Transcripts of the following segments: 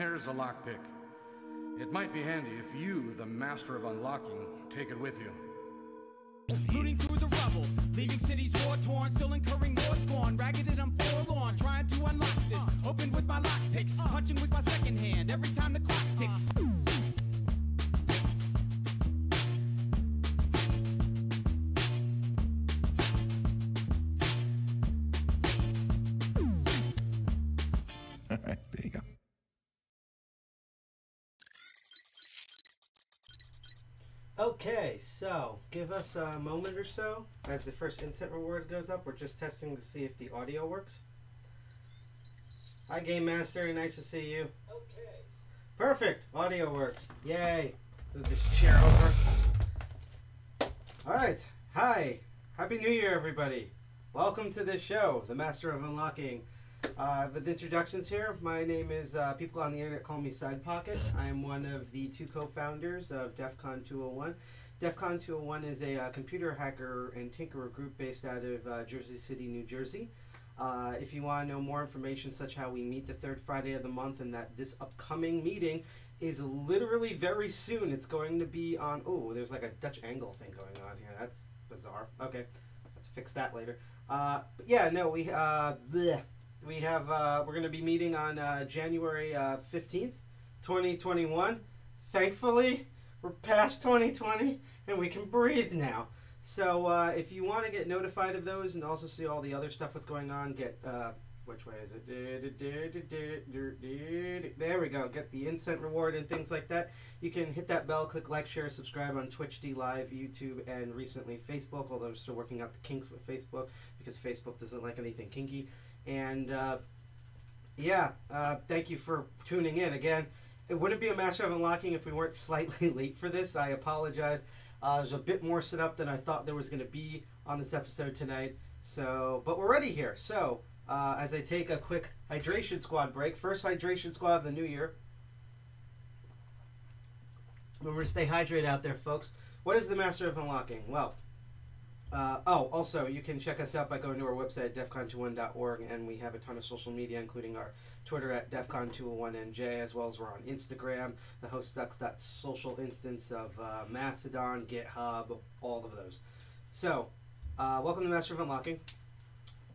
Here's a lockpick. It might be handy if you, the master of unlocking, take it with you. Looting through the rubble, leaving cities war torn, still incurring more scorn. Ragged and I'm forlorn, trying to unlock this. Open with my lockpicks, punching with my second hand every time the clock ticks. Give us a moment or so as the first instant reward goes up. We're just testing to see if the audio works. Hi, Game Master. Nice to see you. Okay. Perfect. Audio works. Yay. Move this chair over. All right. Hi. Happy New Year, everybody. Welcome to this show, The Master of Unlocking. Uh, with introductions here, my name is, uh, people on the internet call me Side Pocket. I am one of the two co founders of DEF CON 201. DEF CON 201 is a uh, computer hacker and tinkerer group based out of uh, Jersey City, New Jersey. Uh, if you want to know more information, such as how we meet the third Friday of the month, and that this upcoming meeting is literally very soon. It's going to be on. Oh, there's like a Dutch angle thing going on here. That's bizarre. Okay, to fix that later. Uh, but yeah, no, we uh, we have uh, we're going to be meeting on January fifteenth, twenty twenty one. Thankfully, we're past twenty twenty, and we can breathe now. So uh, if you want to get notified of those and also see all the other stuff that's going on, get uh, which way is it? There we go. Get the instant reward and things like that. You can hit that bell, click like, share, subscribe on Twitch, D Live, YouTube, and recently Facebook. Although we're still working out the kinks with Facebook because Facebook doesn't like anything kinky. And uh, yeah, uh, thank you for tuning in again. It wouldn't be a master of unlocking if we weren't slightly late for this. I apologize. Uh, there's a bit more set up than I thought there was going to be on this episode tonight. So, but we're ready here. So, uh, as I take a quick hydration squad break, first hydration squad of the new year. Remember to stay hydrated out there, folks. What is the Master of Unlocking? Well, uh, oh, also, you can check us out by going to our website, defcon201.org, and we have a ton of social media, including our Twitter at defcon201nj, as well as we're on Instagram, the hostux.social instance of uh, Mastodon, GitHub, all of those. So, uh, welcome to Master of Unlocking.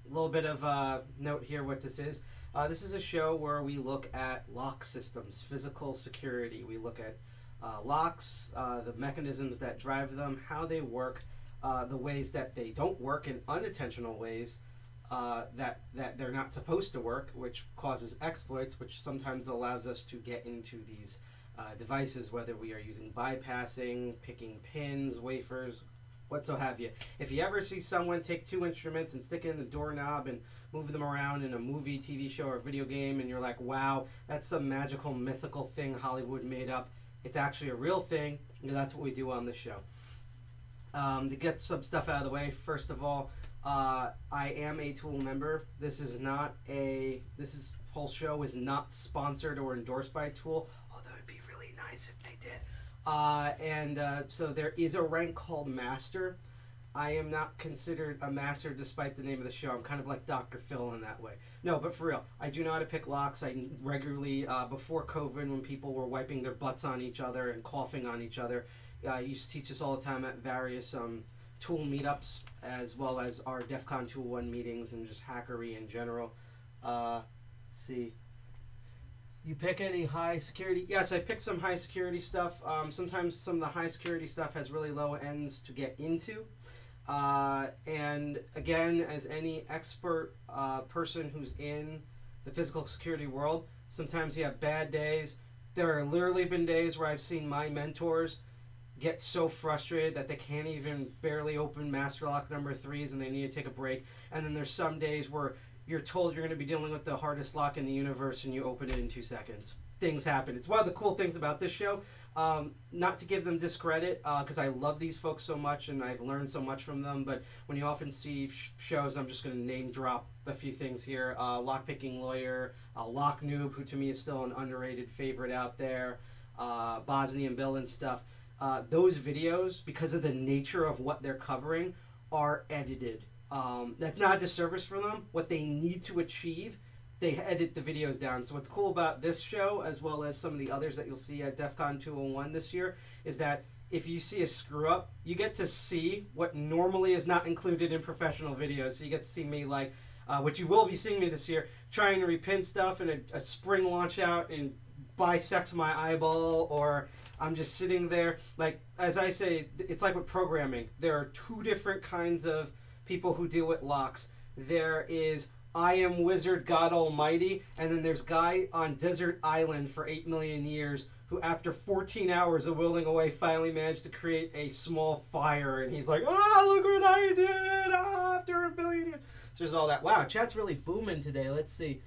A little bit of uh, note here what this is. Uh, this is a show where we look at lock systems, physical security. We look at uh, locks, the mechanisms that drive them, how they work, uh, the ways that they don't work in unintentional ways uh, that that they're not supposed to work, which causes exploits, which sometimes allows us to get into these uh, devices, whether we are using bypassing, picking pins, wafers, what so have you. If you ever see someone take two instruments and stick it in the doorknob and move them around in a movie, TV show, or video game, and you're like, wow, that's some magical, mythical thing Hollywood made up. It's actually a real thing. And that's what we do on this show. Um, to get some stuff out of the way, first of all, uh, I am a TOOOL member. This is not a. This is whole show is not sponsored or endorsed by TOOOL. Although it'd be really nice if they did. Uh, and uh, so there is a rank called Master. I am not considered a master despite the name of the show. I'm kind of like Dr. Phil in that way. No, but for real, I do know how to pick locks. I regularly, uh, before COVID, when people were wiping their butts on each other and coughing on each other, uh, used to teach us all the time at various um, TOOOL meetups, as well as our DEF CON 201 meetings and just hackery in general. Uh, see. You pick any high security? Yes, I picked some high security stuff. Um, sometimes some of the high security stuff has really low ends to get into. Uh, and again, as any expert uh, person who's in the physical security world, sometimes you have bad days. There are literally been days where I've seen my mentors get so frustrated that they can't even barely open master lock number threes and they need to take a break. And then there's some days where you're told you're going to be dealing with the hardest lock in the universe and you open it in two seconds. Things happen. It's one of the cool things about this show. Um, not to give them discredit, because I love these folks so much and I've learned so much from them. But when you often see sh- shows, I'm just going to name drop a few things here. Uh, Lockpicking Lawyer, uh, Lock Noob, who to me is still an underrated favorite out there, uh, Bosnian Bill and stuff. Uh, those videos, because of the nature of what they're covering, are edited. Um, that's not a disservice for them. What they need to achieve they edit the videos down. So what's cool about this show, as well as some of the others that you'll see at DEF CON 201 this year, is that if you see a screw up, you get to see what normally is not included in professional videos. So you get to see me like, uh, which you will be seeing me this year, trying to repin stuff and a, spring launch out and bisects my eyeball or I'm just sitting there. Like, as I say, it's like with programming. There are two different kinds of people who deal with locks. There is I am Wizard God Almighty, and then there's Guy on Desert Island for 8 million years who, after 14 hours of willing away, finally managed to create a small fire. And he's like, oh, look what I did ah, after a billion years. So there's all that. Wow, chat's really booming today. Let's see.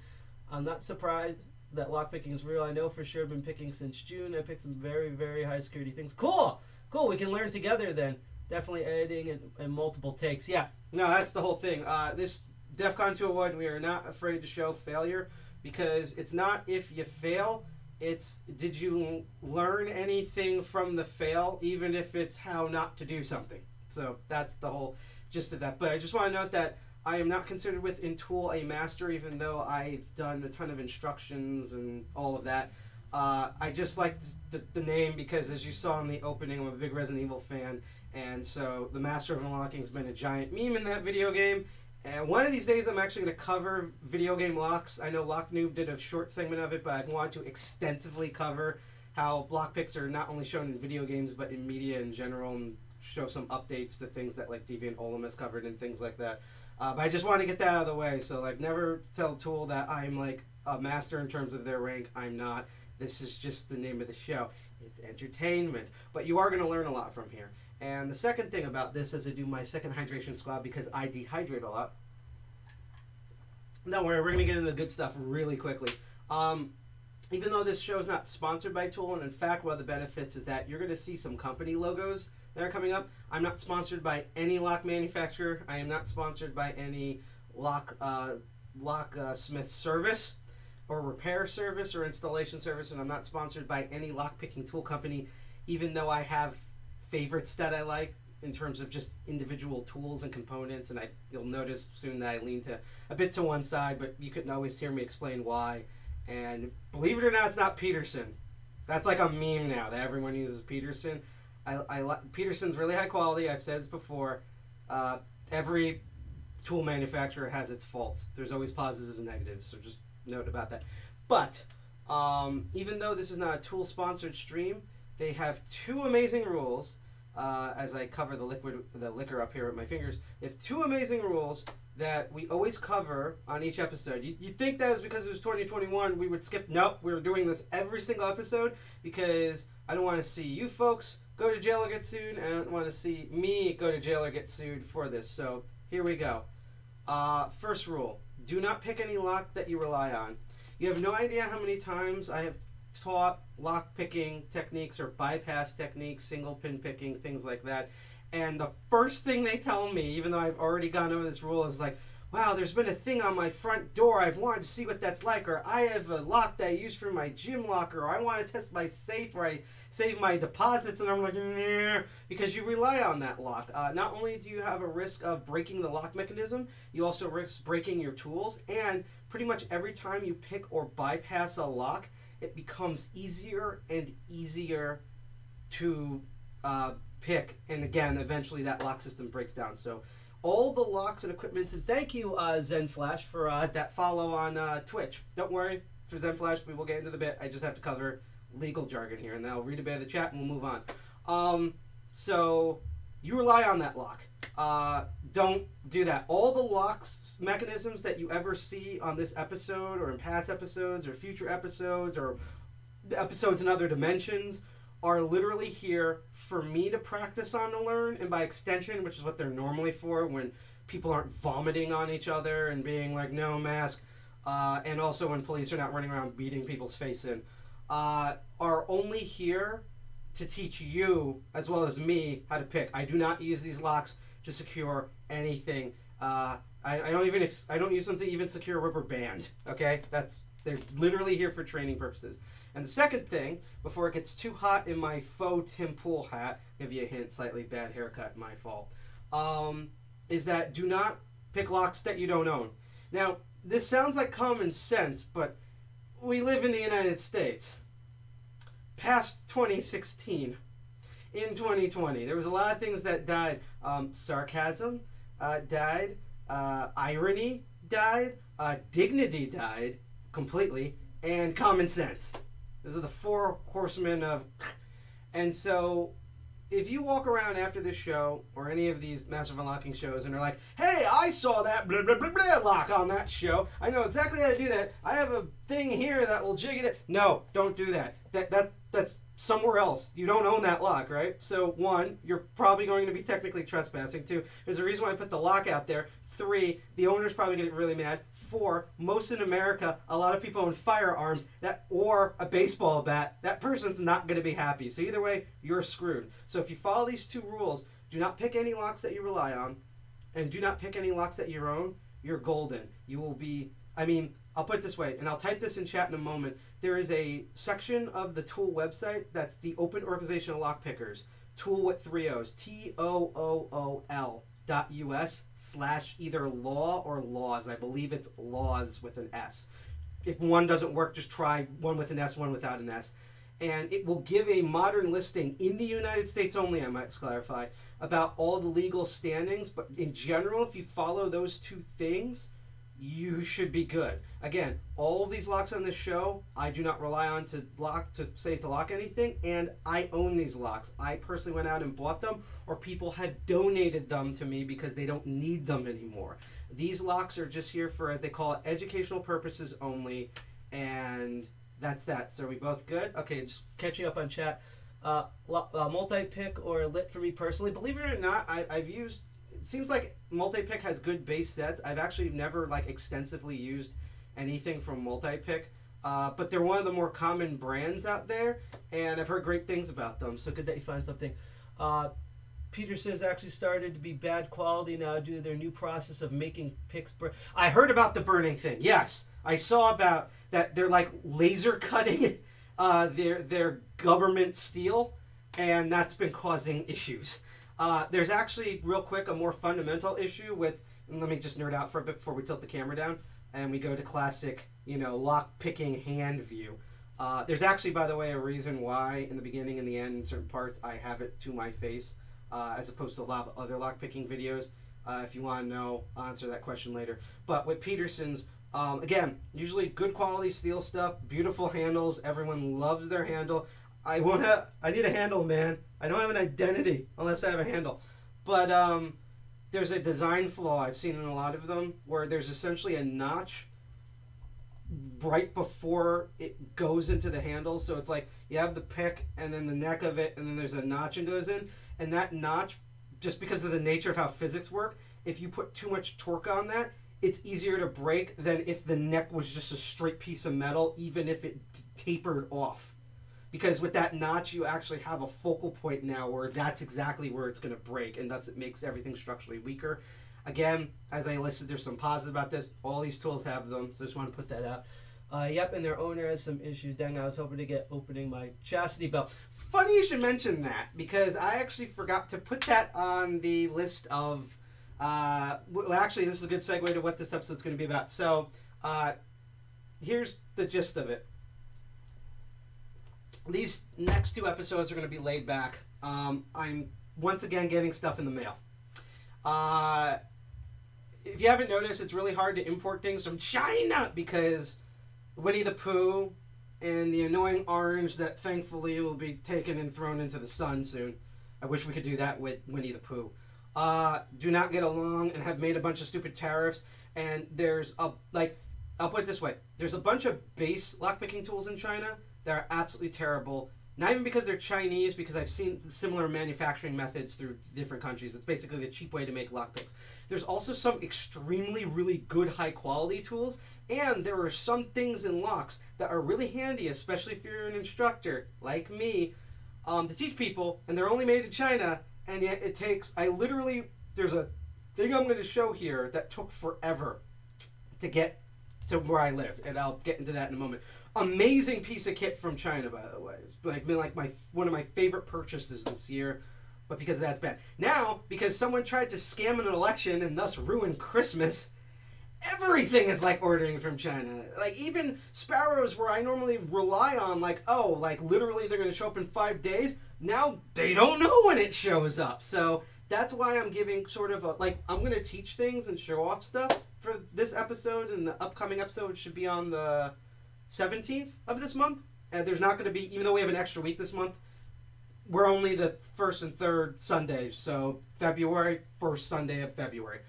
I'm not surprised that lockpicking is real. I know for sure. I've been picking since June. I picked some very, very high security things. Cool, cool. We can learn together then. Definitely editing and, and multiple takes. Yeah, no, that's the whole thing. Uh, this DEF CON 201, we are not afraid to show failure because it's not if you fail. It's did you learn anything from the fail, even if it's how not to do something. So that's the whole gist of that. But I just want to note that I am not considered within TOOOL a master, even though I've done a ton of instructions and all of that. Uh, I just like the, the name because, as you saw in the opening, I'm a big Resident Evil fan, and so the Master of Unlocking has been a giant meme in that video game. And one of these days, I'm actually going to cover video game locks. I know Lock Noob did a short segment of it, but I want to extensively cover how block picks are not only shown in video games but in media in general, and show some updates to things that like Deviant Ollam has covered and things like that. Uh, but I just want to get that out of the way. So like, never tell TOOOL that I'm like a master in terms of their rank. I'm not. This is just the name of the show. It's entertainment, but you are going to learn a lot from here. And the second thing about this is I do my second hydration squad because I dehydrate a lot. Don't worry, we're going to get into the good stuff really quickly. Um, even though this show is not sponsored by TOOOL, and in fact, one of the benefits is that you're going to see some company logos that are coming up. I'm not sponsored by any lock manufacturer. I am not sponsored by any lock uh, locksmith uh, smith service or repair service or installation service, and I'm not sponsored by any lock picking tool company, even though I have favorites that I like in terms of just individual tools and components. And I, you'll notice soon that I lean to a bit to one side, but you can always hear me explain why. And believe it or not, it's not Peterson. That's like a meme now that everyone uses Peterson. I, I Peterson's really high quality. I've said this before. Uh, every tool manufacturer has its faults. There's always positives and negatives, so just note about that. But um, even though this is not a TOOOL sponsored stream, they have two amazing rules. Uh, as I cover the liquid, the liquor up here with my fingers, they have two amazing rules that we always cover on each episode. You, you think that was because it was 2021, we would skip? Nope, we are doing this every single episode because I don't want to see you folks go to jail or get sued, I don't want to see me go to jail or get sued for this. So here we go. Uh, first rule do not pick any lock that you rely on. You have no idea how many times I have taught lock picking techniques or bypass techniques, single pin picking, things like that. And the first thing they tell me, even though I've already gone over this rule, is like, wow, there's been a thing on my front door. I've wanted to see what that's like. Or I have a lock that I use for my gym locker. Or I want to test my safe where I save my deposits. And I'm like, nah, because you rely on that lock. Uh, not only do you have a risk of breaking the lock mechanism, you also risk breaking your tools. And pretty much every time you pick or bypass a lock, it becomes easier and easier to uh, pick. And again, eventually that lock system breaks down. So all the locks and equipments. And thank you, uh, Zen Flash, for uh, that follow on uh, Twitch. Don't worry, for Zen Flash, we will get into the bit. I just have to cover legal jargon here, and then I'll read a bit of the chat and we'll move on. Um, so you rely on that lock. Uh, don't do that. All the locks mechanisms that you ever see on this episode, or in past episodes, or future episodes, or episodes in other dimensions are literally here for me to practice on to learn, and by extension, which is what they're normally for when people aren't vomiting on each other and being like, no mask, uh, and also when police are not running around beating people's face in, uh, are only here to teach you, as well as me, how to pick. I do not use these locks to secure anything. Uh, I, I don't even I don't use them to even secure a rubber band. Okay, that's they're literally here for training purposes. And the second thing, before it gets too hot in my faux Tim Pool hat, give you a hint, slightly bad haircut, my fault, um, is that do not pick locks that you don't own. Now, this sounds like common sense, but we live in the United States. Past 2016, in 2020, there was a lot of things that died. Um, sarcasm uh, died. Uh, irony died. Uh, dignity died completely. And common sense. Those are the four horsemen of. And so if you walk around after this show or any of these massive unlocking shows and are like, hey, I saw that blah blah blah blah lock on that show. I know exactly how to do that. I have a thing here that will jig it. No, don't do that. That that's that's somewhere else. You don't own that lock, right? So one, you're probably going to be technically trespassing. Two, there's a reason why I put the lock out there. Three, the owner's probably gonna get really mad. Four, most in America, a lot of people own firearms that or a baseball bat. That person's not gonna be happy. So either way, you're screwed. So if you follow these two rules, do not pick any locks that you rely on, and do not pick any locks that you own. You're golden. You will be. I mean, I'll put it this way, and I'll type this in chat in a moment. There is a section of the TOOOL website that's the Open Organization of Lock Pickers. TOOOL with three O's. T O O O L us slash either law or laws. I believe it's laws with an S. If one doesn't work, just try one with an S, one without an S. And it will give a modern listing in the United States only, I might clarify, about all the legal standings. But in general, if you follow those two things, you should be good. Again, all of these locks on this show, I do not rely on to lock to say to lock anything, and I own these locks. I personally went out and bought them, or people have donated them to me because they don't need them anymore. These locks are just here for, as they call it, educational purposes only, and that's that. So we both good? Okay, just catching up on chat. Uh, uh, multi-pick or lit for me personally. Believe it or not, I, I've used. It seems like multi-pick has good base sets. I've actually never like extensively used anything from multi-pick, uh, but they're one of the more common brands out there, and I've heard great things about them. So good that you find something. Uh, Peterson's actually started to be bad quality now due to their new process of making picks. I heard about the burning thing. Yes, I saw about that. They're like laser cutting uh, their their government steel, and that's been causing issues. Uh, there's actually, real quick, a more fundamental issue with. let me just nerd out for a bit before we tilt the camera down and we go to classic, you know, lock picking hand view. Uh, there's actually, by the way, a reason why in the beginning and the end, in certain parts, I have it to my face, uh, as opposed to a lot of other lock picking videos. Uh, if you want to know, I'll answer that question later. But with Peterson's, um, again, usually good quality steel stuff, beautiful handles. Everyone loves their handle. I want to. I need a handle, man. I don't have an identity unless I have a handle. But um, there's a design flaw I've seen in a lot of them where there's essentially a notch right before it goes into the handle. So it's like you have the pick and then the neck of it, and then there's a notch and goes in. And that notch, just because of the nature of how physics work, if you put too much torque on that, it's easier to break than if the neck was just a straight piece of metal, even if it tapered off. Because with that notch, you actually have a focal point now where that's exactly where it's going to break, and thus it makes everything structurally weaker. Again, as I listed, there's some positive about this. All these tools have them, so I just want to put that out. Uh, yep, and their owner has some issues. Dang, I was hoping to get opening my chastity belt. Funny you should mention that because I actually forgot to put that on the list of. Uh, well, actually, this is a good segue to what this episode's going to be about. So, uh, here's the gist of it. These next two episodes are going to be laid back. Um, I'm once again getting stuff in the mail. Uh, if you haven't noticed, it's really hard to import things from China because Winnie the Pooh and the annoying orange that thankfully will be taken and thrown into the sun soon. I wish we could do that with Winnie the Pooh. Uh, do not get along and have made a bunch of stupid tariffs. And there's a like, I'll put it this way: there's a bunch of base lockpicking tools in China that are absolutely terrible. Not even because they're Chinese, because I've seen similar manufacturing methods through different countries. It's basically the cheap way to make lockpicks. There's also some extremely, really good high quality tools, and there are some things in locks that are really handy, especially if you're an instructor like me, um, to teach people, and they're only made in China, and yet it takes, I literally, there's a thing I'm going to show here that took forever to get to where I live, and I'll get into that in a moment. Amazing piece of kit from China, by the way. It's like been like my one of my favorite purchases this year, but because that's bad. Now, because someone tried to scam an election and thus ruin Christmas, everything is like ordering from China. Like even sparrows, where I normally rely on, like oh, like literally they're to show up in five days. Now they don't know when it shows up. So that's why I'm giving sort of a like I'm to teach things and show off stuff for this episode, and the upcoming episode should be on the 17th of this month. And there's not going to be, even though we have an extra week this month, we're only the first and third Sundays. So February, first Sunday of February.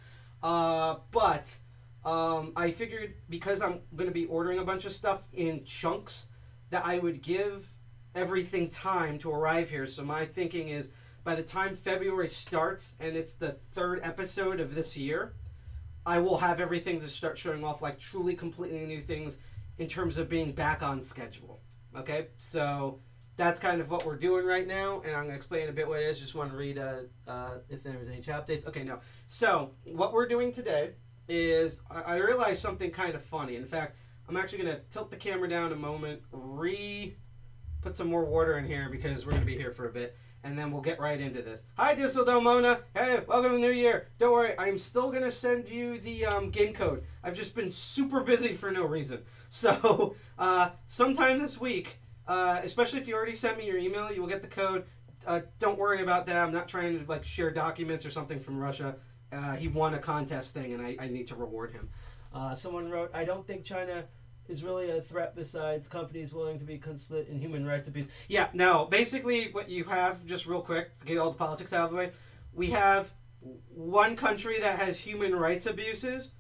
Uh, but um, I figured because I'm going to be ordering a bunch of stuff in chunks that I would give everything time to arrive here. So my thinking is by the time February starts and it's the third episode of this year, I will have everything to start showing off like truly completely new things in terms of being back on schedule. Okay, so that's kind of what we're doing right now, and I'm going to explain a bit what it is. Just want to read uh, uh, if there was any chat updates. Okay, no. So what we're doing today is I, I realized something kind of funny. In fact, I'm actually going to tilt the camera down a moment, re put some more water in here because we're going to be here for a bit, and then we'll get right into this. Hi, Disseldom Mona. Hey, welcome to the new year. Don't worry, I'm still going to send you the um, game code. I've just been super busy for no reason. So, uh, sometime this week, uh, especially if you already sent me your email, you will get the code. Uh, don't worry about that. I'm not trying to like share documents or something from Russia. Uh, he won a contest thing, and I, I need to reward him. Uh, someone wrote, "I don't think China is really a threat besides companies willing to be complicit in human rights abuse." Yeah, no. Basically, what you have, just real quick to get all the politics out of the way, we have one country that has human rights abuses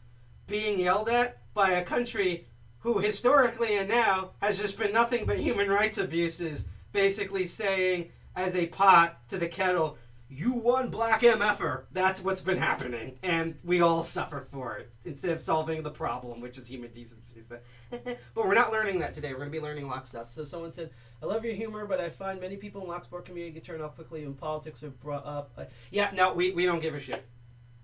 being yelled at by a country who historically and now has just been nothing but human rights abuses, basically saying as a pot to the kettle, you won black MFer. That's what's been happening. And we all suffer for it instead of solving the problem, which is human decency. but we're not learning that today. We're going to be learning lock stuff. So someone said, I love your humor, but I find many people in Locksport community get turned off quickly when politics are brought up. Uh, yeah, no, we, we don't give a shit.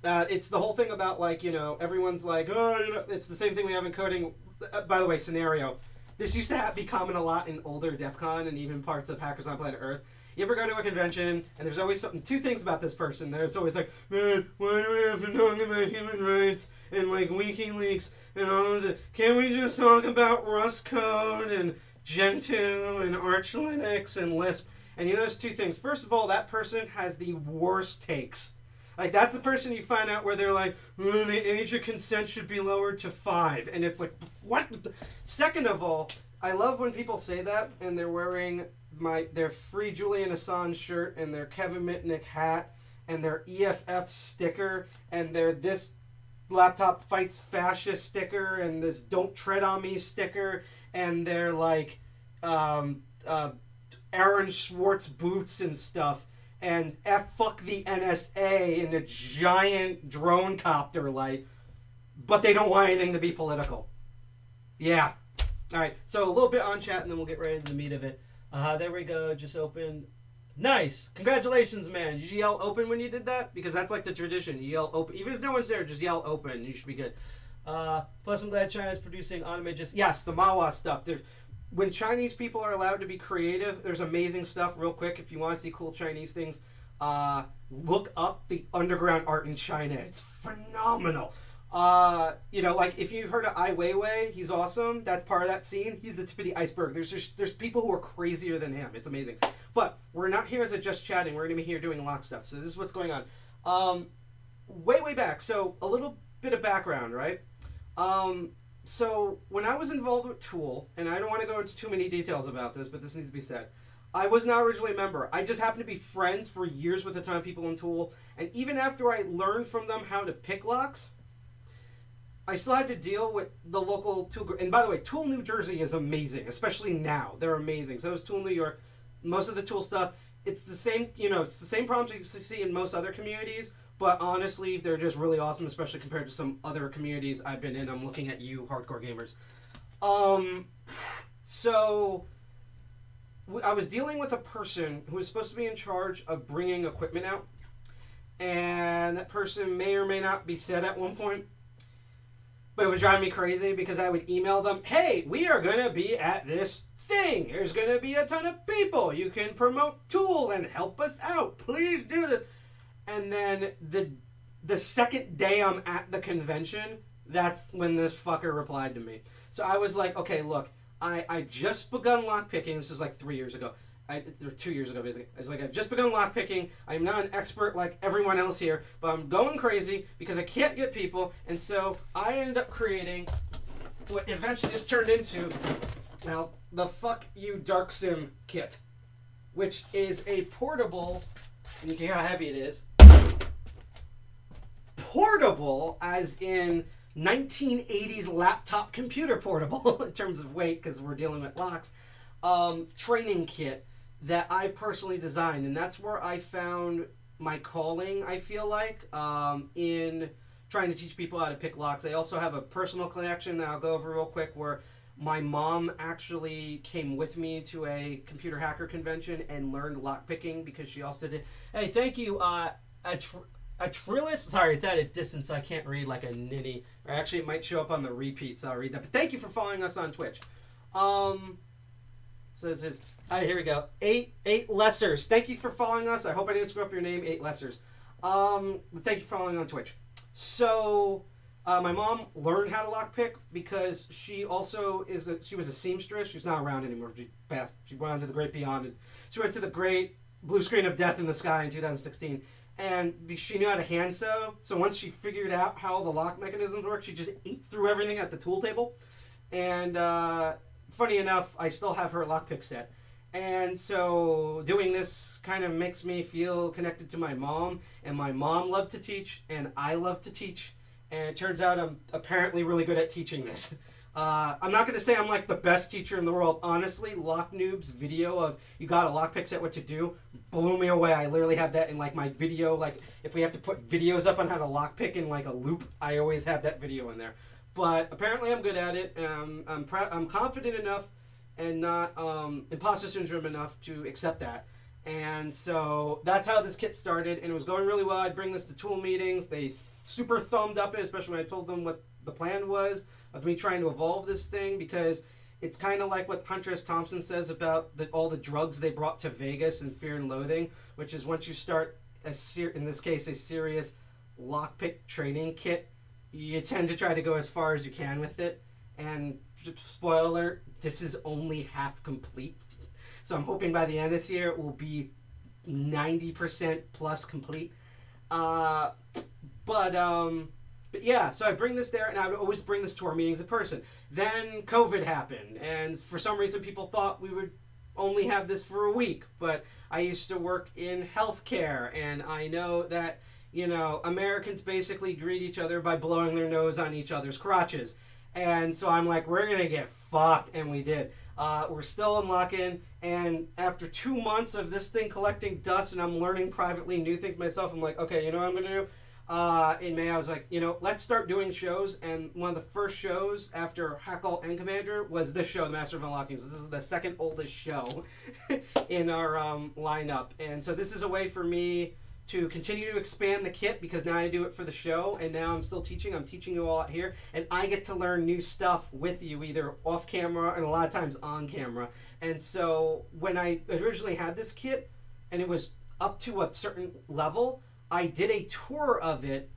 Uh, it's the whole thing about like you know everyone's like oh you know it's the same thing we have in coding. Uh, by the way, scenario. This used to be common a lot in older DEF CON and even parts of Hackers on Planet Earth. You ever go to a convention and there's always something two things about this person. There's always like, man, why do we have to talk about human rights and like WikiLeaks and all of the can we just talk about Rust code and Gentoo and Arch Linux and Lisp? And you know those two things. First of all, that person has the worst takes. Like that's the person you find out where they're like, "Oh, the age of consent should be lowered to five, and it's like, what? Second of all, I love when people say that and they're wearing my their free Julian Assange shirt and their Kevin Mitnick hat and their EFF sticker and their this laptop fights fascist sticker and this don't tread on me sticker and their like um, uh, Aaron Swartz boots and stuff and F fuck the NSA in a giant drone copter light, but they don't want anything to be political. Yeah. All right. So a little bit on chat, and then we'll get right into the meat of it. Uh, there we go. Just open. Nice. Congratulations, man. Did you yell open when you did that? Because that's like the tradition. You yell open. Even if no one's there, just yell open. You should be good. Uh, plus, I'm glad China's producing anime. Just yes, the Mawa stuff. There's when Chinese people are allowed to be creative, there's amazing stuff. Real quick, if you want to see cool Chinese things, uh, look up the underground art in China. It's phenomenal. Uh, you know, like if you've heard of Ai Weiwei, he's awesome. That's part of that scene. He's the tip of the iceberg. There's just there's people who are crazier than him. It's amazing. But we're not here as a just chatting. We're gonna be here doing lock stuff. So this is what's going on. Um, way way back. So a little bit of background, right? Um, so when I was involved with TOOOL, and I don't want to go into too many details about this, but this needs to be said. I was not originally a member. I just happened to be friends for years with a ton of people in TOOOL, and even after I learned from them how to pick locks, I still had to deal with the local TOOOL group. And by the way, TOOOL New Jersey is amazing, especially now. They're amazing. So is TOOOL New York. Most of the TOOOL stuff, it's the same. You know, it's the same problems you see in most other communities. But honestly, they're just really awesome, especially compared to some other communities I've been in. I'm looking at you, hardcore gamers. Um, so I was dealing with a person who was supposed to be in charge of bringing equipment out, and that person may or may not be said at one point. But it was driving me crazy because I would email them, "Hey, we are going to be at this thing. There's going to be a ton of people. You can promote TOOOL and help us out. Please do this." And then the the second day I'm at the convention, That's when this fucker replied to me. So I was like, okay, look, I, I just begun lockpicking. This is like three years ago. I, or two years ago, basically. I was like, I've just begun lockpicking. I'm not an expert like everyone else here, but I'm going crazy because I can't get people. And so I ended up creating what eventually just turned into now the fuck you dark sim kit, which is a portable. And you can hear how heavy it is. Portable, as in 1980s laptop computer portable in terms of weight, because we're dealing with locks. Um, training kit that I personally designed, and that's where I found my calling. I feel like um, in trying to teach people how to pick locks. I also have a personal connection that I'll go over real quick where my mom actually came with me to a computer hacker convention and learned lock picking because she also did. Hey, thank you, uh, a, tr- a Trillis. Sorry, it's at a distance, so I can't read like a nitty. Or actually, it might show up on the repeat, so I'll read that. But thank you for following us on Twitch. Um, so this is. Uh, here we go. Eight eight lessers. Thank you for following us. I hope I didn't screw up your name. Eight lessers. Um, thank you for following on Twitch. So uh, my mom learned how to lockpick because she also is a, she was a seamstress. She's not around anymore. She passed. She went on to the great beyond. And she went to the great blue screen of death in the sky in 2016. And she knew how to hand sew. So once she figured out how the lock mechanisms work, she just ate through everything at the tool table. And uh, funny enough, I still have her lockpick set. And so doing this kind of makes me feel connected to my mom. And my mom loved to teach, and I love to teach. And it turns out I'm apparently really good at teaching this. Uh, I'm not going to say I'm like the best teacher in the world. Honestly, Lock Noob's video of you got a lockpick set what to do blew me away. I literally have that in like my video. Like if we have to put videos up on how to lockpick in like a loop, I always have that video in there. But apparently I'm good at it. Um, I'm, pr- I'm confident enough and not um, imposter syndrome enough to accept that. And so that's how this kit started, and it was going really well. I'd bring this to TOOOL meetings. They th- super thumbed up it, especially when I told them what the plan was of me trying to evolve this thing because it's kind of like what Hunter S. Thompson says about the, all the drugs they brought to Vegas and Fear and Loathing, which is once you start a ser- in this case a serious lockpick training kit, you tend to try to go as far as you can with it. And spoiler, this is only half complete. So I'm hoping by the end of this year it will be 90% plus complete. Uh, but um, but yeah, so I bring this there, and I would always bring this to our meetings in person. Then COVID happened, and for some reason, people thought we would only have this for a week. But I used to work in healthcare, and I know that you know Americans basically greet each other by blowing their nose on each other's crotches. And so I'm like, we're gonna get fucked, and we did. Uh, we're still in lock-in, and after two months of this thing collecting dust, and I'm learning privately new things myself, I'm like, okay, you know what I'm gonna do? Uh, in May, I was like, you know, let's start doing shows. And one of the first shows after Hackle and Commander was this show, The Master of Unlocking. So this is the second oldest show in our um, lineup. And so this is a way for me to continue to expand the kit because now I do it for the show and now I'm still teaching. I'm teaching you all out here and I get to learn new stuff with you either off camera and a lot of times on camera. And so when I originally had this kit and it was up to a certain level, I did a tour of it.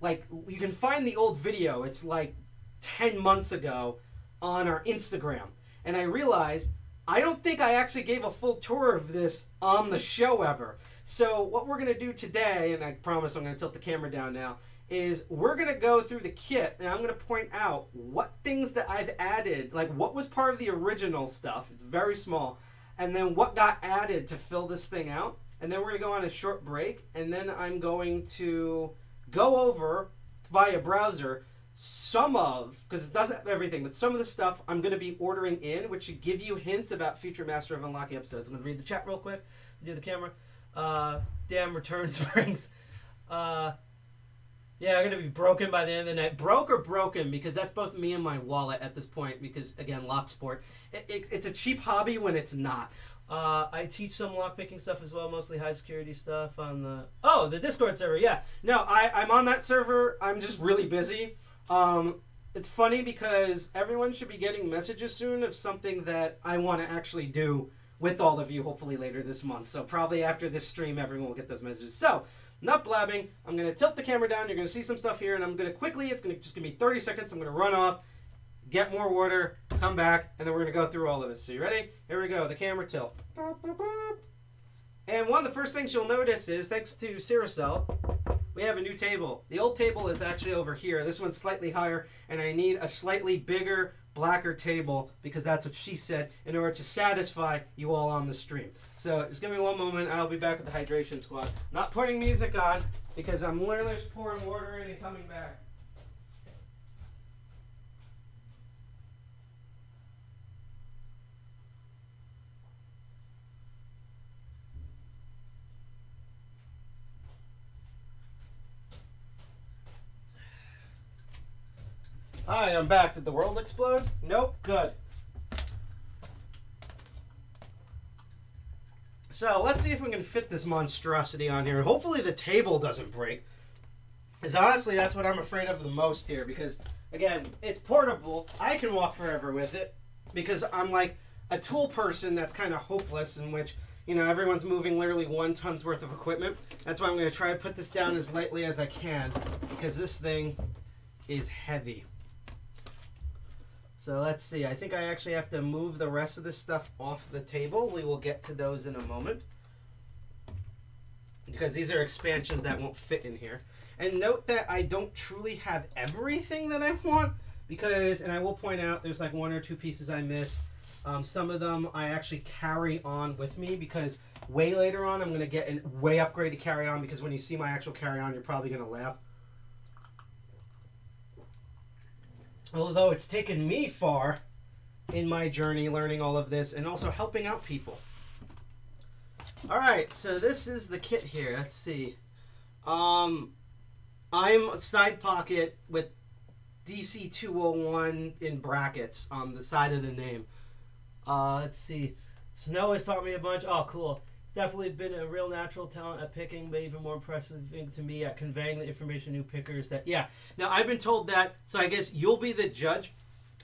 Like you can find the old video. It's like 10 months ago on our Instagram. And I realized I don't think I actually gave a full tour of this on the show ever. So what we're going to do today and I promise I'm going to tilt the camera down now is we're going to go through the kit and I'm going to point out what things that I've added, like what was part of the original stuff. It's very small. And then what got added to fill this thing out and then we're going to go on a short break, and then I'm going to go over via browser some of, because it doesn't have everything, but some of the stuff I'm going to be ordering in, which should give you hints about future Master of Unlocking episodes. I'm going to read the chat real quick, do the camera. Uh, damn return springs. Uh, yeah, I'm gonna be broken by the end of the night. Broke or broken because that's both me and my wallet at this point. Because again, lock sport. It, it, it's a cheap hobby when it's not. Uh, I teach some lockpicking stuff as well, mostly high security stuff on the oh the Discord server. Yeah, no, I I'm on that server. I'm just really busy. Um, it's funny because everyone should be getting messages soon of something that I want to actually do with all of you. Hopefully later this month. So probably after this stream, everyone will get those messages. So not blabbing. I'm gonna tilt the camera down. You're gonna see some stuff here, and I'm gonna quickly. It's gonna just give me 30 seconds. I'm gonna run off, get more water, come back, and then we're gonna go through all of this. So you ready? Here we go. The camera tilt. And one of the first things you'll notice is, thanks to Ciracel, we have a new table. The old table is actually over here. This one's slightly higher, and I need a slightly bigger, blacker table because that's what she said in order to satisfy you all on the stream. So just give me one moment. I'll be back with the hydration squad. Not putting music on because I'm literally just pouring water in and coming back. Alright, I'm back. Did the world explode? Nope. Good. So let's see if we can fit this monstrosity on here. Hopefully the table doesn't break. Because honestly, that's what I'm afraid of the most here. Because, again, it's portable. I can walk forever with it. Because I'm like a tool person that's kind of hopeless, in which, you know, everyone's moving literally one ton's worth of equipment. That's why I'm going to try to put this down as lightly as I can. Because this thing is heavy. So let's see. I think I actually have to move the rest of this stuff off the table. We will get to those in a moment. Because these are expansions that won't fit in here. And note that I don't truly have everything that I want. Because, and I will point out, there's like one or two pieces I missed. Um, some of them I actually carry on with me because way later on I'm going to get a way upgrade to carry on because when you see my actual carry on, you're probably going to laugh. Although it's taken me far in my journey learning all of this and also helping out people. All right, so this is the kit here. Let's see. Um, I'm side pocket with DC 201 in brackets on the side of the name. Uh, let's see. Snow has taught me a bunch. Oh, cool. Definitely been a real natural talent at picking, but even more impressive to me at conveying the information to new pickers. That yeah. Now I've been told that, so I guess you'll be the judge.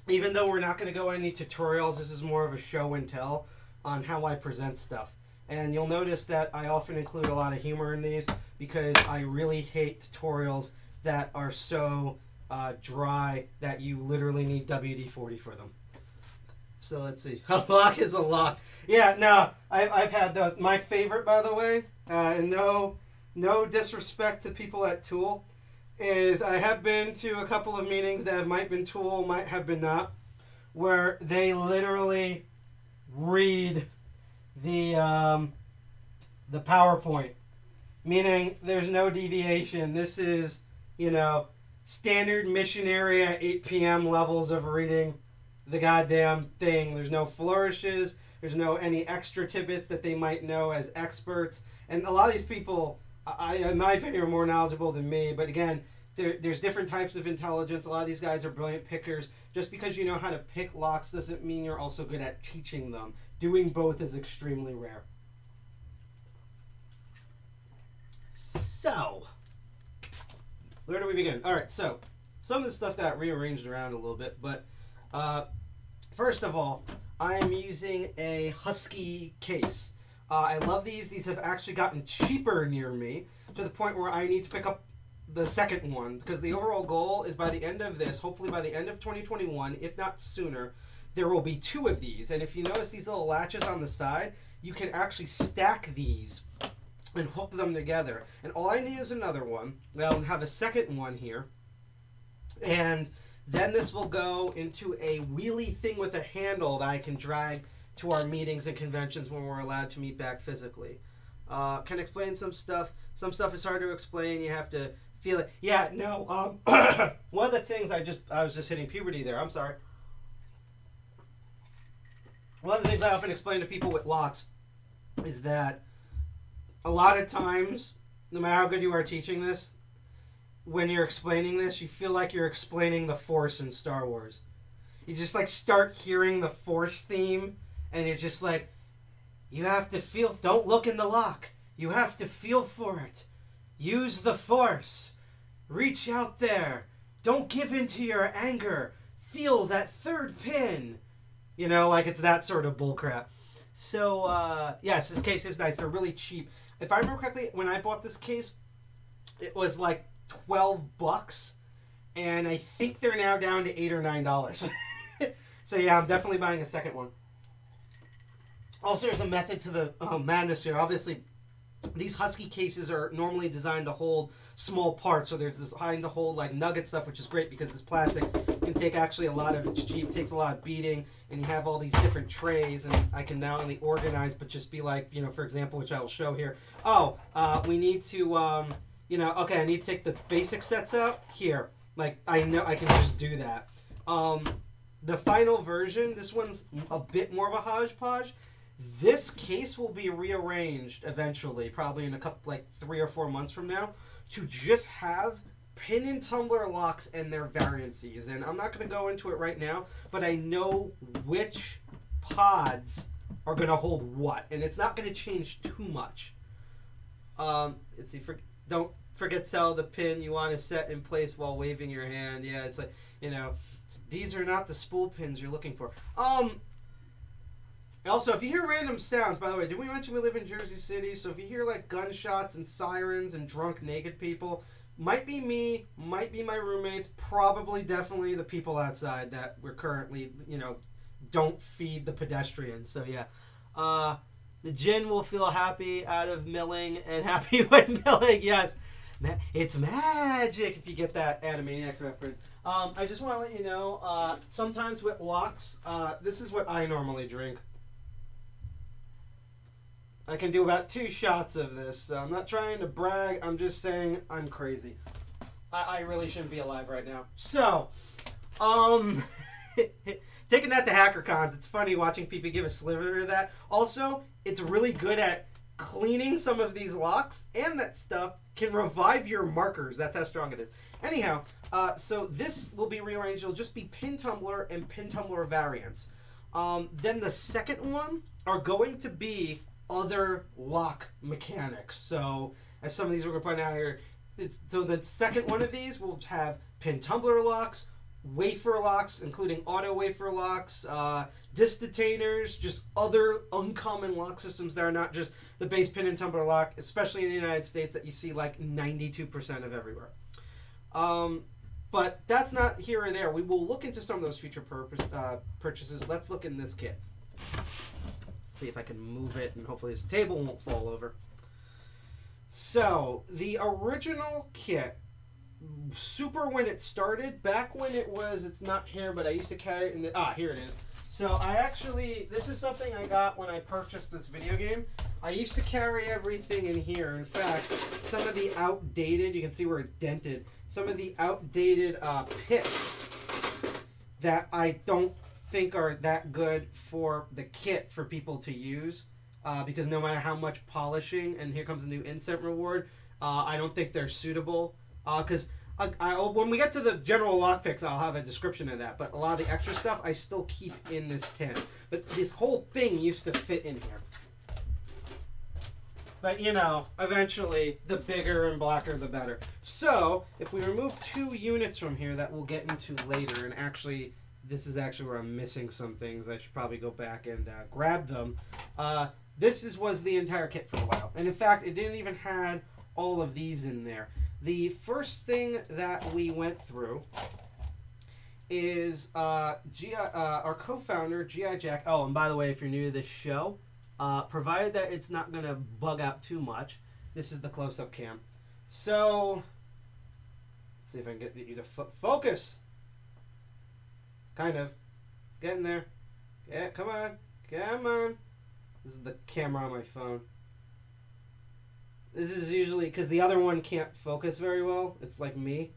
Even though we're not going to go any tutorials, this is more of a show and tell on how I present stuff. And you'll notice that I often include a lot of humor in these because I really hate tutorials that are so uh, dry that you literally need WD-40 for them. So let's see. A lock is a lock. Yeah, no, I've, I've had those. My favorite, by the way, uh, no, no disrespect to people at TOOOL, is I have been to a couple of meetings that might been TOOOL, might have been not, where they literally read the um, the PowerPoint, meaning there's no deviation. This is, you know, standard mission area 8 p.m. levels of reading the goddamn thing. There's no flourishes. There's no any extra tidbits that they might know as experts. And a lot of these people, I, in my opinion, are more knowledgeable than me. But again, there, there's different types of intelligence. A lot of these guys are brilliant pickers. Just because you know how to pick locks doesn't mean you're also good at teaching them. Doing both is extremely rare. So, where do we begin? All right, so some of this stuff got rearranged around a little bit, but uh, first of all, I'm using a Husky case. Uh, I love these. These have actually gotten cheaper near me to the point where I need to pick up the second one because the overall goal is by the end of this, hopefully by the end of 2021, if not sooner, there will be two of these. And if you notice these little latches on the side, you can actually stack these and hook them together. And all I need is another one. I'll have a second one here. And then this will go into a wheelie thing with a handle that I can drag to our meetings and conventions when we're allowed to meet back physically. Uh, can explain some stuff. Some stuff is hard to explain. You have to feel it. Yeah, no. Um, one of the things I just I was just hitting puberty there. I'm sorry. One of the things I often explain to people with locks is that a lot of times, no matter how good you are teaching this, when you're explaining this, you feel like you're explaining the Force in Star Wars. You just like start hearing the Force theme, and you're just like, you have to feel. Don't look in the lock. You have to feel for it. Use the Force. Reach out there. Don't give in to your anger. Feel that third pin. You know, like it's that sort of bullcrap. So, uh, yes, this case is nice. They're really cheap. If I remember correctly, when I bought this case, it was like twelve bucks, and I think they're now down to eight or nine dollars. so yeah, I'm definitely buying a second one. Also, there's a method to the uh, madness here. Obviously, these husky cases are normally designed to hold small parts, so they're designed to hold like nugget stuff, which is great because this plastic can take actually a lot of it's cheap, takes a lot of beating, and you have all these different trays, and I can not only organize but just be like, you know, for example, which I will show here. Oh, uh, we need to, um, you know, okay, I need to take the basic sets out here. Like I know I can just do that. Um, the final version, this one's a bit more of a hodgepodge. This case will be rearranged eventually, probably in a couple, like three or four months from now, to just have pin and tumbler locks and their variances. And I'm not going to go into it right now, but I know which pods are going to hold what, and it's not going to change too much. Um, let's see. For, don't forget to tell the pin you want to set in place while waving your hand. Yeah, it's like you know, these are not the spool pins you're looking for. Um, also, if you hear random sounds, by the way, did we mention we live in Jersey City? So if you hear like gunshots and sirens and drunk naked people, might be me, might be my roommates, probably definitely the people outside that we're currently, you know, don't feed the pedestrians. So yeah. Uh the gin will feel happy out of milling and happy when milling, yes. It's magic if you get that Animaniacs reference. Um, I just want to let you know, uh, sometimes with locks, uh, this is what I normally drink. I can do about two shots of this. So I'm not trying to brag. I'm just saying I'm crazy. I, I really shouldn't be alive right now. So, um, taking that to hacker cons. it's funny watching people give a sliver of that. Also, it's really good at cleaning some of these locks, and that stuff can revive your markers. That's how strong it is. Anyhow, uh, so this will be rearranged. It'll just be pin tumbler and pin tumbler variants. Um, then the second one are going to be other lock mechanics. So, as some of these we're going to point out here, it's, so the second one of these will have pin tumbler locks, wafer locks, including auto wafer locks, uh, disc detainers, just other uncommon lock systems that are not just the base pin and tumbler lock, especially in the United States, that you see like 92% of everywhere. Um, but that's not here or there. We will look into some of those future purpose, uh, purchases. Let's look in this kit. see if I can move it, and hopefully this table won't fall over. So, the original kit, super when it started, back when it was, it's not here, but I used to carry it in the, ah, here it is. So, I actually, this is something I got when I purchased this video game. I used to carry everything in here. In fact, some of the outdated, you can see where it dented, some of the outdated uh, picks that I don't think are that good for the kit for people to use. Uh, because no matter how much polishing, and here comes a new incent reward, uh, I don't think they're suitable. Because I, I, when we get to the general lockpicks, I'll have a description of that. But a lot of the extra stuff I still keep in this tin. But this whole thing used to fit in here. But you know, eventually, the bigger and blacker, the better. So, if we remove two units from here that we'll get into later, and actually, this is actually where I'm missing some things. I should probably go back and uh, grab them. Uh, this is was the entire kit for a while, and in fact, it didn't even had all of these in there. The first thing that we went through is uh, GI, uh, our co-founder GI Jack. Oh, and by the way, if you're new to this show, uh, provided that it's not gonna bug out too much, this is the close-up cam. So, let's see if I can get you to fo- focus. Kind of. It's getting there. Yeah, come on. Come on. This is the camera on my phone. This is usually because the other one can't focus very well. It's like me.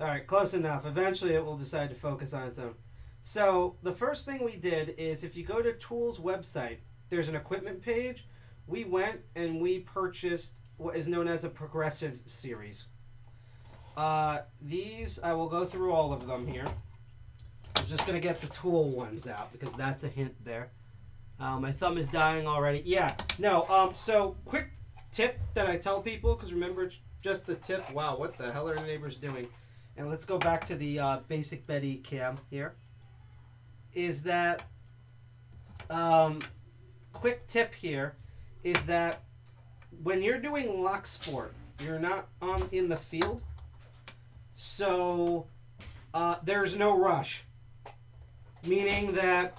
Alright, close enough. Eventually it will decide to focus on its own. So, the first thing we did is if you go to TOOOL's website, there's an equipment page. We went and we purchased what is known as a progressive series. Uh, these, I will go through all of them here. I'm just going to get the TOOOL ones out because that's a hint there. Uh, my thumb is dying already. Yeah, no, um, so quick tip that I tell people because remember, it's just the tip. Wow, what the hell are the neighbors doing? And let's go back to the uh, basic Betty cam here. Is that um, quick tip here is that when you're doing lock sport, you're not on in the field, so uh, there's no rush. Meaning that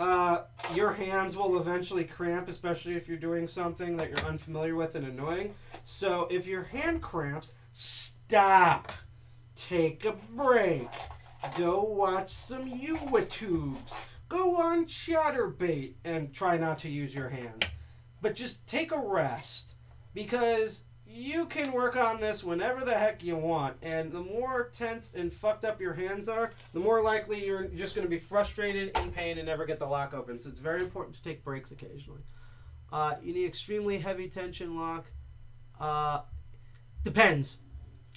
uh, your hands will eventually cramp, especially if you're doing something that you're unfamiliar with and annoying. So if your hand cramps, stop. Take a break. Go watch some YouTubes. Go on Chaturbate and try not to use your hands. But just take a rest because you can work on this whenever the heck you want. And the more tense and fucked up your hands are, the more likely you're just going to be frustrated, in pain, and never get the lock open. So it's very important to take breaks occasionally. Uh, you need extremely heavy tension lock. Uh, depends.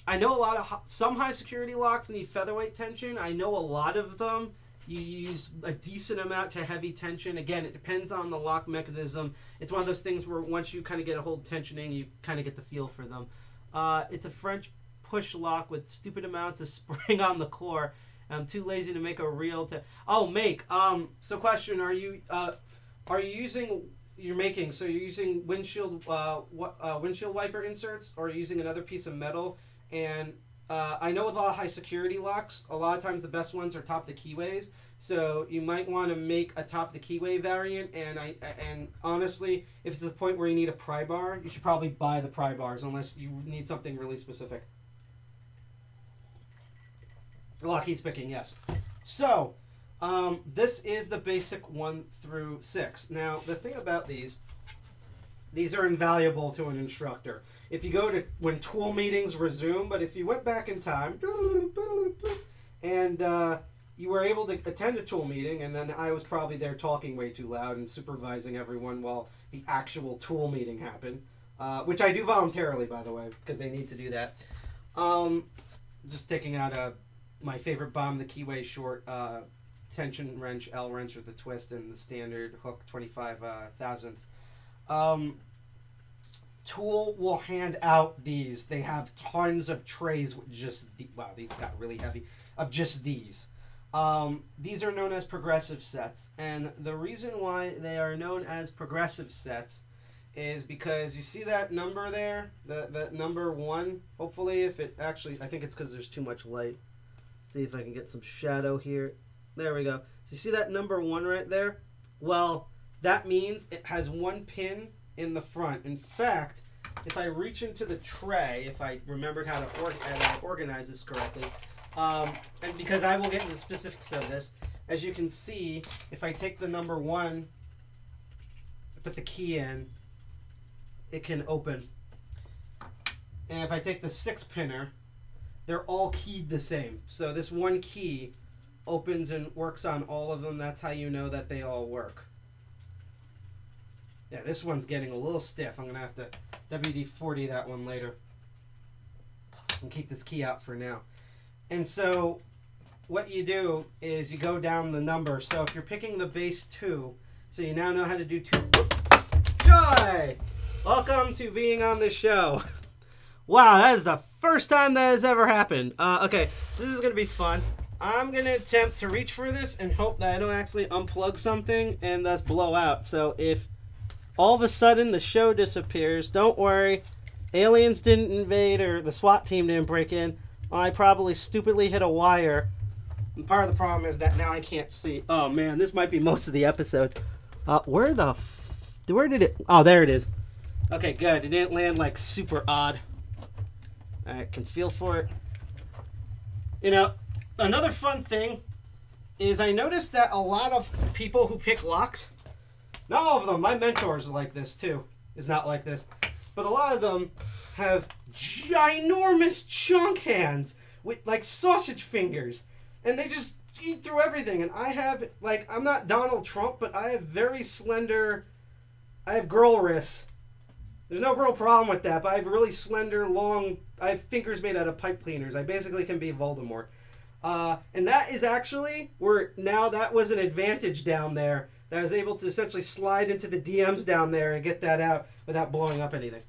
I know a lot of some high security locks need featherweight tension. I know a lot of them you use a decent amount to heavy tension. Again, it depends on the lock mechanism. It's one of those things where once you kind of get a hold tensioning, you kind of get the feel for them. Uh, it's a French push lock with stupid amounts of spring on the core. I'm too lazy to make a real. Te- oh, make. Um. So, question: Are you uh, are you using? You're making so you're using windshield uh, uh windshield wiper inserts, or using another piece of metal? And uh, I know with a lot of high security locks, a lot of times the best ones are top the keyways. So you might want to make a top the keyway variant. And I and honestly, if it's the point where you need a pry bar, you should probably buy the pry bars unless you need something really specific. Lockheed's picking, yes. So, um, this is the basic one through six. Now, the thing about these, these are invaluable to an instructor. If you go to when TOOOL meetings resume, but if you went back in time, and uh, you were able to attend a TOOOL meeting, and then I was probably there talking way too loud and supervising everyone while the actual TOOOL meeting happened, uh, which I do voluntarily, by the way, because they need to do that. Um, just taking out a my favorite bomb, the keyway short uh, tension wrench, L wrench with a twist, and the standard hook twenty five uh. Um, TOOOL will hand out these. They have tons of trays with just the, wow, these got really heavy of just these. Um, these are known as progressive sets, and the reason why they are known as progressive sets is because you see that number there, the that number one. Hopefully, if it actually, I think it's because there's too much light. see if I can get some shadow here. There we go. So you see that number one right there? Well, that means it has one pin in the front. In fact, if I reach into the tray, if I remembered how to or- organize this correctly, um, and because I will get into the specifics of this, as you can see, if I take the number one, put the key in, it can open. And if I take the six pinner, they're all keyed the same. So this one key opens and works on all of them. That's how you know that they all work. Yeah, this one's getting a little stiff. I'm gonna have to WD-40 that one later. And keep this key out for now. And so, what you do is you go down the number. So if you're picking the base two, so you now know how to do two. Joy! Welcome to being on the show. Wow, that is the first time that has ever happened. Uh, okay, this is gonna be fun. I'm gonna attempt to reach for this and hope that I don't actually unplug something and thus blow out. So if all of a sudden the show disappears, don't worry. Aliens didn't invade or the SWAT team didn't break in. I probably stupidly hit a wire. And part of the problem is that now I can't see. Oh man, this might be most of the episode. Uh, where the, where did it? Oh, there it is. Okay, good. It didn't land like super odd. I can feel for it. You know, another fun thing is I noticed that a lot of people who pick locks, not all of them, my mentors are like this too, is not like this, but a lot of them have ginormous chunk hands with like sausage fingers, and they just eat through everything. And I have like I'm not Donald Trump, but I have very slender. I have girl wrists. There's no real problem with that, but I have really slender, long. I have fingers made out of pipe cleaners. I basically can be Voldemort. Uh, and that is actually where now that was an advantage down there. That I was able to essentially slide into the DMs down there and get that out without blowing up anything.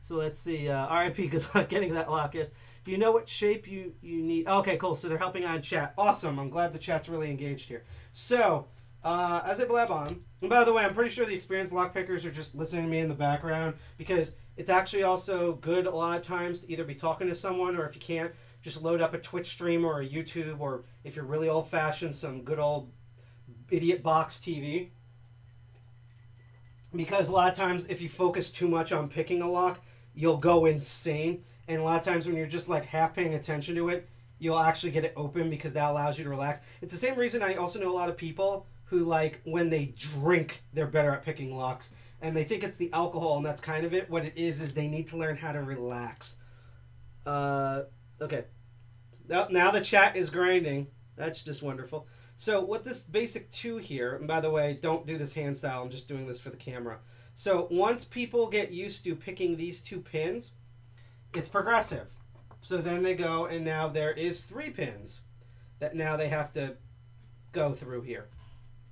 So let's see. Uh, RIP, good luck getting that Locus. Do you know what shape you, you need? Okay, cool. So they're helping on chat. Awesome. I'm glad the chat's really engaged here. So, uh, as I blab on, and by the way, I'm pretty sure the experienced lockpickers are just listening to me in the background because it's actually also good a lot of times to either be talking to someone or if you can't, just load up a Twitch stream or a YouTube or if you're really old fashioned, some good old idiot box TV. Because a lot of times, if you focus too much on picking a lock, you'll go insane. And a lot of times, when you're just like half paying attention to it, you'll actually get it open because that allows you to relax. It's the same reason I also know a lot of people who like when they drink, they're better at picking locks, and they think it's the alcohol, and that's kind of it. What it is is they need to learn how to relax. Uh, okay. Now, now the chat is grinding. That's just wonderful. So with this basic two here, and by the way, don't do this hand style. I'm just doing this for the camera. So once people get used to picking these two pins, it's progressive. So then they go, and now there is three pins that now they have to go through here.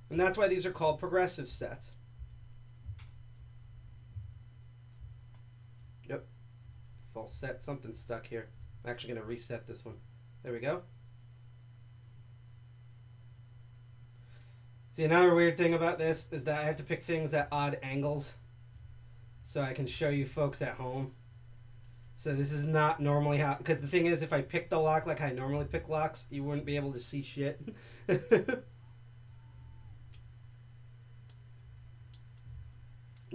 And that's why these are called progressive sets. Yep. False set. Something's stuck here. I'm actually going to reset this one. There we go. See, another weird thing about this is that I have to pick things at odd angles so I can show you folks at home. So this is not normally how, because the thing is, if I pick the lock like I normally pick locks, you wouldn't be able to see shit. Let's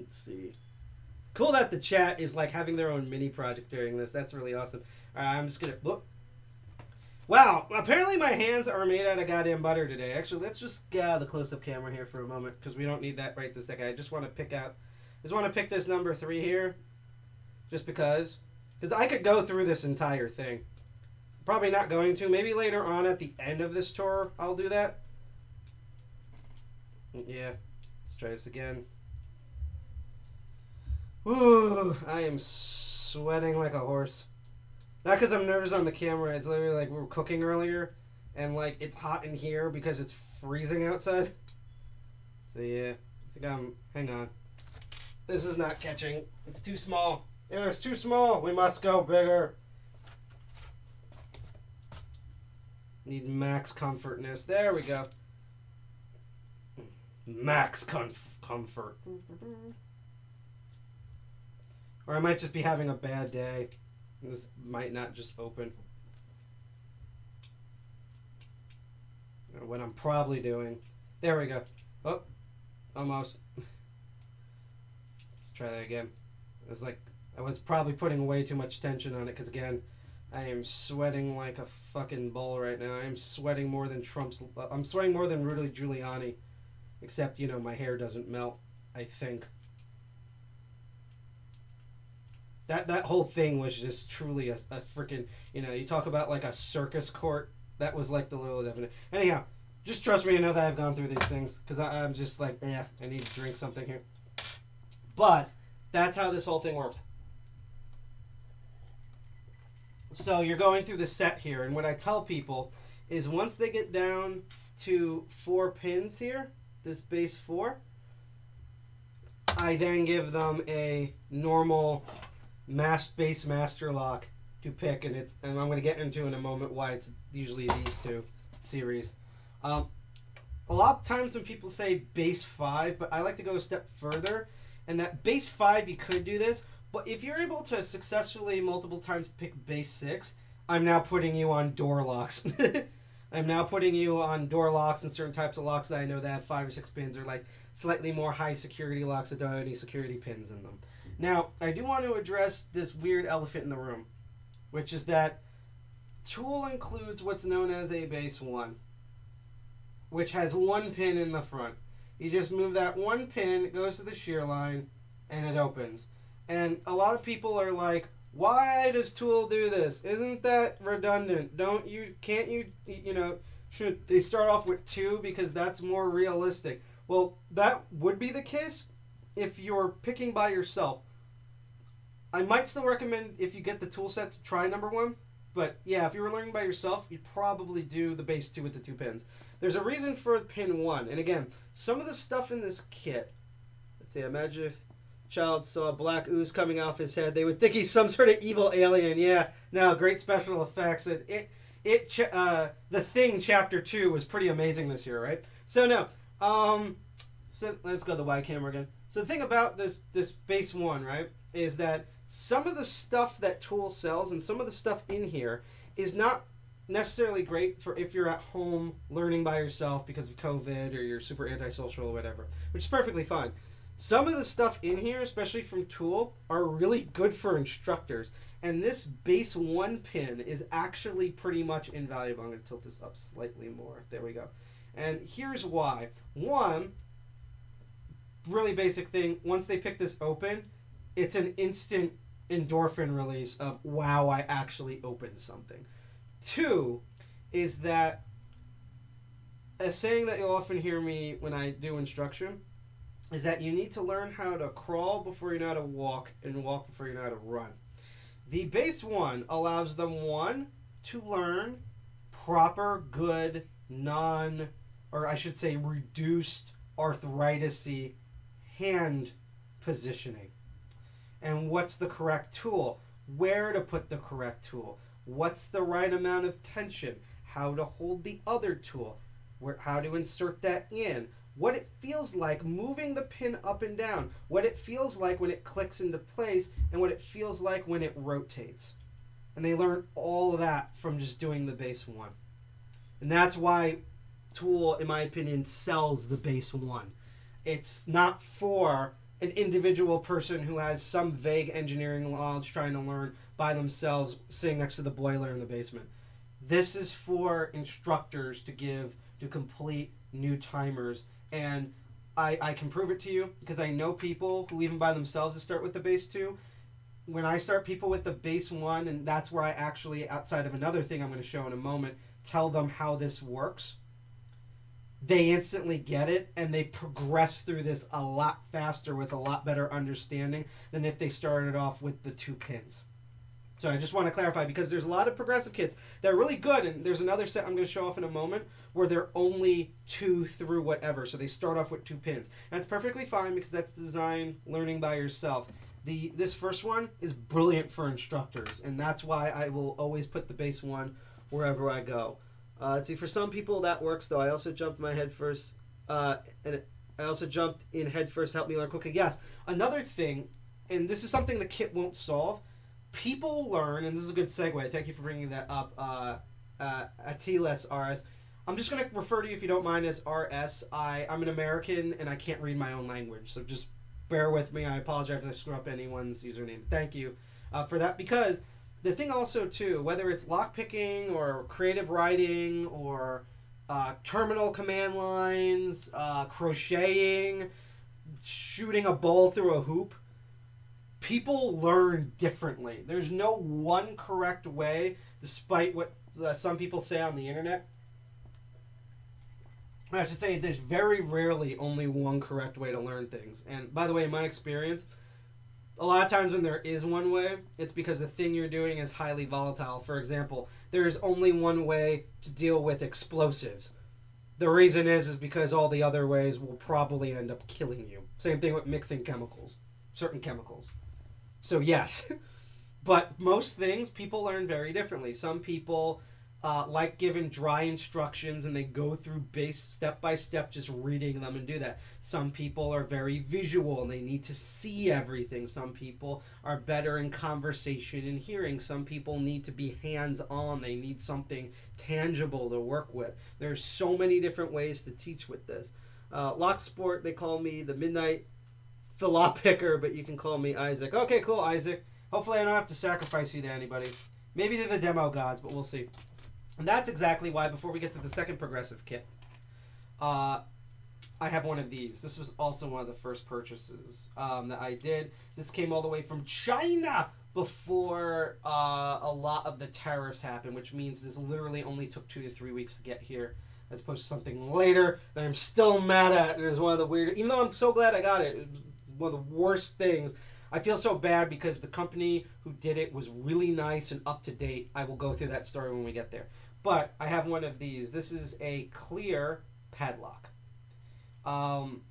see. Cool that the chat is like having their own mini project during this. That's really awesome. All right, I'm just gonna look. Wow, apparently my hands are made out of goddamn butter today. Actually, let's just get out of the close-up camera here for a moment because we don't need that right this second. I just want to pick out, I just want to pick this number three here, just because, because I could go through this entire thing. Probably not going to. Maybe later on at the end of this tour, I'll do that. Yeah, let's try this again. Ooh, I am sweating like a horse. Not because I'm nervous on the camera. It's literally like we were cooking earlier, and like it's hot in here because it's freezing outside. So yeah, I think I'm. Hang on. This is not catching. It's too small. It's too small. We must go bigger. Need max comfortness. There we go. Max comf- comfort. Mm-hmm. Or I might just be having a bad day. This might not just open. What I'm probably doing. There we go. Oh, almost. Let's try that again. It was like I was probably putting way too much tension on it because again, I am sweating like a fucking bull right now. I am sweating more than Trump's. I'm sweating more than Rudy Giuliani, except you know my hair doesn't melt. I think. That that whole thing was just truly a, a freaking you know you talk about like a circus court. That was like the little definite. Anyhow, just trust me. I know that I've gone through these things because I'm just like yeah, I need to drink something here. But that's how this whole thing works. So you're going through the set here, and what I tell people is once they get down to four pins here, this base four, I then give them a normal mass base master lock to pick, and it's and I'm going to get into in a moment why it's usually these two series. Um, a lot of times when people say base five, but I like to go a step further, and that base five you could do this, but if you're able to successfully multiple times pick base six, I'm now putting you on door locks. I'm now putting you on door locks and certain types of locks that I know that have five or six pins or like slightly more high security locks that don't have any security pins in them. Now, I do want to address this weird elephant in the room, which is that TOOOL includes what's known as a base one, which has one pin in the front. You just move that one pin, it goes to the shear line, and it opens. And a lot of people are like, why does TOOOL do this? Isn't that redundant? Don't you, can't you, you know, should they start off with two because that's more realistic? Well, that would be the case if you're picking by yourself. I might still recommend if you get the TOOOL set to try number one. But yeah, if you were learning by yourself, you'd probably do the base two with the two pins. There's a reason for pin one. And again, some of the stuff in this kit. Let's see, imagine if child saw a black ooze coming off his head, they would think he's some sort of evil alien. Yeah, no, great special effects. It, it, it uh, the thing chapter two was pretty amazing this year, right? So no, Um, so let's go to the wide camera again. So the thing about this this base one, right, is that some of the stuff that TOOOL sells and some of the stuff in here is not necessarily great for if you're at home learning by yourself because of COVID or you're super antisocial or whatever, which is perfectly fine. Some of the stuff in here, especially from TOOOL, are really good for instructors. And this base one pin is actually pretty much invaluable. I'm going to tilt this up slightly more. There we go. And here's why. One, really basic thing, once they pick this open, it's an instant endorphin release of, wow, I actually opened something. Two, is that a saying that you'll often hear me when I do instruction is that you need to learn how to crawl before you know how to walk and walk before you know how to run. The base one allows them one to learn proper, good, non, or I should say, reduced arthritis hand positioning. And what's the correct tool? Where to put the correct tool? What's the right amount of tension? How to hold the other tool? Where, how to insert that in? what it feels like moving the pin up and down, what it feels like when it clicks into place, and what it feels like when it rotates. And they learn all of that from just doing the base one. And that's why TOOOL, in my opinion, sells the base one. It's not for an individual person who has some vague engineering knowledge trying to learn by themselves sitting next to the boiler in the basement. This is for instructors to give to complete new timers and I, I can prove it to you because I know people who even by themselves start with the base two. When I start people with the base one, and that's where I actually, outside of another thing I'm going to show in a moment, tell them how this works. They instantly get it and they progress through this a lot faster with a lot better understanding than if they started off with the two pins. So I just want to clarify because there's a lot of progressive kits that are really good, and there's another set I'm going to show off in a moment where they're only two through whatever. So they start off with two pins. And that's perfectly fine because that's design learning by yourself. The this first one is brilliant for instructors, and that's why I will always put the base one wherever I go. Uh, let's see, for some people that works though. I also jumped my head first, uh, and I also jumped in head first. Help me learn quickly. Yes, another thing, and this is something the kit won't solve people learn, and this is a good segue. Thank you for bringing that up, uh, uh, Atiles RS. I'm just going to refer to you, if you don't mind, as RS. I, I'm an American and I can't read my own language, so just bear with me. I apologize if I screw up anyone's username. Thank you uh, for that because the thing also too, whether it's lockpicking or creative writing or uh, terminal command lines, uh, crocheting, shooting a ball through a hoop, people learn differently. There's no one correct way, despite what uh, some people say on the internet. I should say there's very rarely only one correct way to learn things. And by the way, in my experience, a lot of times when there is one way, it's because the thing you're doing is highly volatile. For example, there is only one way to deal with explosives. The reason is is because all the other ways will probably end up killing you. Same thing with mixing chemicals, certain chemicals. So yes, but most things people learn very differently. Some people uh, like given dry instructions and they go through base step by step just reading them and do that some people are very visual and they need to see everything some people are better in conversation and hearing some people need to be hands on they need something tangible to work with there's so many different ways to teach with this uh, lock sport they call me the midnight law picker, but you can call me Isaac. Okay, cool, Isaac. Hopefully, I don't have to sacrifice you to anybody. Maybe to the demo gods, but we'll see. And that's exactly why, before we get to the second progressive kit, uh, I have one of these. This was also one of the first purchases um, that I did. This came all the way from China before uh, a lot of the tariffs happened, which means this literally only took two to three weeks to get here as opposed to something later that I'm still mad at. It was one of the weird, even though I'm so glad I got it, it one of the worst things. I feel so bad because the company who did it was really nice and up to date. I will go through that story when we get there. But I have one of these. This is a clear padlock. Um,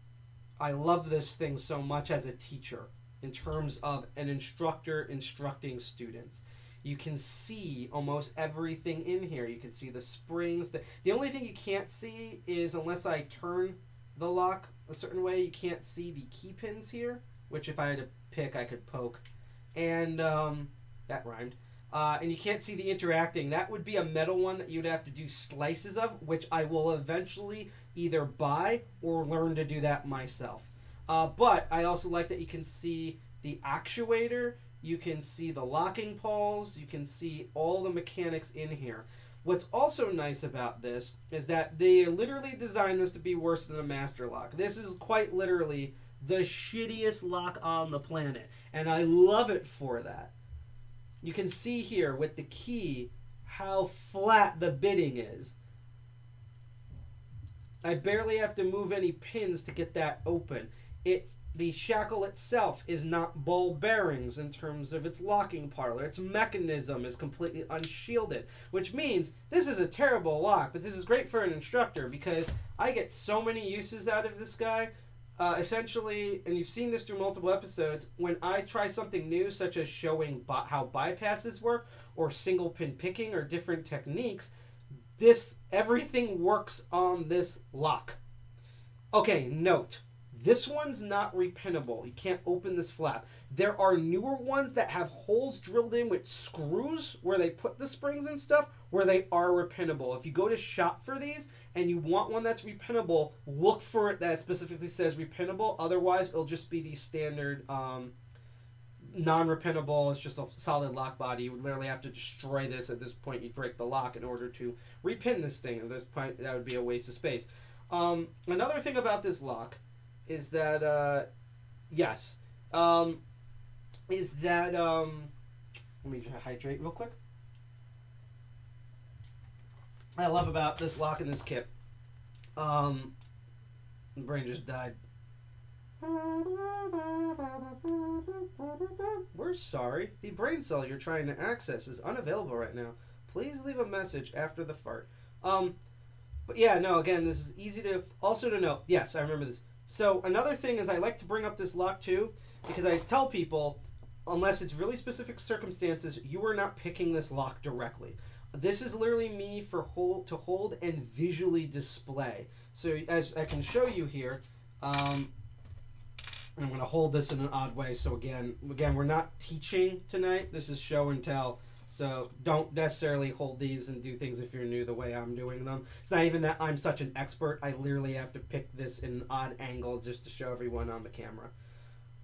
I love this thing so much as a teacher in terms of an instructor instructing students. You can see almost everything in here. You can see the springs. The, the only thing you can't see is unless I turn the lock a certain way. You can't see the key pins here, which if I had to pick, I could poke. And um, that rhymed. Uh, and you can't see the interacting. That would be a metal one that you'd have to do slices of, which I will eventually either buy or learn to do that myself. Uh, but I also like that you can see the actuator, you can see the locking pawls, you can see all the mechanics in here. What's also nice about this is that they literally designed this to be worse than a master lock. This is quite literally the shittiest lock on the planet, and I love it for that. You can see here with the key how flat the bitting is. I barely have to move any pins to get that open. It the shackle itself is not ball bearings in terms of its locking parlor. Its mechanism is completely unshielded, which means this is a terrible lock, but this is great for an instructor because I get so many uses out of this guy. Uh, essentially, and you've seen this through multiple episodes, when I try something new, such as showing bi- how bypasses work or single pin picking or different techniques, this everything works on this lock. Okay, note this one's not repinnable. You can't open this flap. There are newer ones that have holes drilled in with screws where they put the springs and stuff where they are repinnable. If you go to shop for these and you want one that's repinnable, look for it that specifically says repinnable. Otherwise, it'll just be the standard um, non-repinnable. It's just a solid lock body. You would literally have to destroy this. At this point, you'd break the lock in order to repin this thing. At this point, that would be a waste of space. Um, another thing about this lock is that uh, yes, um, is that um, let me hydrate real quick. I love about this lock and this kit. Um, the brain just died. We're sorry. The brain cell you're trying to access is unavailable right now. Please leave a message after the fart. Um, but yeah, no. Again, this is easy to also to know. Yes, I remember this. So another thing is I like to bring up this lock too because I tell people unless it's really specific circumstances, you are not picking this lock directly. This is literally me for hold to hold and visually display. So as I can show you here, um, I'm going to hold this in an odd way. So again, again, we're not teaching tonight. This is show and tell. So don't necessarily hold these and do things if you're new the way I'm doing them. It's not even that I'm such an expert. I literally have to pick this in an odd angle just to show everyone on the camera.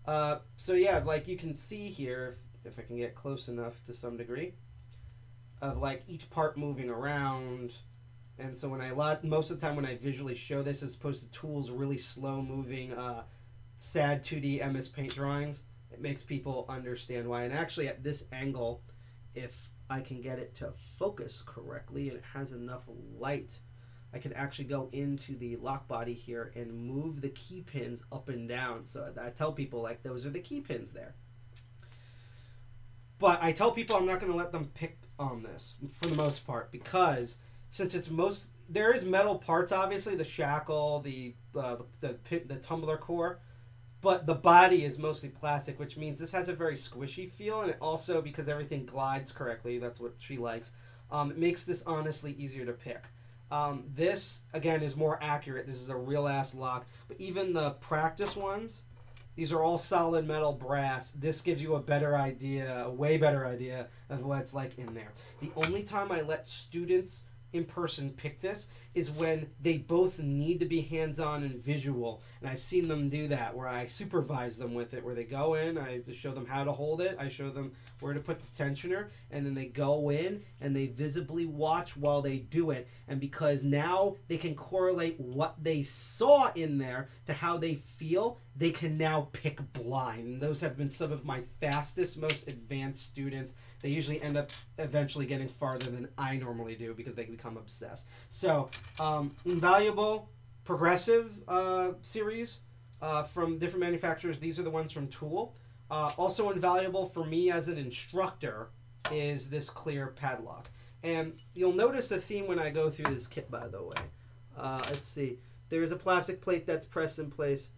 Uh, so yeah, like you can see here, if, if I can get close enough to some degree, of like each part moving around. And so when I lot most of the time when I visually show this as opposed to TOOOL's really slow moving uh, sad 2D MS Paint drawings, it makes people understand why. And actually at this angle, if I can get it to focus correctly and it has enough light, I can actually go into the lock body here and move the key pins up and down. So I tell people like those are the key pins there. But I tell people I'm not going to let them pick on this for the most part because since it's most there is metal parts obviously the shackle the uh, the the, the tumbler core but the body is mostly plastic which means this has a very squishy feel and it also because everything glides correctly that's what she likes um, it makes this honestly easier to pick. Um, this again is more accurate. This is a real ass lock but even the practice ones these are all solid metal brass. This gives you a better idea, a way better idea of what it's like in there. The only time I let students in person pick this is when they both need to be hands-on and visual. And i've seen them do that where i supervise them with it where they go in i show them how to hold it i show them where to put the tensioner and then they go in and they visibly watch while they do it. And because now they can correlate what they saw in there to how they feel they can now pick blind. Those have been some of my fastest most advanced students they usually end up eventually getting farther than I normally do because they become obsessed. So, um, invaluable progressive uh, series uh, from different manufacturers. These are the ones from TOOOL. Uh, also invaluable for me as an instructor is this clear padlock. And you'll notice a theme when I go through this kit, by the way. Uh, let's see. There's a plastic plate that's pressed in place.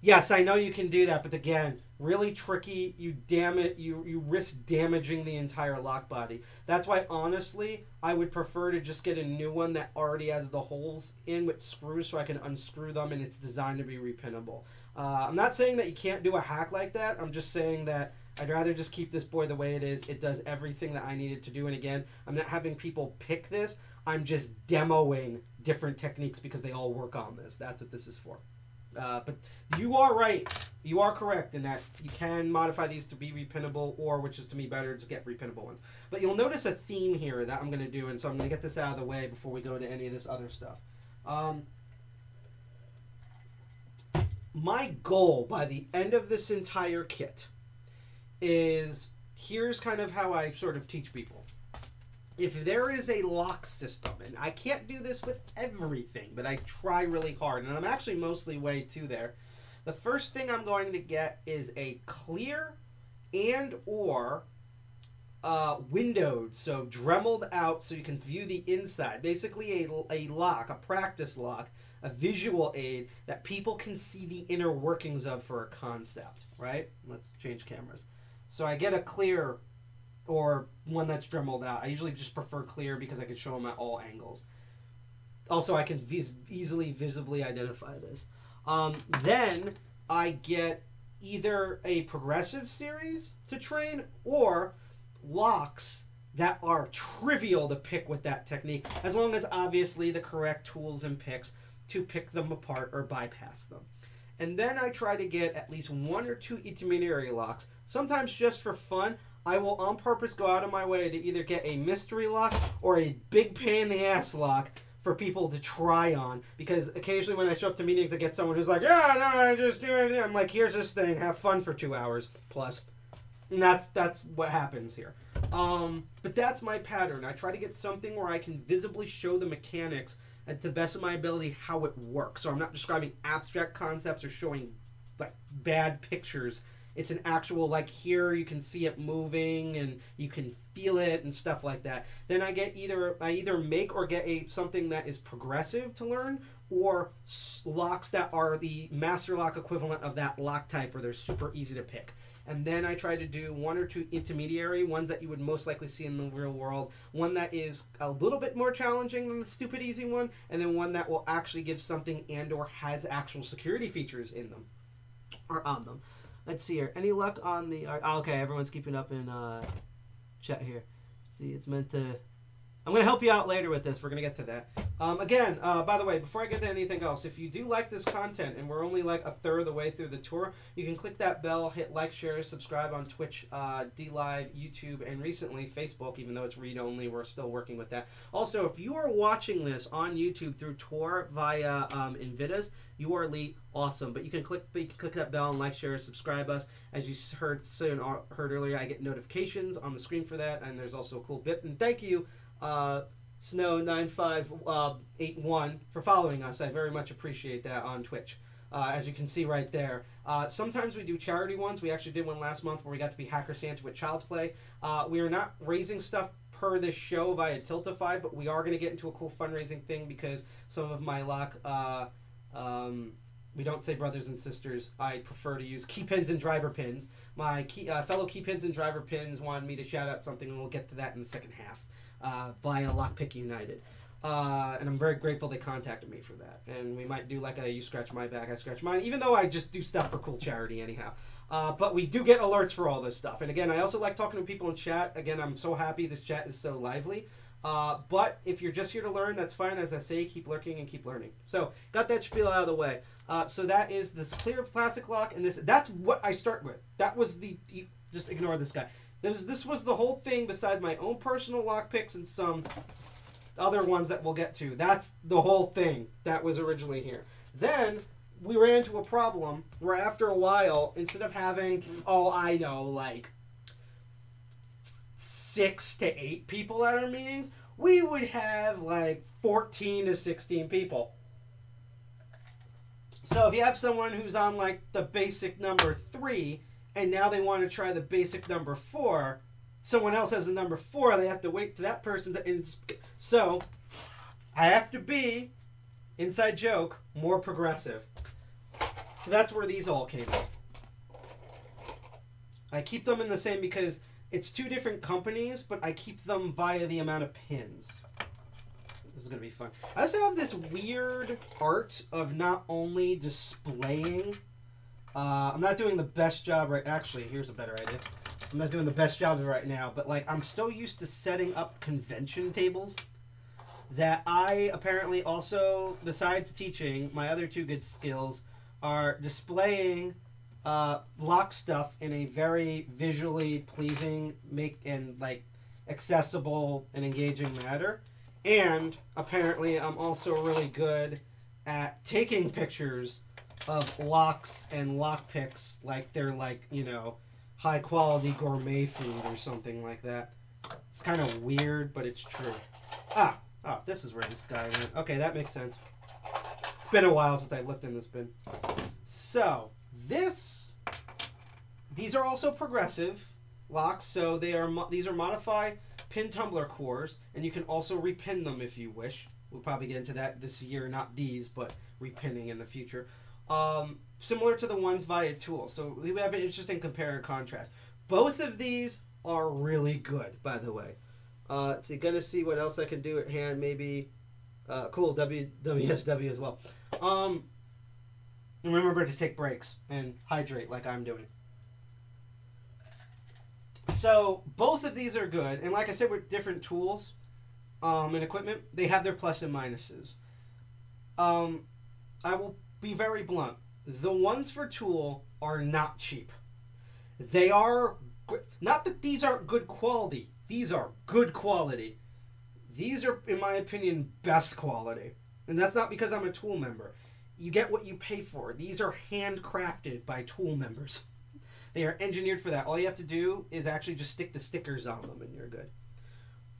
Yes, I know you can do that, but again, really tricky. You damn it, you you risk damaging the entire lock body. That's why honestly, I would prefer to just get a new one that already has the holes in with screws, so I can unscrew them and it's designed to be repinnable. Uh, I'm not saying that you can't do a hack like that. I'm just saying that I'd rather just keep this boy the way it is. It does everything that I needed to do. And again, I'm not having people pick this. I'm just demoing different techniques because they all work on this. That's what this is for. Uh, but you are right. You are correct in that you can modify these to be repinnable, or which is to me better, just get repinnable ones. But you'll notice a theme here that I'm going to do, and so I'm going to get this out of the way before we go to any of this other stuff. Um, my goal by the end of this entire kit is here's kind of how I sort of teach people. If there is a lock system, and I can't do this with everything, but I try really hard, and I'm actually mostly way to there. The first thing I'm going to get is a clear and or uh, windowed, so dremeled out so you can view the inside. Basically, a, a lock, a practice lock, a visual aid that people can see the inner workings of for a concept, right? Let's change cameras. So I get a clear or one that's dremeled out. I usually just prefer clear because I can show them at all angles. Also, I can vis- easily visibly identify this. Um, then I get either a progressive series to train or locks that are trivial to pick with that technique, as long as obviously the correct tools and picks to pick them apart or bypass them. And then I try to get at least one or two intermediary locks, sometimes just for fun. I will on purpose go out of my way to either get a mystery lock or a big pain in the ass lock for people to try on. Because occasionally when I show up to meetings, I get someone who's like, yeah, no, I just do everything. I'm like, here's this thing, have fun for two hours plus. And that's that's what happens here. Um, but that's my pattern. I try to get something where I can visibly show the mechanics to the best of my ability how it works. So I'm not describing abstract concepts or showing like bad pictures. It's an actual like here you can see it moving and you can feel it and stuff like that. Then I get either I either make or get a something that is progressive to learn or locks that are the master lock equivalent of that lock type where they're super easy to pick and then I try to do one or two intermediary ones that you would most likely see in the real world. One that is a little bit more challenging than the stupid easy one, and then one that will actually give something and or has actual security features in them or on them. Let's see here. Any luck on the? Oh, okay, everyone's keeping up in uh, chat here. See, it's meant to. I'm going to help you out later with this. We're going to get to that. Um, again, uh, by the way, before I get to anything else, if you do like this content and we're only like a third of the way through the tour, you can click that bell, hit like, share, subscribe on Twitch, uh, DLive, YouTube, and recently Facebook, even though it's read only, we're still working with that. Also, if you are watching this on YouTube through Tor via um, Invidious, you are elite, awesome. But you can click you can click that bell and like, share, subscribe us. As you heard soon heard earlier, I get notifications on the screen for that, and there's also a cool bit. And thank you uh, Snow9581 uh, for following us. I very much appreciate that on Twitch. Uh, as you can see right there. Uh, sometimes we do charity ones. We actually did one last month where we got to be Hacker Santa with Child's Play. Uh, we are not raising stuff per this show via Tiltify, but we are going to get into a cool fundraising thing because some of my lock. Uh, um, we don't say brothers and sisters. I prefer to use key pins and driver pins. My key, fellow key pins and driver pins wanted me to shout out something, and we'll get to that in the second half uh, via Lockpick United. Uh, and I'm very grateful they contacted me for that. And we might do like a you scratch my back, I scratch mine, even though I just do stuff for cool charity anyhow. Uh, but we do get alerts for all this stuff. And again, I also like talking to people in chat. Again, I'm so happy this chat is so lively. Uh, but if you're just here to learn, that's fine. As I say, keep lurking and keep learning. So, got that spiel out of the way. Uh, so that is this clear plastic lock, and this that's what I start with. That was the just ignore this guy. This, this was the whole thing besides my own personal lockpicks and some other ones that we'll get to. That's the whole thing that was originally here. Then we ran into a problem where after a while, instead of having, oh, I know, like six to eight people at our meetings, we would have like 14 to 16 people. So if you have someone who's on like the basic number three, and now they want to try the basic number four. Someone else has a number four. They have to wait for that person to. And so, I have to be, inside joke, more progressive. So that's where these all came in. I keep them in the same because it's two different companies, but I keep them via the amount of pins. This is gonna be fun. I also have this weird art of not only displaying. Uh, I'm not doing the best job right. Actually, here's a better idea. I'm not doing the best job right now, but like I'm so used to setting up convention tables that I apparently also, besides teaching, my other two good skills are displaying uh, lock stuff in a very visually pleasing, make and like accessible and engaging manner. And apparently, I'm also really good at taking pictures of locks and lock picks like they're like you know high quality gourmet food or something like that. It's kind of weird, but it's true. Ah, oh, this is where this guy went. Okay, that makes sense. It's been a while since I looked in this bin. So this, these are also progressive locks. So they are these are modified pin tumbler cores, and you can also repin them if you wish. We'll probably get into that this year, not these, but repinning in the future. Um, similar to the ones via TOOOL. So we have an interesting compare and contrast. Both of these are really good, by the way. Uh, so you're gonna see what else I can do at hand. Maybe, uh, cool W WSW as well. Um, remember to take breaks and hydrate like I'm doing. So both of these are good, and like I said, with different tools um, and equipment, they have their plus and minuses. Um, I will be very blunt. The ones for TOOOL are not cheap. They are not that these aren't good quality. These are good quality. These are, in my opinion, best quality. And that's not because I'm a TOOOL member. You get what you pay for. These are handcrafted by TOOOL members. They are engineered for that. All you have to do is actually just stick the stickers on them, and you're good.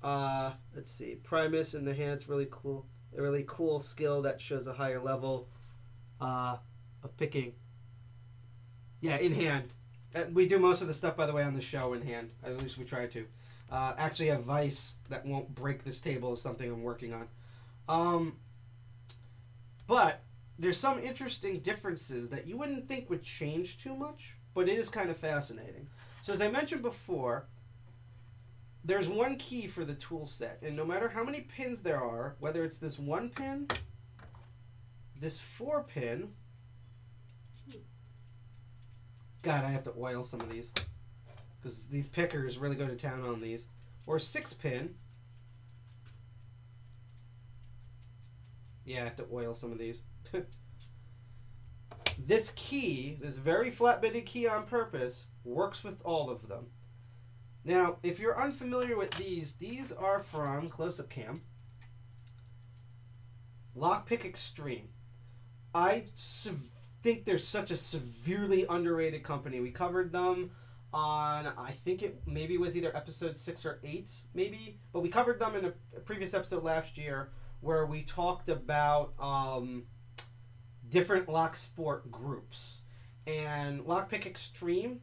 Uh, let's see. Primus in the hand's really cool. A really cool skill that shows a higher level uh, of picking. Yeah, in hand. Uh, we do most of the stuff, by the way, on the show in hand. At least we try to. Uh, actually, a vice that won't break this table is something I'm working on. Um, but there's some interesting differences that you wouldn't think would change too much, but it is kind of fascinating. So as I mentioned before, there's one key for the TOOOL set, and no matter how many pins there are, whether it's this one pin, this four pin. God, I have to oil some of these because these pickers really go to town on these. Or six pin. Yeah, I have to oil some of these. this key, this very flat bitted key on purpose, works with all of them. Now, if you're unfamiliar with these, these are from Close Up Cam. Lockpick Extreme. I think they're such a severely underrated company. We covered them on, I think it maybe was either episode six or eight, maybe, but we covered them in a, a previous episode last year where we talked about um, different lock sport groups. And Lockpick Extreme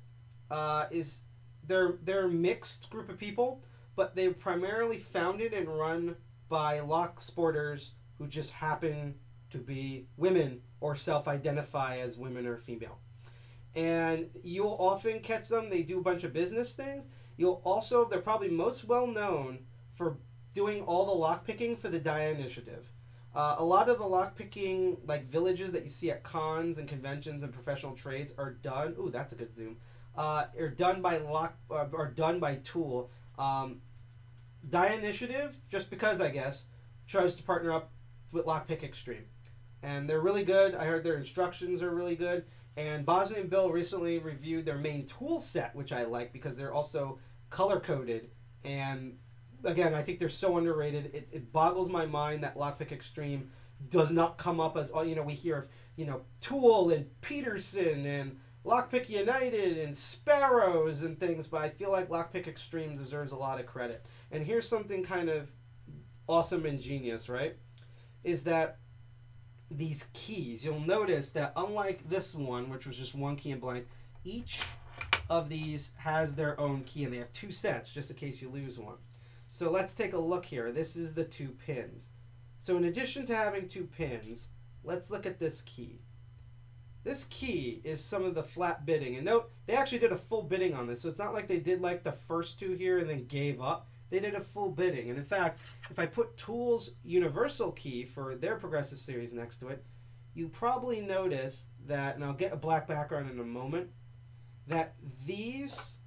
uh, is they're they're a mixed group of people, but they're primarily founded and run by lock sporters who just happen to be women or self-identify as women or female. And you'll often catch them. They do a bunch of business things. You'll also they're probably most well known for doing all the lockpicking for the Diana Initiative. Uh, a lot of the lockpicking, like villages that you see at cons and conventions and professional trades are done. Ooh, that's a good zoom. Uh, are done by lock uh, are done by TOOOL. Um, Diana Initiative, just because I guess, tries to partner up with Lockpick Extreme, and they're really good. I heard their instructions are really good. And BosnianBill recently reviewed their main tool set, which I like because they're also color coded. And again, I think they're so underrated. It, it boggles my mind that Lockpick Extreme does not come up as all you know. We hear of you know TOOOL and Peterson and Lockpick United and Sparrows and things, but I feel like Lockpick Extreme deserves a lot of credit. And here's something kind of awesome and genius, right? Is that these keys, you'll notice that unlike this one, which was just one key and blank, each of these has their own key and they have two sets just in case you lose one. So let's take a look here. This is the two pins. So in addition to having two pins, let's look at this key. this key is some of the flat bitting. And note, they actually did a full bitting on this. So it's not like they did like the first two here and then gave up. They did a full bitting. And in fact, if I put TOOOL's Universal Key for their Progressive Series next to it, you probably notice that, and I'll get a black background in a moment, that these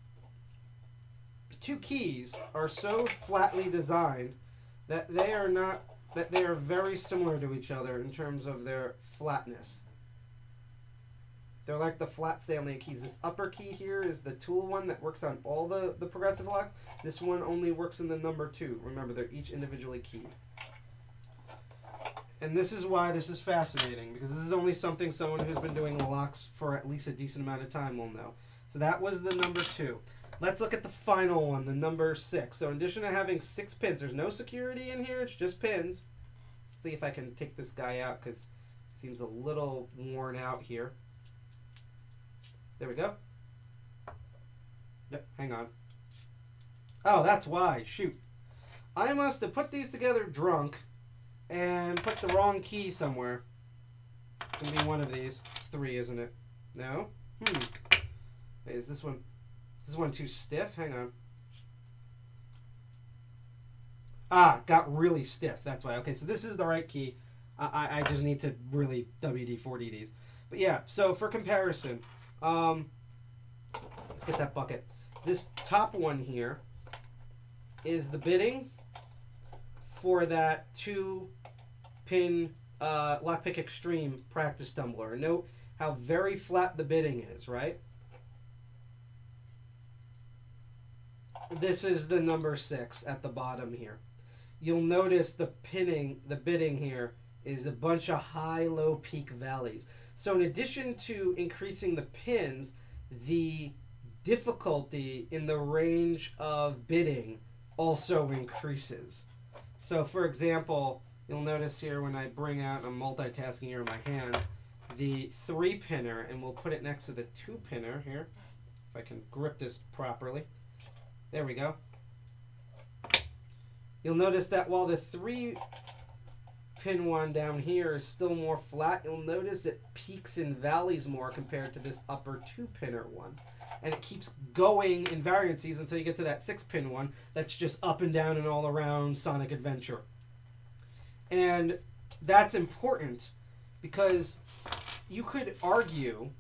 two keys are so flatly designed that they are not that they are very similar to each other in terms of their flatness. They're like the flat Stanley keys. This upper key here is the TOOOL one that works on all the, the progressive locks. This one only works in the number two. Remember, they're each individually keyed. And this is why this is fascinating, because this is only something someone who's been doing locks for at least a decent amount of time will know. So that was the number two. Let's look at the final one, the number six. So in addition to having six pins, there's no security in here, it's just pins. Let's see if I can take this guy out, because it seems a little worn out here. There we go. Yep, hang on. Oh, that's why. Shoot. I must have put these together drunk and put the wrong key somewhere. It's gonna be one of these. It's three, isn't it? No? Hmm. Wait, is this one is this one too stiff? Hang on. Ah, got really stiff. That's why. Okay, so this is the right key. I, I, I just need to really WD-40 these. But yeah, so for comparison, um, let's get that bucket. This top one here is the bitting for that two pin uh, lockpick extreme practice tumbler. Note how very flat the bitting is, right? This is the number six at the bottom here. You'll notice the pinning, the bidding here is a bunch of high, low peak valleys. So in addition to increasing the pins, the difficulty in the range of bitting also increases. So for example, you'll notice here when I bring out, I'm multitasking here in my hands, the three pinner, and we'll put it next to the two pinner here, if I can grip this properly. There we go. You'll notice that while the three pin one down here is still more flat, you'll notice it peaks and valleys more compared to this upper two pinner one. And it keeps going in variances until you get to that six pin one that's just up and down and all around Sonic Adventure. And that's important because you could argue,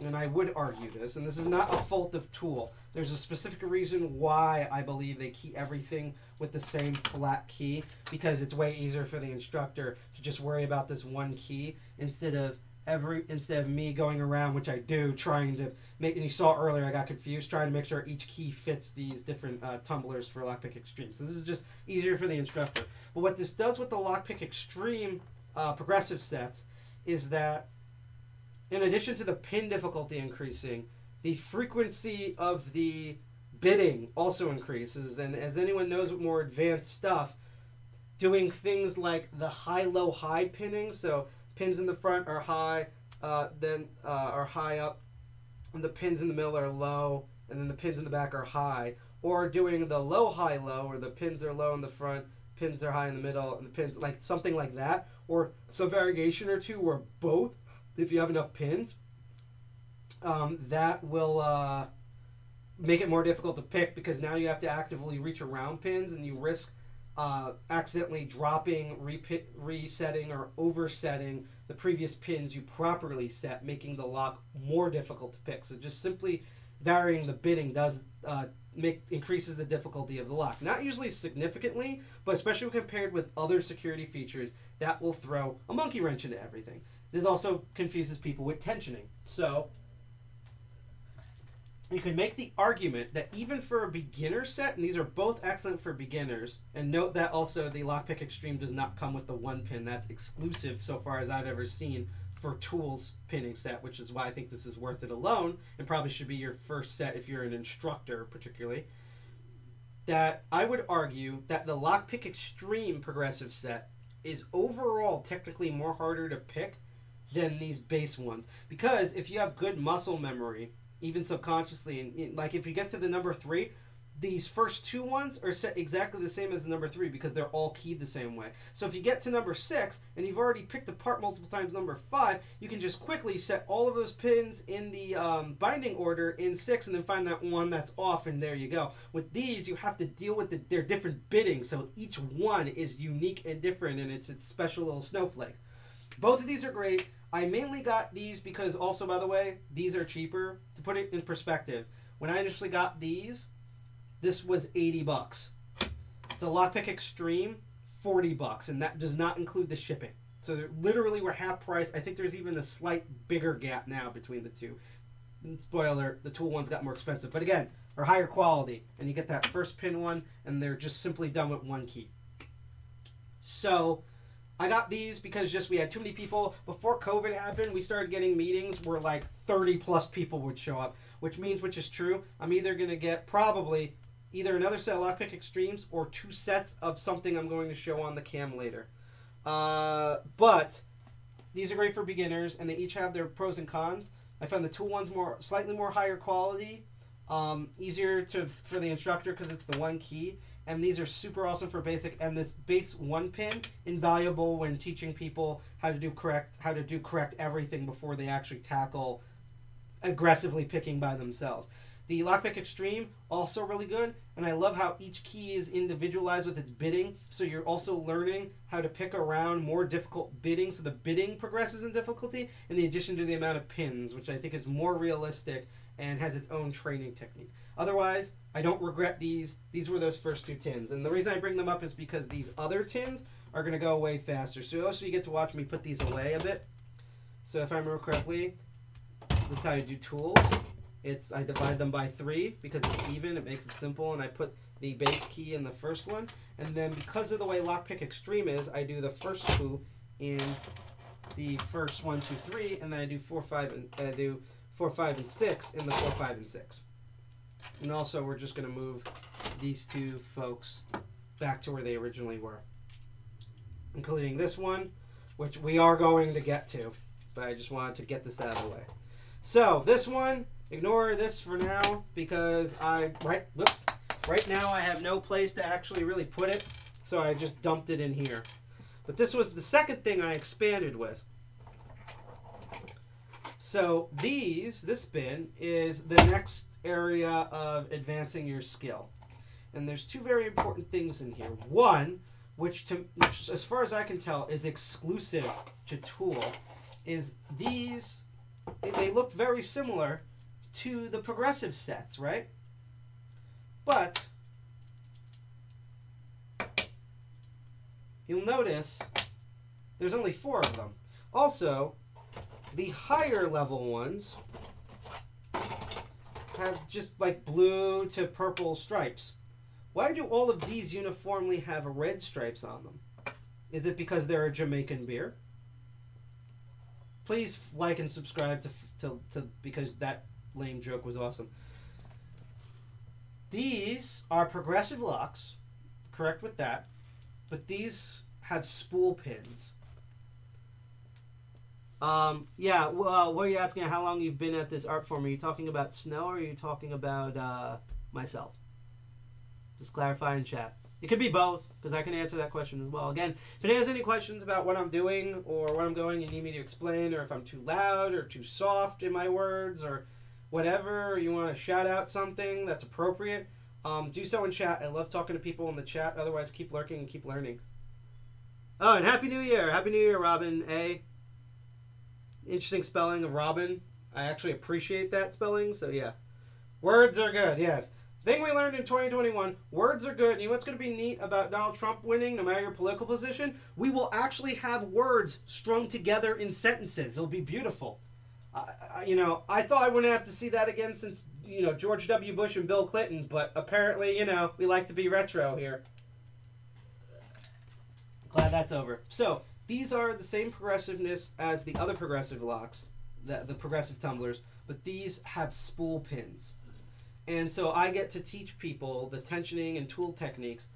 and I would argue this, and this is not a fault of TOOOL. There's a specific reason why I believe they key everything with the same flat key because it's way easier for the instructor to just worry about this one key instead of every instead of me going around, which I do, trying to make. And you saw earlier, I got confused trying to make sure each key fits these different uh, tumblers for Lockpick Extreme. So this is just easier for the instructor. But what this does with the Lockpick Extreme uh, progressive sets is that, in addition to the pin difficulty increasing, the frequency of the bitting also increases. And as anyone knows with more advanced stuff, doing things like the high low high pinning, so pins in the front are high, uh, then uh, are high up, and the pins in the middle are low, and then the pins in the back are high. Or doing the low high low, where the pins are low in the front, pins are high in the middle, and the pins like something like that, or some variation or two where both, if you have enough pins, um, that will uh, make it more difficult to pick because now you have to actively reach around pins and you risk uh, accidentally dropping, repi- resetting, or oversetting the previous pins you properly set, making the lock more difficult to pick. So just simply varying the bitting does uh, make increases the difficulty of the lock. Not usually significantly, but especially compared with other security features, that will throw a monkey wrench into everything. This also confuses people with tensioning. So you can make the argument that even for a beginner set, and these are both excellent for beginners, and note that also the Lockpick Extreme does not come with the one pin. That's exclusive so far as I've ever seen for TOOOL's pinning set, which is why I think this is worth it alone, and probably should be your first set if you're an instructor, particularly. That I would argue that the Lockpick Extreme progressive set is overall technically more harder to pick than these base ones. Because if you have good muscle memory, even subconsciously, and like if you get to the number three, these first two ones are set exactly the same as the number three because they're all keyed the same way. So if you get to number six and you've already picked apart multiple times number five, you can just quickly set all of those pins in the um, binding order in six and then find that one that's off and there you go. With these, you have to deal with the, their different bitting, so each one is unique and different and it's its special little snowflake. Both of these are great. I mainly got these because also, by the way, these are cheaper. To put it in perspective, when I initially got these, this was 80 bucks. The Lockpick Extreme, 40 bucks, and that does not include the shipping. So literally were half price. I think there's even a slight bigger gap now between the two. Spoiler, the TOOOL ones got more expensive, but again, are higher quality, and you get that first pin one, and they're just simply done with one key. So, I got these because just we had too many people. Before COVID happened, we started getting meetings where like 30 plus people would show up, which means, which is true, I'm either going to get probably either another set of Lockpick Extremes or two sets of something I'm going to show on the cam later. Uh, but these are great for beginners, and they each have their pros and cons. I found the TOOOL ones more slightly more higher quality, um, easier to for the instructor because it's the one key, and these are super awesome for basic. And this base one pin invaluable when teaching people how to do correct how to do correct everything before they actually tackle aggressively picking by themselves. The Lockpick Extreme also really good, and I love how each key is individualized with its bitting. So you're also learning how to pick around more difficult bitting, so the bitting progresses in difficulty, in the addition to the amount of pins, which I think is more realistic and has its own training technique. Otherwise, I don't regret these. These were those first two tins, and the reason I bring them up is because these other tins are going to go away faster. So also you get to watch me put these away a bit. So if I remember correctly, this is how you do tools. It's I divide them by three because it's even. It makes it simple, and I put the base key in the first one, and then because of the way Lockpick Extreme is, I do the first two in the first one, two, three, and then I do four, five, and I do four, five, and six in the four, five, and six. And also, we're just going to move these two folks back to where they originally were, including this one, which we are going to get to, but I just wanted to get this out of the way. So this one Ignore this for now because I right whoop, right now I have no place to actually really put it, so I just dumped it in here. But this was the second thing I expanded with. So these, this bin, is the next area of advancing your skill. And there's two very important things in here. One, which, to, which as far as I can tell, is exclusive to TOOOL, is these, they look very similar to the progressive sets, right? But you'll notice there's only four of them. Also, the higher level ones have just like blue to purple stripes. Why do all of these uniformly have red stripes on them? Is it because they're a Jamaican beer? Please like and subscribe to, to, to because that lame joke was awesome. These are progressive locks, correct with that, but these have spool pins. Um, yeah, well, what are you asking? How long you've been at this art form? Are you talking about snow or are you talking about uh, myself? Just clarify in chat. It could be both, because I can answer that question as well. Again, if anyone has any questions about what I'm doing or what I'm going, you need me to explain, or if I'm too loud or too soft in my words, or whatever, you want to shout out something that's appropriate, um, do so in chat. I love talking to people in the chat. Otherwise, keep lurking and keep learning. Oh, and Happy New Year! Happy New Year, Robin A. Interesting spelling of Robin. I actually appreciate that spelling, so yeah. Words are good, yes. Thing we learned in 2021 words are good. You know what's going to be neat about Donald Trump winning, no matter your political position? We will actually have words strung together in sentences. It'll be beautiful. I, you know, I thought I wouldn't have to see that again since you know George W. Bush and Bill Clinton, but apparently, you know, we like to be retro here. Glad that's over. So these are the same progressiveness as the other progressive locks, the, the progressive tumblers, but these have spool pins. And so I get to teach people the tensioning and tool techniques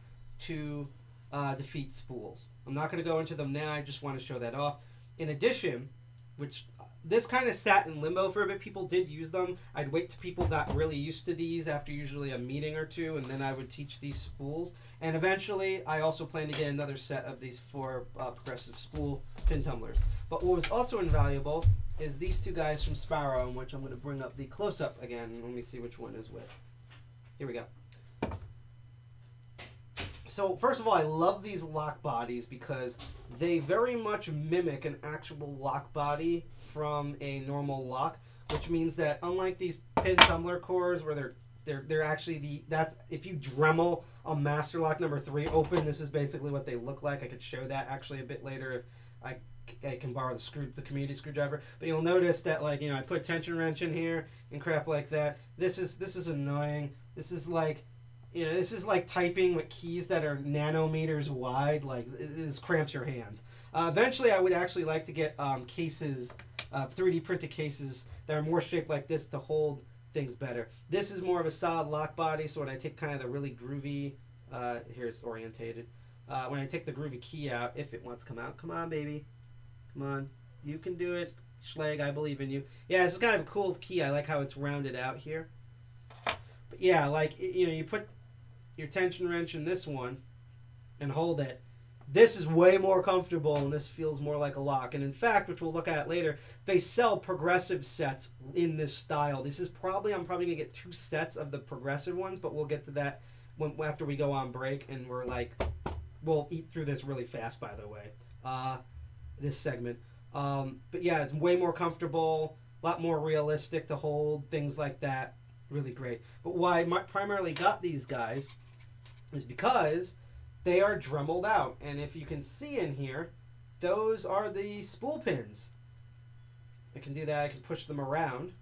to uh, defeat spools. I'm not going to go into them now, I just want to show that off. In addition, which this kind of sat in limbo for a bit. People did use them. I'd wait till people got really used to these after usually a meeting or two, and then I would teach these spools. And eventually, I also plan to get another set of these four uh, progressive spool pin tumblers. But what was also invaluable is these two guys from Sparrow, in which I'm going to bring up the close up again. Let me see which one is which. Here we go. So first of all, I love these lock bodies because they very much mimic an actual lock body from a normal lock, which means that unlike these pin tumbler cores where they're they're they're actually the that's if you Dremel a master lock number three open, this is basically what they look like. I could show that actually a bit later if I, I can borrow the screw the community screwdriver. But you'll notice that like you know I put tension wrench in here and crap like that. This is this is annoying. This is like you know, this is like typing with keys that are nanometers wide. Like this cramps your hands. Uh, eventually, I would actually like to get um, cases, uh, 3D printed cases that are more shaped like this to hold things better. This is more of a solid lock body, so when I take kind of the really groovy, uh, here it's orientated. Uh, when I take the groovy key out, if it wants to come out, come on, baby, come on, you can do it, Schlage. I believe in you. Yeah, this is kind of a cool key. I like how it's rounded out here. But yeah, like you know, you put your tension wrench in this one and hold it. This is way more comfortable and this feels more like a lock. And in fact, which we'll look at later, they sell progressive sets in this style. This is probably, I'm probably going to get two sets of the progressive ones, but we'll get to that when, after we go on break and we're like, we'll eat through this really fast, by the way, uh, this segment. Um, but yeah, it's way more comfortable, a lot more realistic to hold, things like that. Really great. But why I primarily got these guys is because they are dremeled out. And if you can see in here, those are the spool pins. I can do that. I can push them around.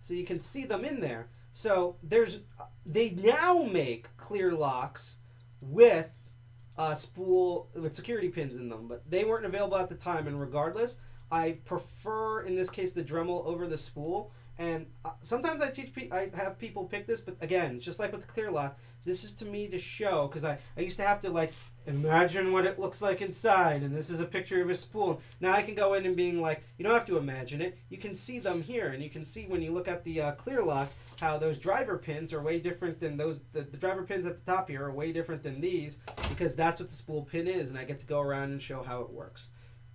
So you can see them in there. So there's they now make clear locks with uh, spool with security pins in them, but they weren't available at the time. And regardless, I prefer in this case the Dremel over the spool. And uh, sometimes I teach, pe- I have people pick this, but again, just like with the clear lock, this is to me to show because I, I used to have to like imagine what it looks like inside and this is a picture of a spool. Now i can go in and being like you don't have to imagine it. You can see them here and you can see when you look at the uh, clear lock how those driver pins are way different than those the, the driver pins at the top here are way different than these because that's what the spool pin is and i get to go around and show how it works.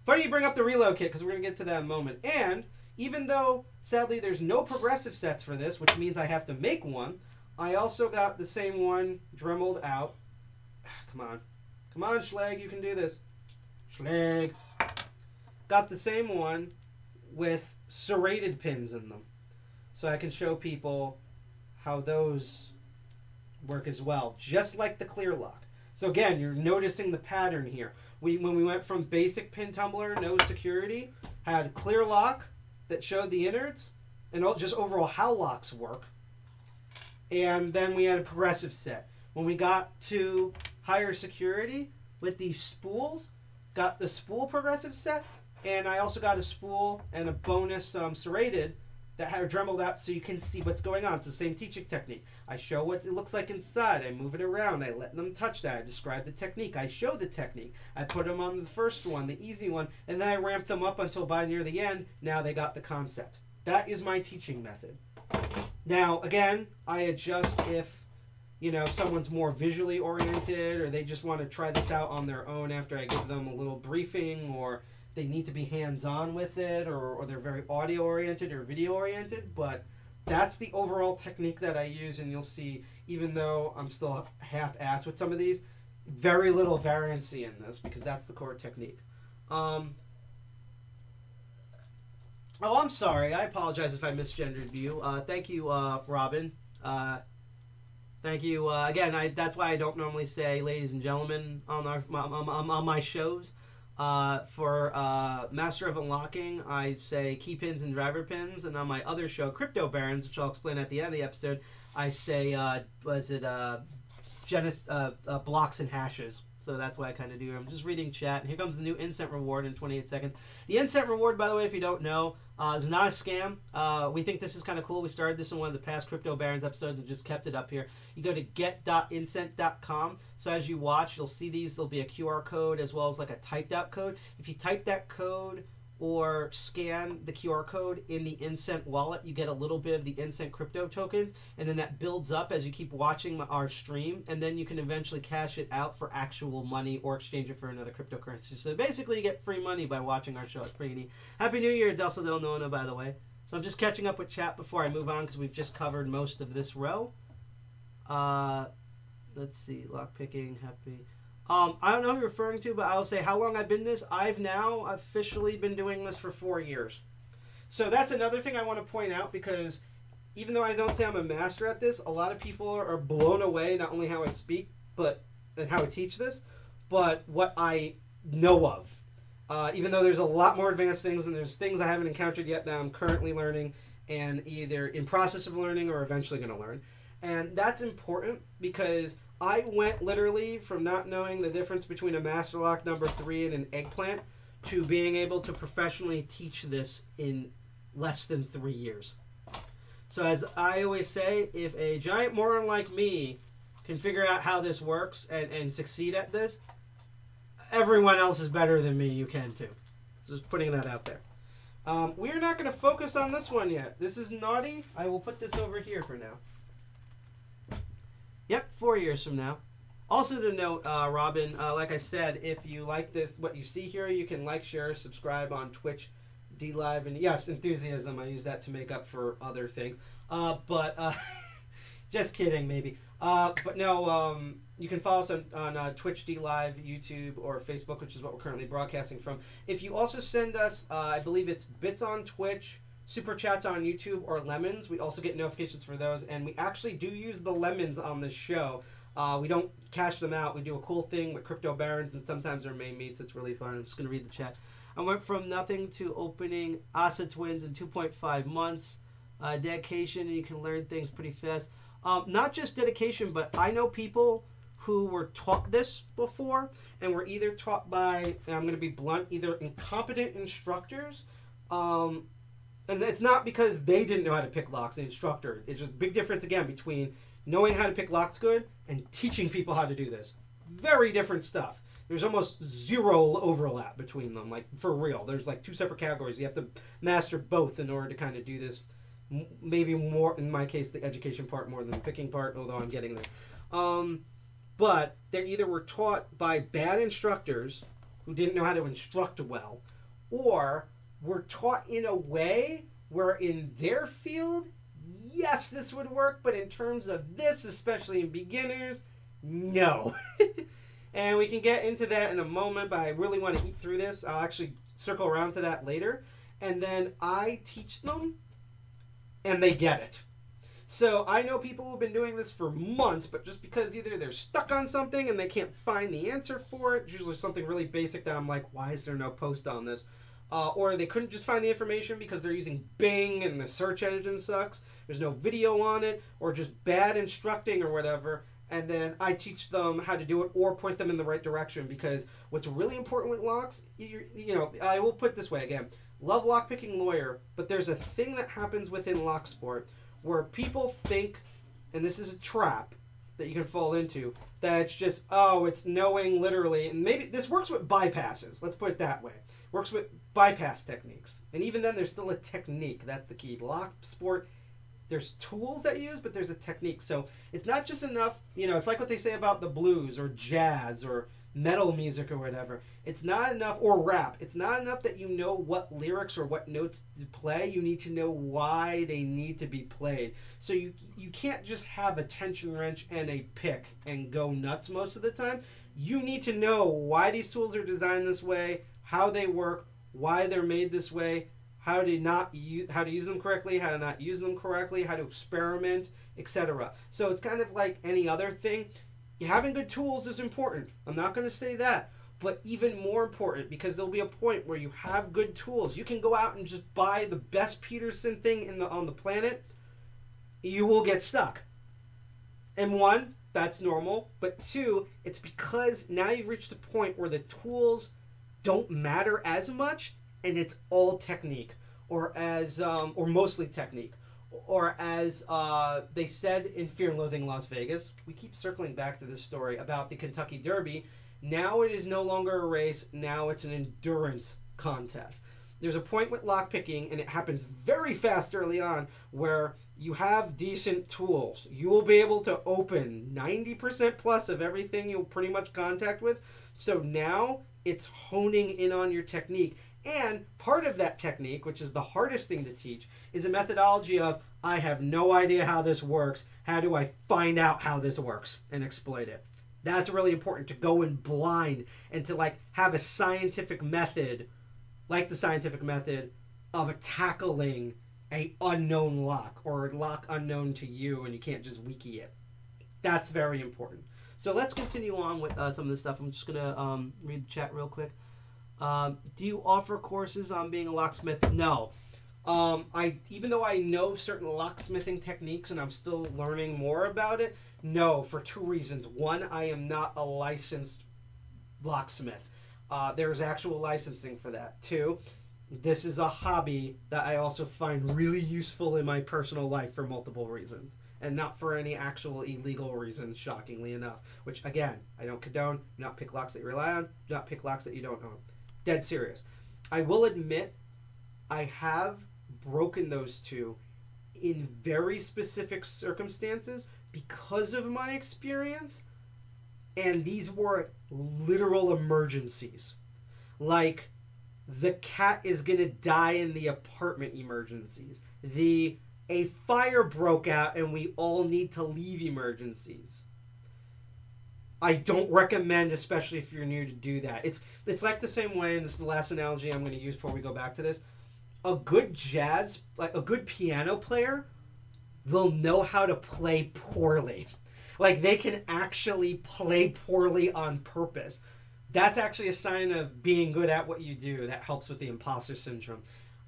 Funny you bring up the reload kit because we're going to get to that moment. And even though sadly there's no progressive sets for this which means i have to make one I also got the same one dremeled out. Come on. Come on, Schlage, you can do this. Schlage. Got the same one with serrated pins in them. So I can show people how those work as well, just like the clear lock. So again, you're noticing the pattern here. We when we went from basic pin tumbler, no security, had clear lock that showed the innards, and just overall how locks work and then we had a progressive set. When we got to higher security with these spools, got the spool progressive set, and I also got a spool and a bonus um, serrated that are dremeled out so you can see what's going on. It's the same teaching technique. I show what it looks like inside. I move it around. I let them touch that. I describe the technique. I show the technique. I put them on the first one, the easy one, and then I ramp them up until by near the end, now they got the concept. That is my teaching method. Now, again, I adjust if you know someone's more visually oriented or they just want to try this out on their own after I give them a little briefing or they need to be hands-on with it or, or they're very audio oriented or video oriented but that's the overall technique that I use and you'll see even though I'm still half-assed with some of these very little variancy in this because that's the core technique. Um, Oh, I'm sorry. I apologize if I misgendered you. Uh, thank you, uh, Robin. Uh, thank you uh, again. I, that's why I don't normally say "ladies and gentlemen" on our on, on, on my shows. Uh, for uh, Master of Unlocking, I say key pins and driver pins, and on my other show, Crypto Barons, which I'll explain at the end of the episode, I say was it Genesis blocks and hashes. So that's why I kind of do. I'm just reading chat. And here comes the new Incent reward in 28 seconds. The Incent reward, by the way, if you don't know, uh, is not a scam. Uh, we think this is kind of cool. We started this in one of the past Crypto Barons episodes and just kept it up here. You go to get.incent.com. So as you watch, you'll see these. There'll be a QR code as well as like a typed out code. If you type that code or scan the QR code in the Incent wallet, you get a little bit of the Incent crypto tokens, and then that builds up as you keep watching our stream, and then you can eventually cash it out for actual money or exchange it for another cryptocurrency. So basically, you get free money by watching our show. It's pretty neat. Happy New Year, Delso Del Nona, by the way. So I'm just catching up with chat before I move on because we've just covered most of this row. Uh, let's see, lockpicking, happy. Um, I don't know who you're referring to, but I will say how long I've been this. I've now officially been doing this for four years. So that's another thing I want to point out because even though I don't say I'm a master at this, a lot of people are blown away not only how I speak, but and how I teach this, but what I know of. Uh, even though there's a lot more advanced things and there's things I haven't encountered yet that I'm currently learning and either in process of learning or eventually going to learn. And that's important because I went literally from not knowing the difference between a master lock number three and an eggplant to being able to professionally teach this in less than three years. So, as I always say, if a giant moron like me can figure out how this works and, and succeed at this, everyone else is better than me. You can too. Just putting that out there. Um, we are not going to focus on this one yet. This is naughty. I will put this over here for now. Yep, four years from now. Also to note, uh, Robin, uh, like I said, if you like this, what you see here, you can like, share, subscribe on Twitch, DLive, and yes, enthusiasm. I use that to make up for other things. Uh, but uh, just kidding, maybe. Uh, but no, um, you can follow us on, on uh, Twitch, DLive, YouTube, or Facebook, which is what we're currently broadcasting from. If you also send us, I believe it's bits on Twitch, super chats on YouTube, or lemons, we also get notifications for those. And we actually do use the lemons on this show. Uh, we don't cash them out. We do a cool thing with crypto barons, and sometimes our main meets. It's really fun. I'm just gonna read the chat. I went from nothing to opening ASSA Twins in 2.5 months. Uh, dedication, and you can learn things pretty fast. Um, not just dedication, but I know people who were taught this before and were either taught by, and I'm going to be blunt, either incompetent instructors. Um, and it's not because they didn't know how to pick locks, the instructor. It's just big difference again between knowing how to pick locks good and teaching people how to do this. Very different stuff. There's almost zero overlap between them, like for real. There's like two separate categories. You have to master both in order to kind of do this maybe more in my case the education part more than the picking part although i'm getting there um, but they either were taught by bad instructors who didn't know how to instruct well or were taught in a way where in their field yes this would work but in terms of this especially in beginners no and we can get into that in a moment but i really want to eat through this i'll actually circle around to that later and then i teach them and they get it. So I know people who've been doing this for months, but just because either they're stuck on something and they can't find the answer for it, usually something really basic that I'm like, why is there no post on this? Uh, or they couldn't just find the information because they're using Bing and the search engine sucks. There's no video on it, or just bad instructing or whatever. And then I teach them how to do it or point them in the right direction because what's really important with locks, you, know, I will put this way again love lockpicking lawyer, but there's a thing that happens within lock sport where people think, and this is a trap that you can fall into, that it's just, oh, it's knowing literally, and maybe this works with bypasses, let's put it that way. Works with bypass techniques. And even then, there's still a technique. That's the key. Lock sport, there's tools that you use, but there's a technique. So it's not just enough, you know, it's like what they say about the blues or jazz or metal music or whatever. It's not enough, or rap. It's not enough that you know what lyrics or what notes to play. You need to know why they need to be played. So you you can't just have a tension wrench and a pick and go nuts most of the time. You need to know why these tools are designed this way, how they work, why they're made this way, how to not how to use them correctly, how to not use them correctly, how to experiment, etc. So it's kind of like any other thing having good tools is important. I'm not going to say that. But even more important, because there'll be a point where you have good tools. You can go out and just buy the best Peterson thing in the on the planet. You will get stuck. And one, that's normal. But two, it's because now you've reached a point where the tools don't matter as much, and it's all technique, or as um, or mostly technique or as uh, they said in Fear and Loathing Las Vegas, we keep circling back to this story about the Kentucky Derby. Now it is no longer a race, now it's an endurance contest. there's a point with lockpicking, and it happens very fast early on, where you have decent tools. You will be able to open 90% plus of everything you'll pretty much contact with. So now it's honing in on your technique. And part of that technique, which is the hardest thing to teach, is a methodology of I have no idea how this works. How do I find out how this works and exploit it? That's really important to go in blind and to like have a scientific method, like the scientific method of tackling a unknown lock or a lock unknown to you, and you can't just wiki it. That's very important. So let's continue on with uh, some of this stuff. I'm just gonna um, read the chat real quick. Um, do you offer courses on being a locksmith? No. Um, I even though I know certain locksmithing techniques and I'm still learning more about it, no, for two reasons. One, I am not a licensed locksmith. Uh, there's actual licensing for that. Two, this is a hobby that I also find really useful in my personal life for multiple reasons. And not for any actual illegal reasons, shockingly enough. Which, again, I don't condone. Do not pick locks that you rely on. Do not pick locks that you don't own. Dead serious. I will admit, I have broken those two in very specific circumstances because of my experience, and these were literal emergencies. Like, the cat is gonna die in the apartment emergencies. The a fire broke out and we all need to leave emergencies. I don't recommend, especially if you're new, to do that. It's it's like the same way, and this is the last analogy I'm going to use before we go back to this. A good jazz, like a good piano player, will know how to play poorly. Like they can actually play poorly on purpose. That's actually a sign of being good at what you do. That helps with the imposter syndrome.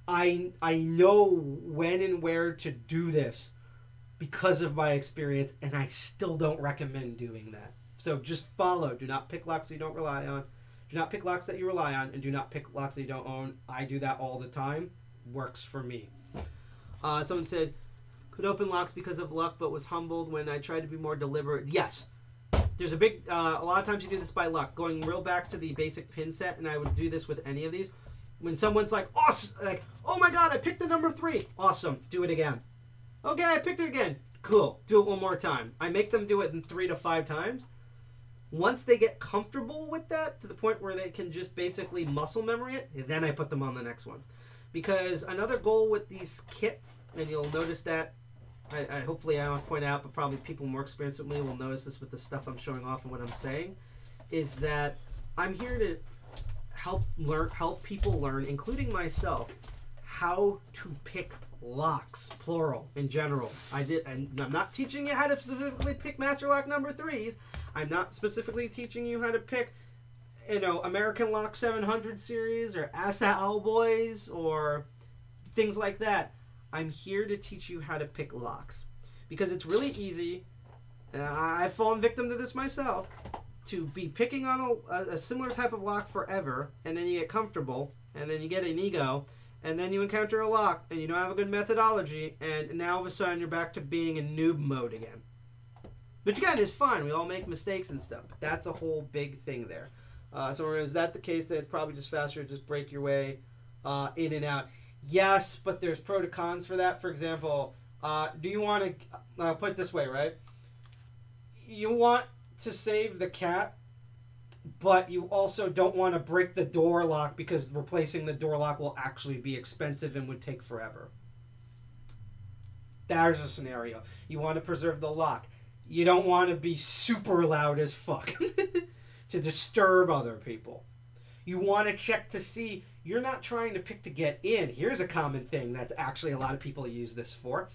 I I know when and where to do this because of my experience, and I still don't recommend doing that. So just follow. Do not pick locks that you don't rely on. Do not pick locks that you rely on, and do not pick locks that you don't own. I do that all the time. Works for me. Uh, someone said, could open locks because of luck, but was humbled when I tried to be more deliberate. Yes. There's a big, uh, a lot of times you do this by luck. Going real back to the basic pin set, and I would do this with any of these. When someone's like, awesome, like, oh my god, I picked the number three. Awesome. Do it again. Okay, I picked it again. Cool. Do it one more time. I make them do it in three to five times. Once they get comfortable with that to the point where they can just basically muscle memory it, then I put them on the next one. Because another goal with these kit, and you'll notice that I, I hopefully I don't point out, but probably people more experienced with me will notice this with the stuff I'm showing off and what I'm saying, is that I'm here to help learn, help people learn, including myself, how to pick locks, plural, in general. I did, and I'm not teaching you how to specifically pick master lock number threes. I'm not specifically teaching you how to pick, you know, American Lock 700 series or ASSA Abloys or things like that. I'm here to teach you how to pick locks because it's really easy. Uh, and I've fallen victim to this myself to be picking on a, a, similar type of lock forever, and then you get comfortable, and then you get an ego, and then you encounter a lock, and you don't have a good methodology, and now all of a sudden you're back to being in noob mode again. Which again is fine. We all make mistakes and stuff. But that's a whole big thing there. Uh, so is that the case? That it's probably just faster to just break your way uh, in and out. Yes, but there's pro to cons for that. For example, uh, do you want to uh, put it this way, right? You want to save the cat, but you also don't want to break the door lock because replacing the door lock will actually be expensive and would take forever. There's a scenario. You want to preserve the lock. You don't want to be super loud as fuck to disturb other people. You want to check to see you're not trying to pick to get in. Here's a common thing that's actually a lot of people use this for.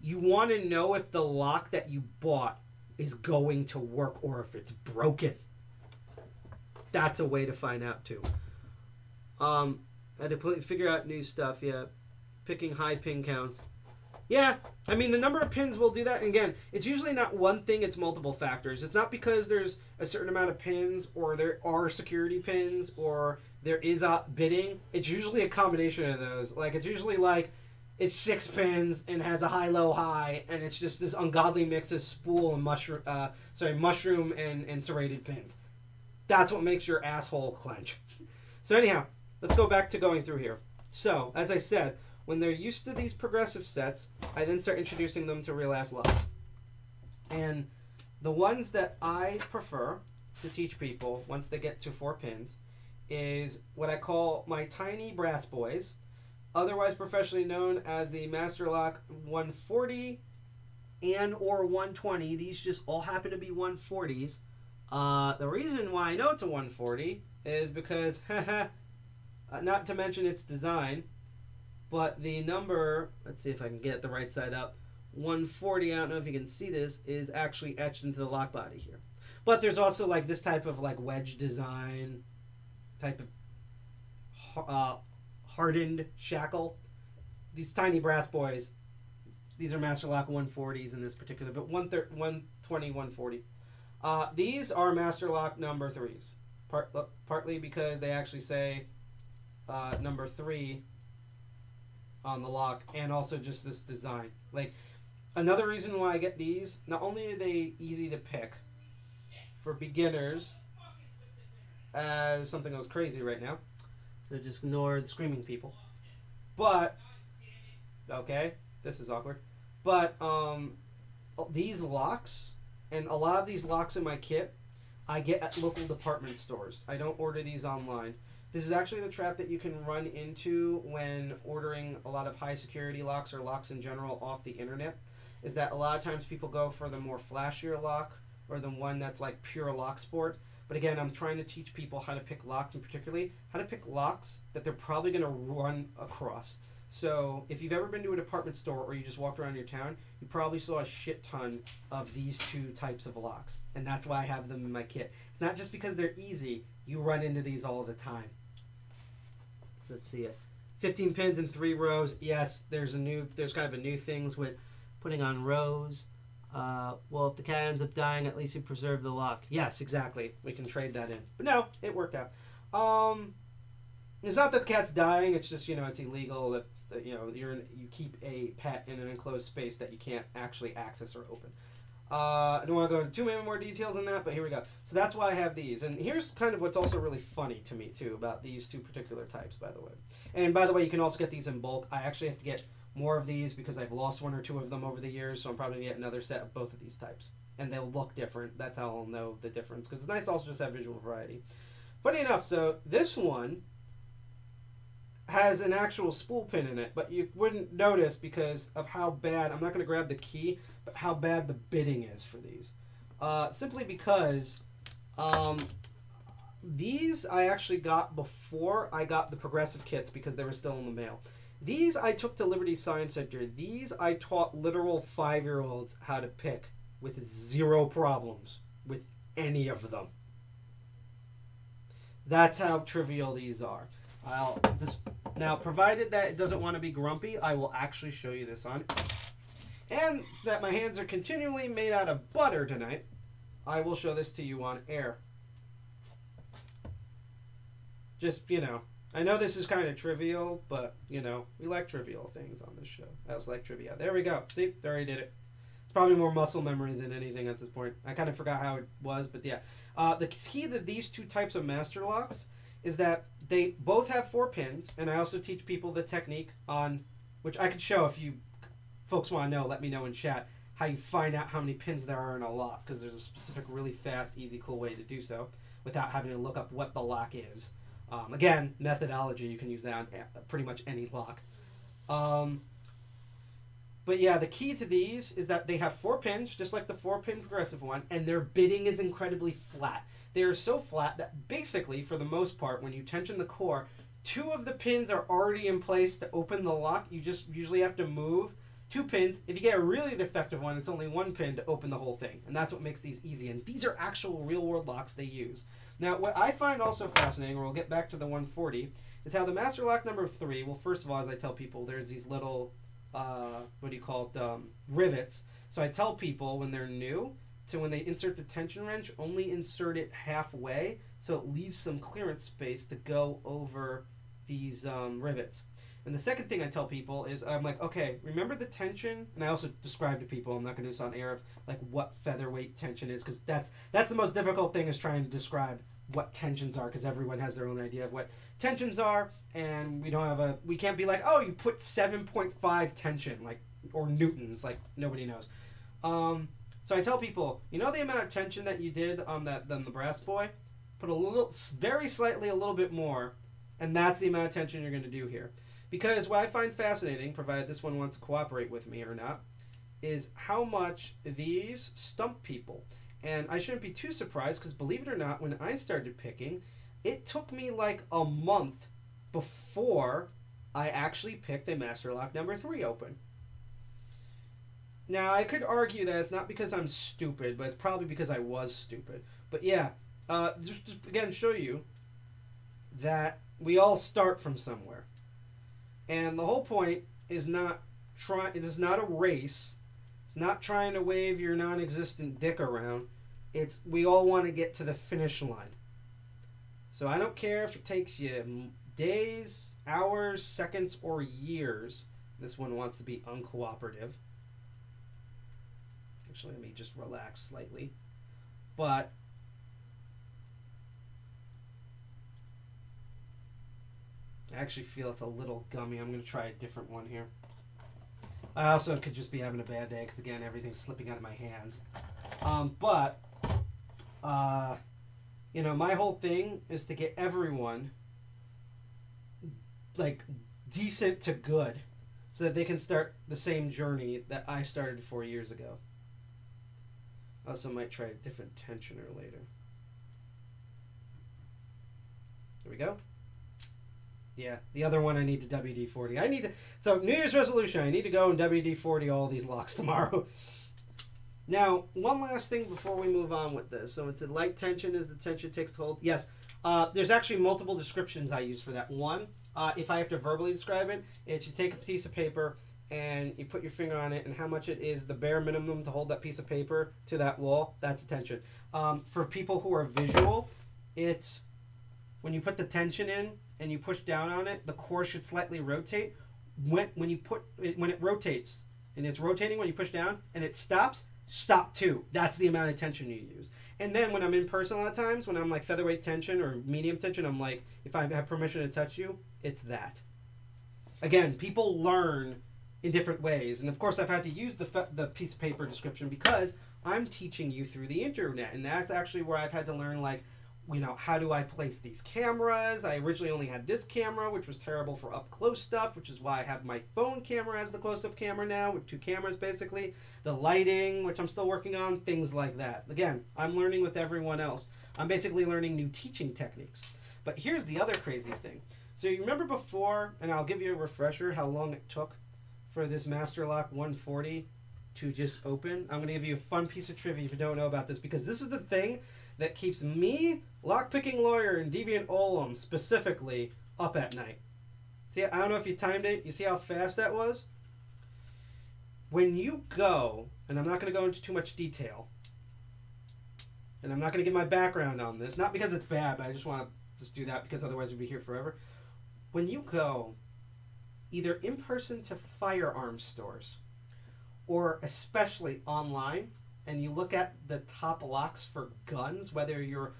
You want to know if the lock that you bought is going to work or if it's broken. That's a way to find out too. Um, I had to figure out new stuff. Yeah, picking high pin counts. Yeah, I mean the number of pins will do that. And again, it's usually not one thing; it's multiple factors. It's not because there's a certain amount of pins, or there are security pins, or there is a bitting. It's usually a combination of those. Like it's usually like it's six pins and has a high low high, and it's just this ungodly mix of spool and mushroom. Uh, sorry, mushroom and and serrated pins. That's what makes your asshole clench. so anyhow, let's go back to going through here. So, as I said, when they're used to these progressive sets, I then start introducing them to real ass locks. And the ones that I prefer to teach people once they get to four pins is what I call my tiny brass boys, otherwise professionally known as the Master Lock 140 and or 120. These just all happen to be 140s. Uh, the reason why I know it's a 140 is because, uh, not to mention its design, but the number, let's see if I can get the right side up, 140, I don't know if you can see this, is actually etched into the lock body here. But there's also like this type of like wedge design, type of uh, hardened shackle. These tiny brass boys, these are Master Lock 140s in this particular, but 120, 140. Uh, these are Master Lock number threes, part, uh, partly because they actually say uh, number three on the lock, and also just this design. Like another reason why I get these, not only are they easy to pick for beginners, as something goes crazy right now, so just ignore the screaming people. But okay, this is awkward. But um, these locks and a lot of these locks in my kit, I get at local department stores. I don't order these online. This is actually the trap that you can run into when ordering a lot of high security locks or locks in general off the internet. Is that a lot of times people go for the more flashier lock or the one that's like pure lock sport. But again, I'm trying to teach people how to pick locks and particularly how to pick locks that they're probably going to run across. So if you've ever been to a department store or you just walked around your town, you probably saw a shit ton of these two types of locks. And that's why I have them in my kit. It's not just because they're easy, you run into these all the time. Let's see it. 15 pins in three rows. Yes, there's a new there's kind of a new things with putting on rows. Uh, well, if the cat ends up dying, at least you preserve the lock. Yes, exactly. We can trade that in. But no, it worked out. Um, it's not that the cat's dying. It's just you know it's illegal if you know you're in, you keep a pet in an enclosed space that you can't actually access or open. Uh, I don't want to go into too many more details on that, but here we go. So that's why I have these. And here's kind of what's also really funny to me too about these two particular types, by the way. And by the way, you can also get these in bulk. I actually have to get more of these because I've lost one or two of them over the years, so I'm probably gonna get another set of both of these types. And they'll look different. That's how I'll know the difference because it's nice to also just have visual variety. Funny enough, so this one has an actual spool pin in it, but you wouldn't notice because of how bad. I'm not going to grab the key, but how bad the bitting is for these. Uh, simply because um, these I actually got before I got the progressive kits because they were still in the mail. These I took to Liberty Science Center. These I taught literal five year olds how to pick with zero problems with any of them. That's how trivial these are. I'll now, provided that it doesn't want to be grumpy, I will actually show you this on. And that my hands are continually made out of butter tonight, I will show this to you on air. Just you know, I know this is kind of trivial, but you know, we like trivial things on this show. I was like trivia. There we go. See, there already did it. It's probably more muscle memory than anything at this point. I kind of forgot how it was, but yeah. Uh, the key to these two types of master locks is that they both have four pins, and I also teach people the technique on which I could show if you folks want to know. Let me know in chat how you find out how many pins there are in a lock because there's a specific, really fast, easy, cool way to do so without having to look up what the lock is. Um, again, methodology you can use that on pretty much any lock. Um, but yeah, the key to these is that they have four pins, just like the four pin progressive one, and their bitting is incredibly flat. They are so flat that basically, for the most part, when you tension the core, two of the pins are already in place to open the lock. You just usually have to move two pins. If you get a really defective one, it's only one pin to open the whole thing. And that's what makes these easy. And these are actual real world locks they use. Now, what I find also fascinating, or we'll get back to the 140, is how the master lock number three, well, first of all, as I tell people, there's these little, uh, what do you call it, um, rivets. So I tell people when they're new, to when they insert the tension wrench, only insert it halfway so it leaves some clearance space to go over these um, rivets. And the second thing I tell people is I'm like, okay, remember the tension, and I also describe to people. I'm not going to do this on air of like what featherweight tension is because that's that's the most difficult thing is trying to describe what tensions are because everyone has their own idea of what tensions are, and we don't have a we can't be like oh you put seven point five tension like or newtons like nobody knows. Um, so I tell people, you know the amount of tension that you did on that on the brass boy, put a little, very slightly, a little bit more, and that's the amount of tension you're going to do here. Because what I find fascinating, provided this one wants to cooperate with me or not, is how much these stump people. And I shouldn't be too surprised because believe it or not, when I started picking, it took me like a month before I actually picked a Master Lock number three open. Now I could argue that it's not because I'm stupid, but it's probably because I was stupid. But yeah, uh, just, just again show you that we all start from somewhere, and the whole point is not try. It is not a race. It's not trying to wave your non-existent dick around. It's we all want to get to the finish line. So I don't care if it takes you days, hours, seconds, or years. This one wants to be uncooperative. Actually, let me just relax slightly. But I actually feel it's a little gummy. I'm going to try a different one here. I also could just be having a bad day because, again, everything's slipping out of my hands. Um, but, uh, you know, my whole thing is to get everyone, like, decent to good so that they can start the same journey that I started four years ago. I also might try a different tensioner later. There we go. Yeah, the other one I need to WD-40. I need to, so New Year's resolution, I need to go and WD-40 all these locks tomorrow. now, one last thing before we move on with this. So it's a light tension as the tension takes hold. Yes, uh, there's actually multiple descriptions I use for that. One, uh, if I have to verbally describe it, it's you take a piece of paper and you put your finger on it and how much it is the bare minimum to hold that piece of paper to that wall that's tension um, for people who are visual it's when you put the tension in and you push down on it the core should slightly rotate when, when you put it, when it rotates and it's rotating when you push down and it stops stop too that's the amount of tension you use and then when i'm in person a lot of times when i'm like featherweight tension or medium tension i'm like if i have permission to touch you it's that again people learn in different ways. And of course, I've had to use the, the piece of paper description because I'm teaching you through the internet. And that's actually where I've had to learn, like, you know, how do I place these cameras? I originally only had this camera, which was terrible for up close stuff, which is why I have my phone camera as the close up camera now, with two cameras basically. The lighting, which I'm still working on, things like that. Again, I'm learning with everyone else. I'm basically learning new teaching techniques. But here's the other crazy thing. So you remember before, and I'll give you a refresher how long it took for this Master Lock 140 to just open. I'm going to give you a fun piece of trivia if you don't know about this because this is the thing that keeps me, LockPickingLawyer, and Deviant Ollam specifically up at night. See, I don't know if you timed it. You see how fast that was? When you go, and I'm not going to go into too much detail, and I'm not going to give my background on this, not because it's bad, but I just want to just do that because otherwise we'd be here forever. When you go either in person to firearm stores or especially online and you look at the top locks for guns whether you're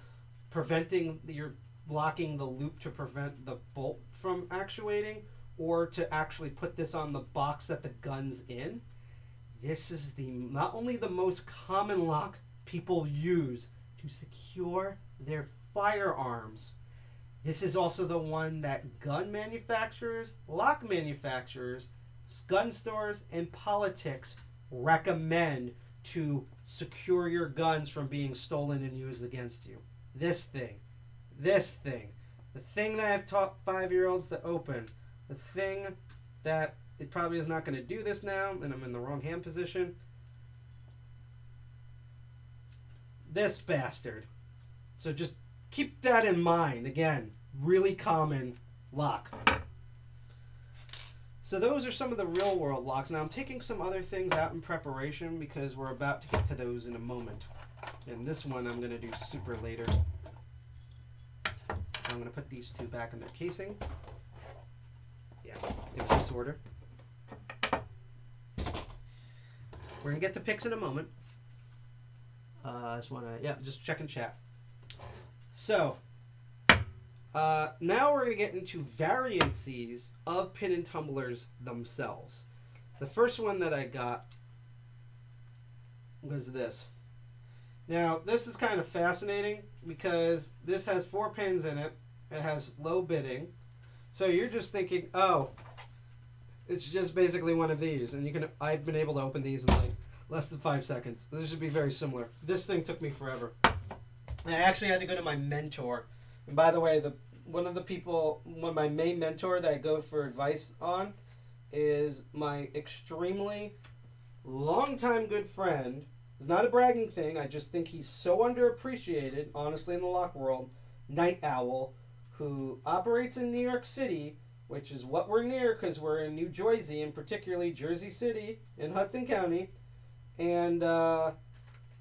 preventing you're locking the loop to prevent the bolt from actuating or to actually put this on the box that the gun's in this is the not only the most common lock people use to secure their firearms this is also the one that gun manufacturers, lock manufacturers, gun stores, and politics recommend to secure your guns from being stolen and used against you. This thing. This thing. The thing that I've taught five year olds to open. The thing that it probably is not going to do this now, and I'm in the wrong hand position. This bastard. So just keep that in mind. Again, really common lock. So those are some of the real world locks. Now I'm taking some other things out in preparation because we're about to get to those in a moment. And this one I'm going to do super later. I'm going to put these two back in their casing. Yeah, in this order. We're going to get the picks in a moment. Uh, I just want to, yeah, just check and chat. So, uh, now we're going to get into variances of pin and tumblers themselves. The first one that I got was this. Now, this is kind of fascinating because this has four pins in it. It has low bitting. So you're just thinking, oh, it's just basically one of these. And you can I've been able to open these in like less than five seconds. This should be very similar. This thing took me forever. I actually had to go to my mentor. And by the way, the one of the people, one of my main mentor that I go for advice on, is my extremely longtime good friend. It's not a bragging thing. I just think he's so underappreciated, honestly, in the lock world. Night Owl, who operates in New York City, which is what we're near because we're in New Jersey, and particularly Jersey City in Hudson County, and uh,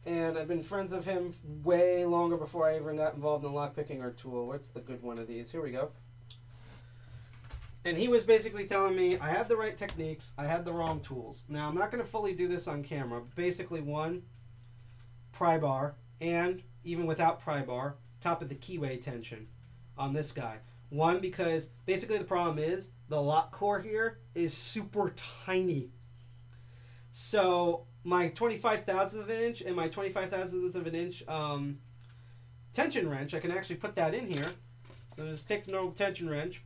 and I've been friends of him way longer before I even got involved in the lockpicking or TOOOL. What's the good one of these? Here we go. And he was basically telling me I had the right techniques, I had the wrong tools. Now I'm not going to fully do this on camera. Basically, one pry bar, and even without pry bar, top of the keyway tension on this guy. One because basically the problem is the lock core here is super tiny. So my 25 thousandths of an inch and my 25 thousandths of an inch um, tension wrench, I can actually put that in here. So just take the normal tension wrench,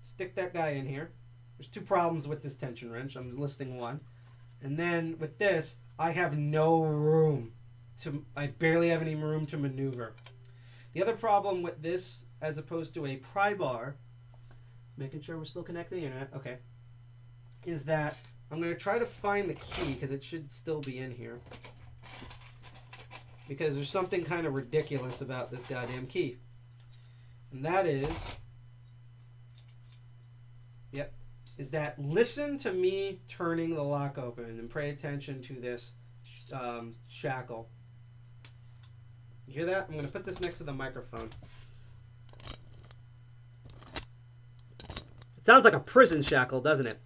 stick that guy in here. There's two problems with this tension wrench. I'm listing one. And then with this, I have no room to, I barely have any room to maneuver. The other problem with this, as opposed to a pry bar, making sure we're still connecting the internet, okay, is that I'm going to try to find the key because it should still be in here. Because there's something kind of ridiculous about this goddamn key. And that is, yep, is that listen to me turning the lock open and pay attention to this um, shackle. You hear that? I'm going to put this next to the microphone. It sounds like a prison shackle, doesn't it?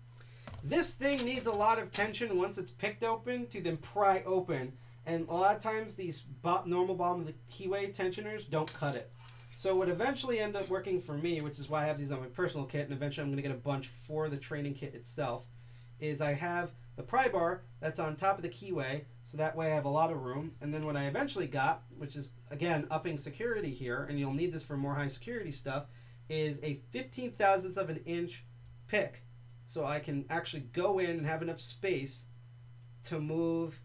This thing needs a lot of tension once it's picked open to then pry open. And a lot of times these bo- normal bottom of the keyway tensioners don't cut it. So what eventually end up working for me, which is why I have these on my personal kit, and eventually I'm going to get a bunch for the training kit itself, is I have the pry bar that's on top of the keyway, so that way I have a lot of room. And then what I eventually got, which is again upping security here, and you'll need this for more high security stuff, is a 15 thousandths of an inch pick so I can actually go in and have enough space to move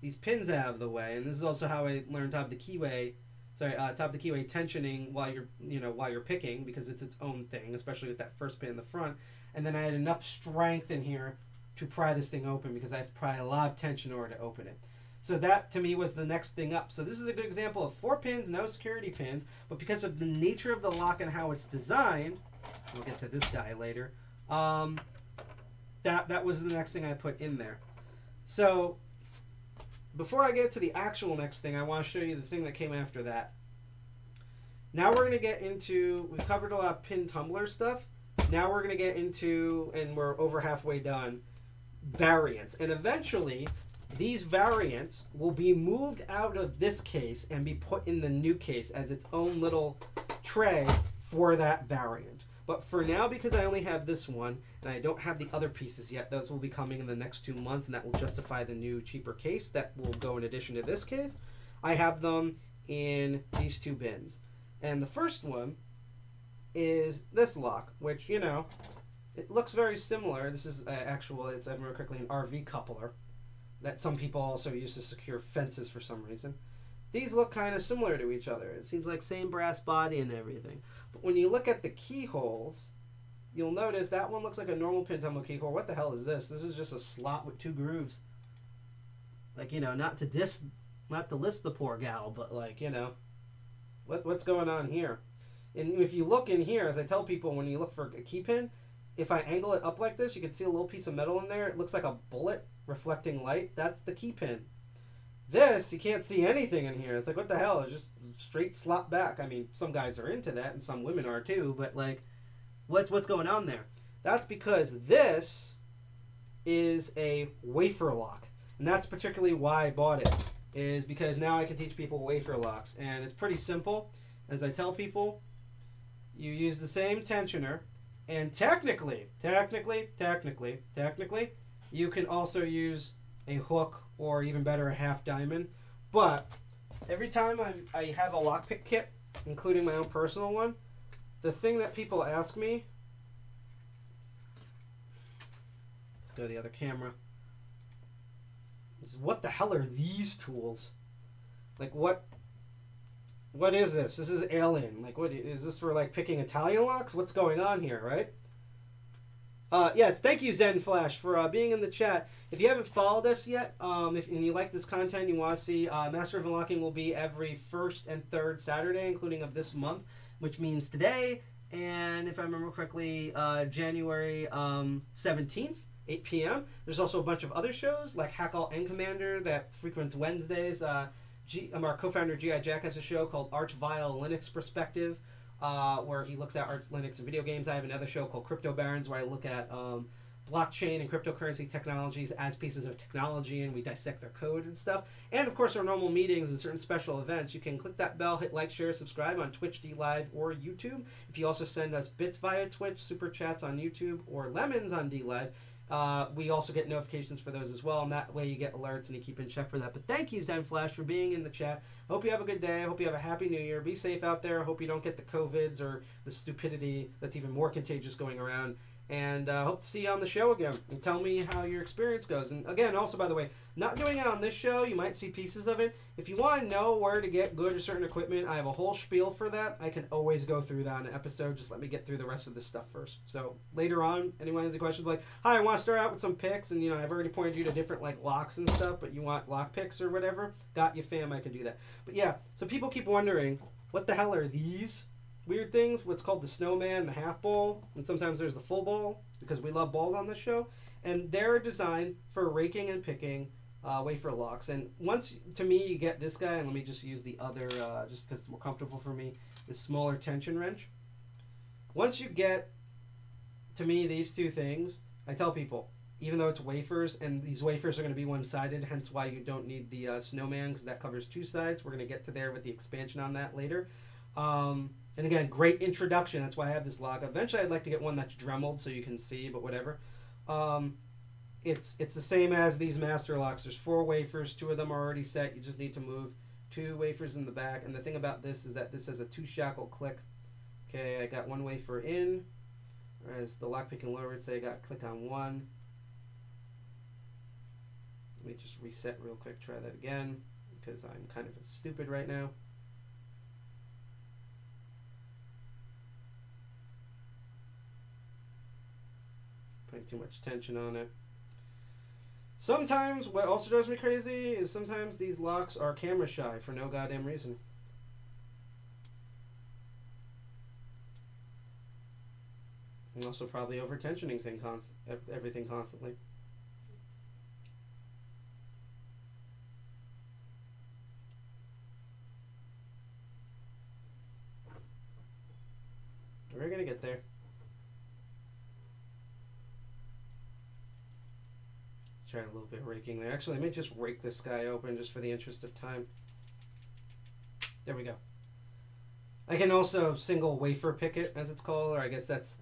these pins out of the way. And this is also how I learned top of the keyway, sorry, uh, top of the keyway tensioning while you're, you know, while you're picking because it's its own thing, especially with that first pin in the front. And then I had enough strength in here to pry this thing open because I have to pry a lot of tension in order to open it. So that to me was the next thing up. So this is a good example of four pins, no security pins, but because of the nature of the lock and how it's designed, we'll get to this guy later. Um, that that was the next thing I put in there. So before I get to the actual next thing, I want to show you the thing that came after that. Now we're gonna get into we've covered a lot of pin tumbler stuff. Now we're gonna get into and we're over halfway done variants, and eventually these variants will be moved out of this case and be put in the new case as its own little tray for that variant. But for now, because I only have this one and I don't have the other pieces yet, those will be coming in the next two months, and that will justify the new cheaper case that will go in addition to this case. I have them in these two bins. And the first one is this lock, which, you know, it looks very similar. This is uh, actual, it's, I remember correctly, an RV coupler that some people also use to secure fences for some reason. These look kind of similar to each other. It seems like same brass body and everything. But when you look at the keyholes, you'll notice that one looks like a normal pin tumbler keyhole. What the hell is this? This is just a slot with two grooves. Like, you know, not to dis not to list the poor gal, but like, you know, what what's going on here? And if you look in here, as I tell people when you look for a key pin, if I angle it up like this, you can see a little piece of metal in there. It looks like a bullet reflecting light. That's the key pin. This, you can't see anything in here. It's like, what the hell? It's just straight slop back. I mean, some guys are into that, and some women are too, but like, what's, what's going on there? That's because this is a wafer lock. And that's particularly why I bought it, is because now I can teach people wafer locks. And it's pretty simple. as I tell people, you use the same tensioner, and technically, technically, technically, technically, you can also use a hook or even better, a half diamond. But every time I, I have a lockpick kit, including my own personal one, the thing that people ask me. Let's go to the other camera. Is what the hell are these tools? Like what? What is this? This is alien. Like what is this for? Like picking Italian locks? What's going on here? Right? Uh, yes, thank you Zen Flash for uh, being in the chat. If you haven't followed us yet, um, if and you like this content, you want to see uh, Master of Unlocking will be every first and third Saturday, including of this month, which means today and if I remember correctly, uh, January um, seventeenth. 8 p.m. There's also a bunch of other shows like Hackle and Commander that frequents Wednesdays. Uh, G- um, our co-founder G.I. Jack has a show called Arch Vile Linux Perspective, uh, where he looks at arts, Linux and video games. I have another show called Crypto Barons where I look at um, blockchain and cryptocurrency technologies as pieces of technology and we dissect their code and stuff. And of course, our normal meetings and certain special events. You can click that bell, hit like, share, subscribe on Twitch, DLive, or YouTube. If you also send us bits via Twitch, super chats on YouTube, or lemons on DLive, uh, we also get notifications for those as well, and that way you get alerts and you keep in check for that. But thank you, Zen Flash, for being in the chat. Hope you have a good day. Hope you have a happy new year. Be safe out there. Hope you don't get the COVIDs or the stupidity that's even more contagious going around. And uh, hope to see you on the show again. And tell me how your experience goes. And again, also by the way, not doing it on this show. You might see pieces of it. If you want to know where to get good or certain equipment, I have a whole spiel for that. I can always go through that in an episode. Just let me get through the rest of this stuff first. So later on, anyone has any questions like, "Hi, I want to start out with some picks," and you know, I've already pointed you to different like locks and stuff, but you want lock picks or whatever. Got you, fam. I can do that. But yeah, so people keep wondering, what the hell are these? Weird things. What's called the snowman, the half ball, and sometimes there's the full ball because we love balls on this show. And they're designed for raking and picking uh, wafer locks. And once, to me, you get this guy, and let me just use the other, uh, just because it's more comfortable for me, this smaller tension wrench. Once you get, to me, these two things, I tell people, even though it's wafers, and these wafers are going to be one-sided, hence why you don't need the uh, snowman, because that covers two sides. We're going to get to there with the expansion on that later. Um, and again, great introduction. That's why I have this log. Eventually, I'd like to get one that's dremeled so you can see, but whatever. Um, it's it's the same as these master locks. There's four wafers. Two of them are already set. You just need to move two wafers in the back. And the thing about this is that this has a two shackle click. Okay, I got one wafer in. Whereas the LockPickingLawyer would say I got click on one. Let me just reset real quick. Try that again because I'm kind of stupid right now. Putting too much tension on it. Sometimes, what also drives me crazy is sometimes these locks are camera shy for no goddamn reason. And also probably over tensioning thing const- everything constantly. We're gonna get there. Try a little bit of raking there. Actually, let me just rake this guy open just for the interest of time. There we go. I can also single wafer pick it, as it's called, or I guess that's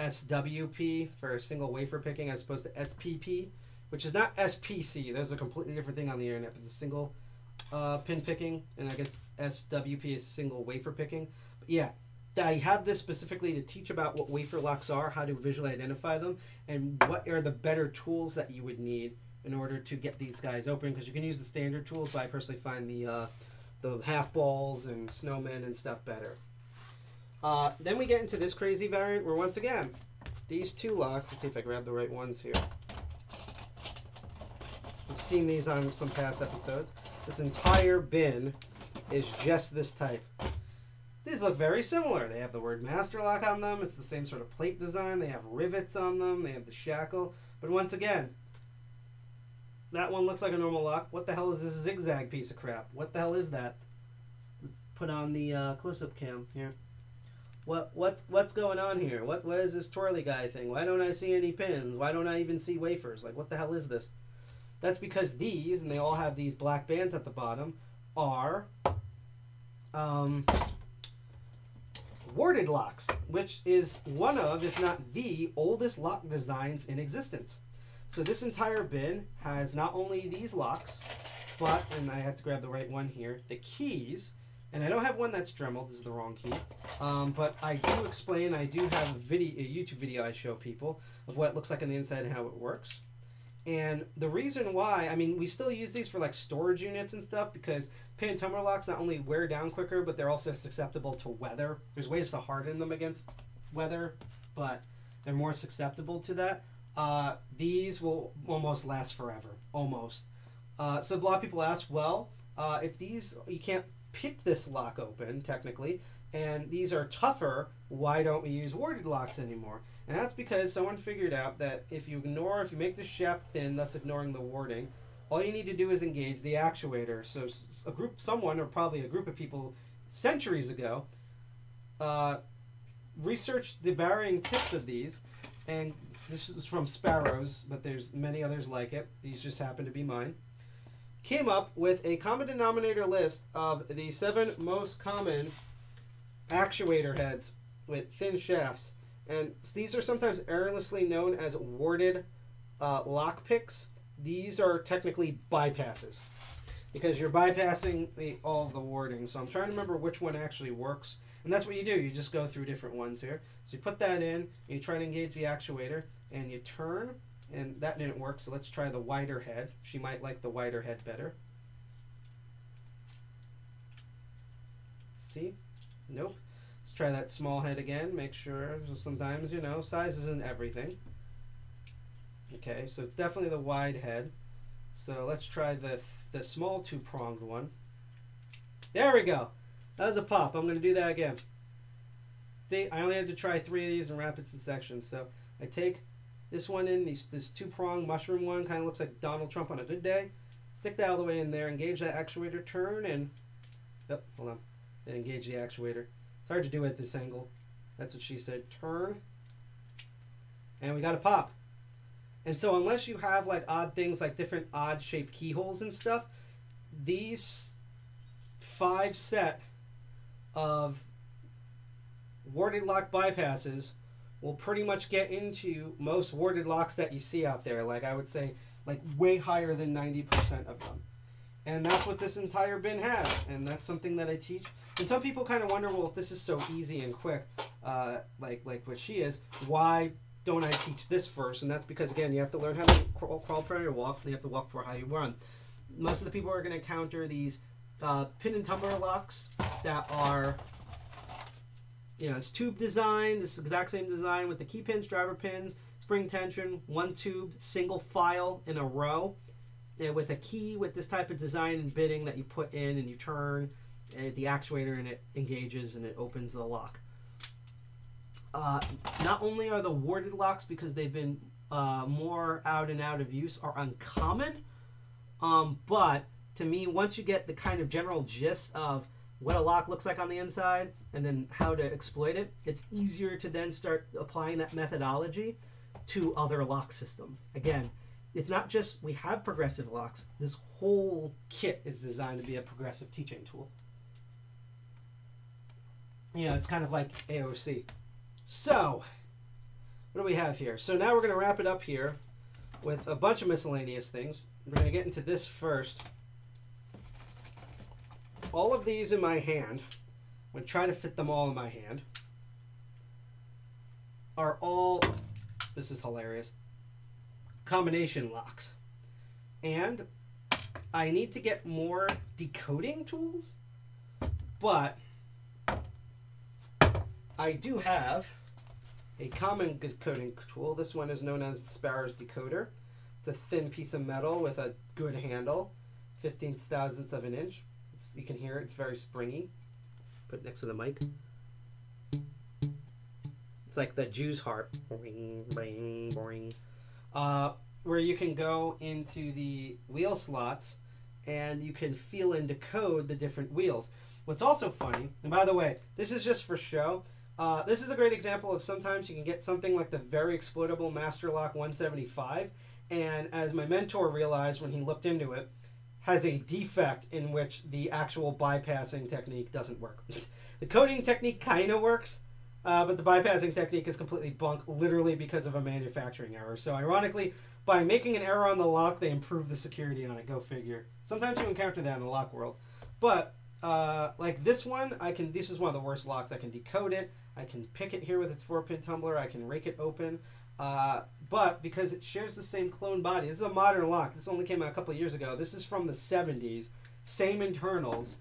SWP for single wafer picking as opposed to SPP, which is not SPC. There's a completely different thing on the internet. It's a single uh, pin picking, and I guess SWP is single wafer picking. But yeah, I have this specifically to teach about what wafer locks are, how to visually identify them, and what are the better tools that you would need in order to get these guys open. Because you can use the standard tools, but I personally find the uh, the half balls and snowmen and stuff better. Uh, then we get into this crazy variant where once again, these two locks. Let's see if I grab the right ones here. I've seen these on some past episodes. This entire bin is just this type. These look very similar. They have the word master lock on them. It's the same sort of plate design. They have rivets on them. They have the shackle. But once again, that one looks like a normal lock. What the hell is this zigzag piece of crap? What the hell is that? Let's put on the uh, close-up cam here. What what's what's going on here? What what is this twirly guy thing? Why don't I see any pins? Why don't I even see wafers? Like what the hell is this? That's because these, and they all have these black bands at the bottom, are um, warded locks, which is one of, if not the oldest lock designs in existence. So this entire bin has not only these locks, but, and I have to grab the right one here, the keys, and I don't have one that's Dremel, this is the wrong key, um, but I do explain, I do have a, video, a YouTube video I show people of what it looks like on the inside and how it works. And the reason why, I mean, we still use these for like storage units and stuff because pin and tumbler locks not only wear down quicker, but they're also susceptible to weather. There's ways to harden them against weather, but they're more susceptible to that. Uh, these will almost last forever, almost. Uh, so a lot of people ask, well, uh, if these you can't pick this lock open technically, and these are tougher, why don't we use warded locks anymore? And that's because someone figured out that if you ignore, if you make the shaft thin, thus ignoring the warding, all you need to do is engage the actuator. So a group, someone, or probably a group of people centuries ago, uh, researched the varying tips of these, and this is from Sparrows, but there's many others like it. These just happen to be mine. Came up with a common denominator list of the seven most common actuator heads with thin shafts and these are sometimes erroneously known as warded uh, lock picks. These are technically bypasses because you're bypassing the, all of the warding. So I'm trying to remember which one actually works. And that's what you do. You just go through different ones here. So you put that in, you try to engage the actuator, and you turn, and that didn't work. So let's try the wider head. She might like the wider head better. See? Nope try that small head again. Make sure. Sometimes, you know, size isn't everything. Okay, so it's definitely the wide head. So let's try the, the small two-pronged one. There we go. That was a pop. I'm going to do that again. I only had to try three of these in rapid succession. So I take this one in, these, this two-pronged mushroom one. Kind of looks like Donald Trump on a good day. Stick that all the way in there. Engage that actuator turn and... Oh, hold on. Then engage the actuator. It's hard to do at this angle. That's what she said. Turn. And we got a pop. And so unless you have like odd things like different odd shaped keyholes and stuff, these five set of warded lock bypasses will pretty much get into most warded locks that you see out there. Like I would say like way higher than 90% of them. And that's what this entire bin has. And that's something that I teach. And some people kind of wonder, well, if this is so easy and quick, uh, like like what she is, why don't I teach this first? And that's because again, you have to learn how to crawl, crawl before you walk. You have to walk for how you run. Most of the people are going to encounter these uh, pin and tumbler locks that are, you know, it's tube design. This exact same design with the key pins, driver pins, spring tension, one tube, single file in a row, and with a key with this type of design and bitting that you put in and you turn and the actuator and it engages and it opens the lock. Uh, not only are the warded locks because they've been uh, more out and out of use are uncommon, um, but to me, once you get the kind of general gist of what a lock looks like on the inside and then how to exploit it, it's easier to then start applying that methodology to other lock systems. Again, it's not just we have progressive locks, this whole kit is designed to be a progressive teaching tool you know, it's kind of like AOC. So, what do we have here? So now we're going to wrap it up here with a bunch of miscellaneous things. We're going to get into this first. All of these in my hand, I'm going to try to fit them all in my hand, are all, this is hilarious, combination locks. And I need to get more decoding tools, but I do have a common decoding tool. This one is known as the Sparrow's Decoder. It's a thin piece of metal with a good handle, 15 thousandths of an inch. It's, you can hear it, it's very springy. Put next to the mic. It's like the Jew's harp. Boing, boing, boing. Uh, where you can go into the wheel slots and you can feel and decode the different wheels. What's also funny, and by the way, this is just for show. Uh, this is a great example of sometimes you can get something like the very exploitable Master Lock 175, and as my mentor realized when he looked into it, has a defect in which the actual bypassing technique doesn't work. the coding technique kind of works, uh, but the bypassing technique is completely bunk, literally because of a manufacturing error. So, ironically, by making an error on the lock, they improve the security on it. Go figure. Sometimes you encounter that in the lock world, but uh, like this one, I can. This is one of the worst locks. I can decode it. I can pick it here with its four-pin tumbler. I can rake it open. Uh, but because it shares the same clone body, this is a modern lock. This only came out a couple years ago. This is from the 70s. Same internals.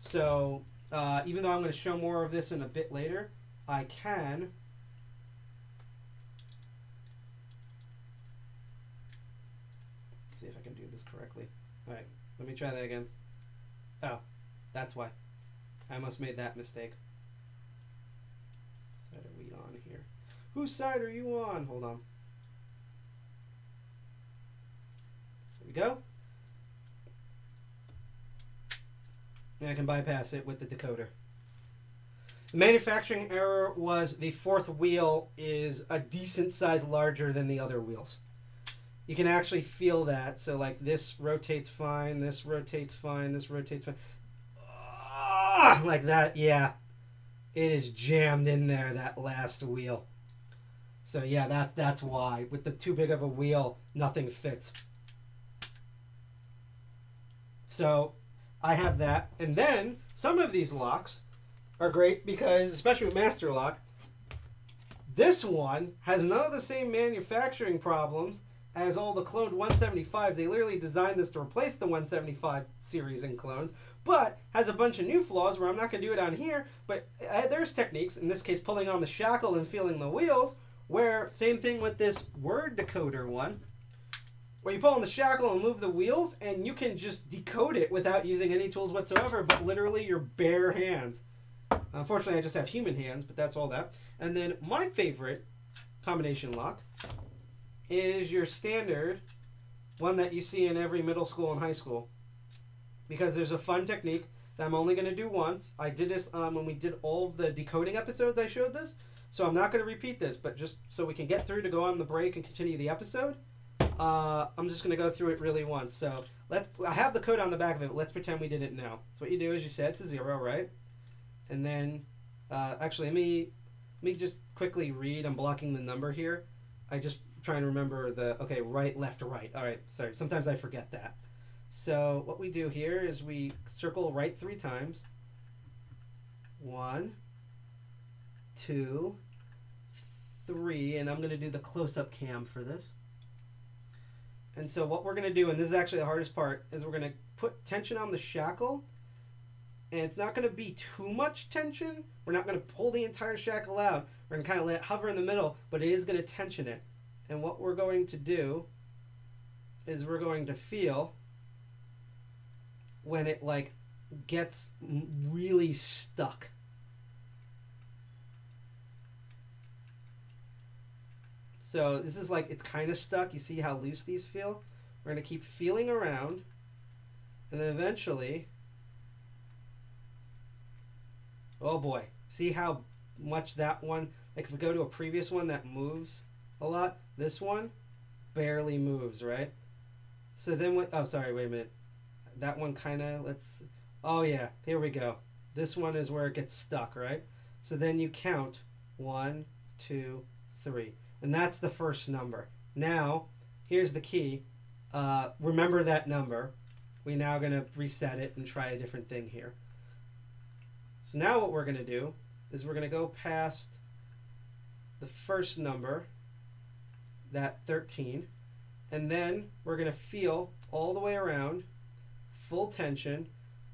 So uh, even though I'm going to show more of this in a bit later, I can. See if I can do this correctly. All right, let me try that again. Oh, that's why. I almost made that mistake. Side are we on here? Whose side are you on? Hold on. There we go. And I can bypass it with the decoder. The manufacturing error was the fourth wheel is a decent size larger than the other wheels. You can actually feel that. So like this rotates fine, this rotates fine, this rotates fine. Ah, like that, yeah. It is jammed in there, that last wheel. So yeah, that that's why. With the too big of a wheel, nothing fits. So I have that. And then some of these locks are great because, especially with Master Lock, this one has none of the same manufacturing problems as all the cloned 175s. They literally designed this to replace the 175 series in clones, but has a bunch of new flaws where I'm not going to do it on here. But uh, there's techniques, in this case, pulling on the shackle and feeling the wheels, where same thing with this word decoder one where you pull on the shackle and move the wheels, and you can just decode it without using any tools whatsoever, but literally your bare hands. Unfortunately, I just have human hands, but that's all that. And then my favorite combination lock is your standard one that you see in every middle school and high school. Because there's a fun technique that I'm only going to do once. I did this um, when we did all the decoding episodes, I showed this. So I'm not going to repeat this, but just so we can get through to go on the break and continue the episode. Uh, I'm just gonna go through it really once. So let's. I have the code on the back of it. Let's pretend we didn't know. So what you do is you set it to zero, right? And then, uh, actually, let me let me just quickly read. I'm blocking the number here. I just try and remember the okay, right, left, right. All right, sorry. Sometimes I forget that. So what we do here is we circle right three times. One, two, three, and I'm gonna do the close-up cam for this. And so what we're going to do, and this is actually the hardest part, is we're going to put tension on the shackle. And it's not going to be too much tension. We're not going to pull the entire shackle out. We're going to kind of let it hover in the middle, but it is going to tension it. And what we're going to do is we're going to feel when it like gets really stuck. So this is like, it's kind of stuck. You see how loose these feel? We're going to keep feeling around. And then eventually, oh boy, see how much that one, like if we go to a previous one that moves a lot, this one barely moves, right? So then what, oh, sorry, wait a minute. That one kind of, let's, oh yeah, here we go. This one is where it gets stuck, right? So then you count one, two, three. And that's the first number. Now, here's the key. Uh, remember that number. We're now going to reset it and try a different thing here. So now what we're going to do is we're going to go past the first number, that 13, and then we're going to feel all the way around, full tension,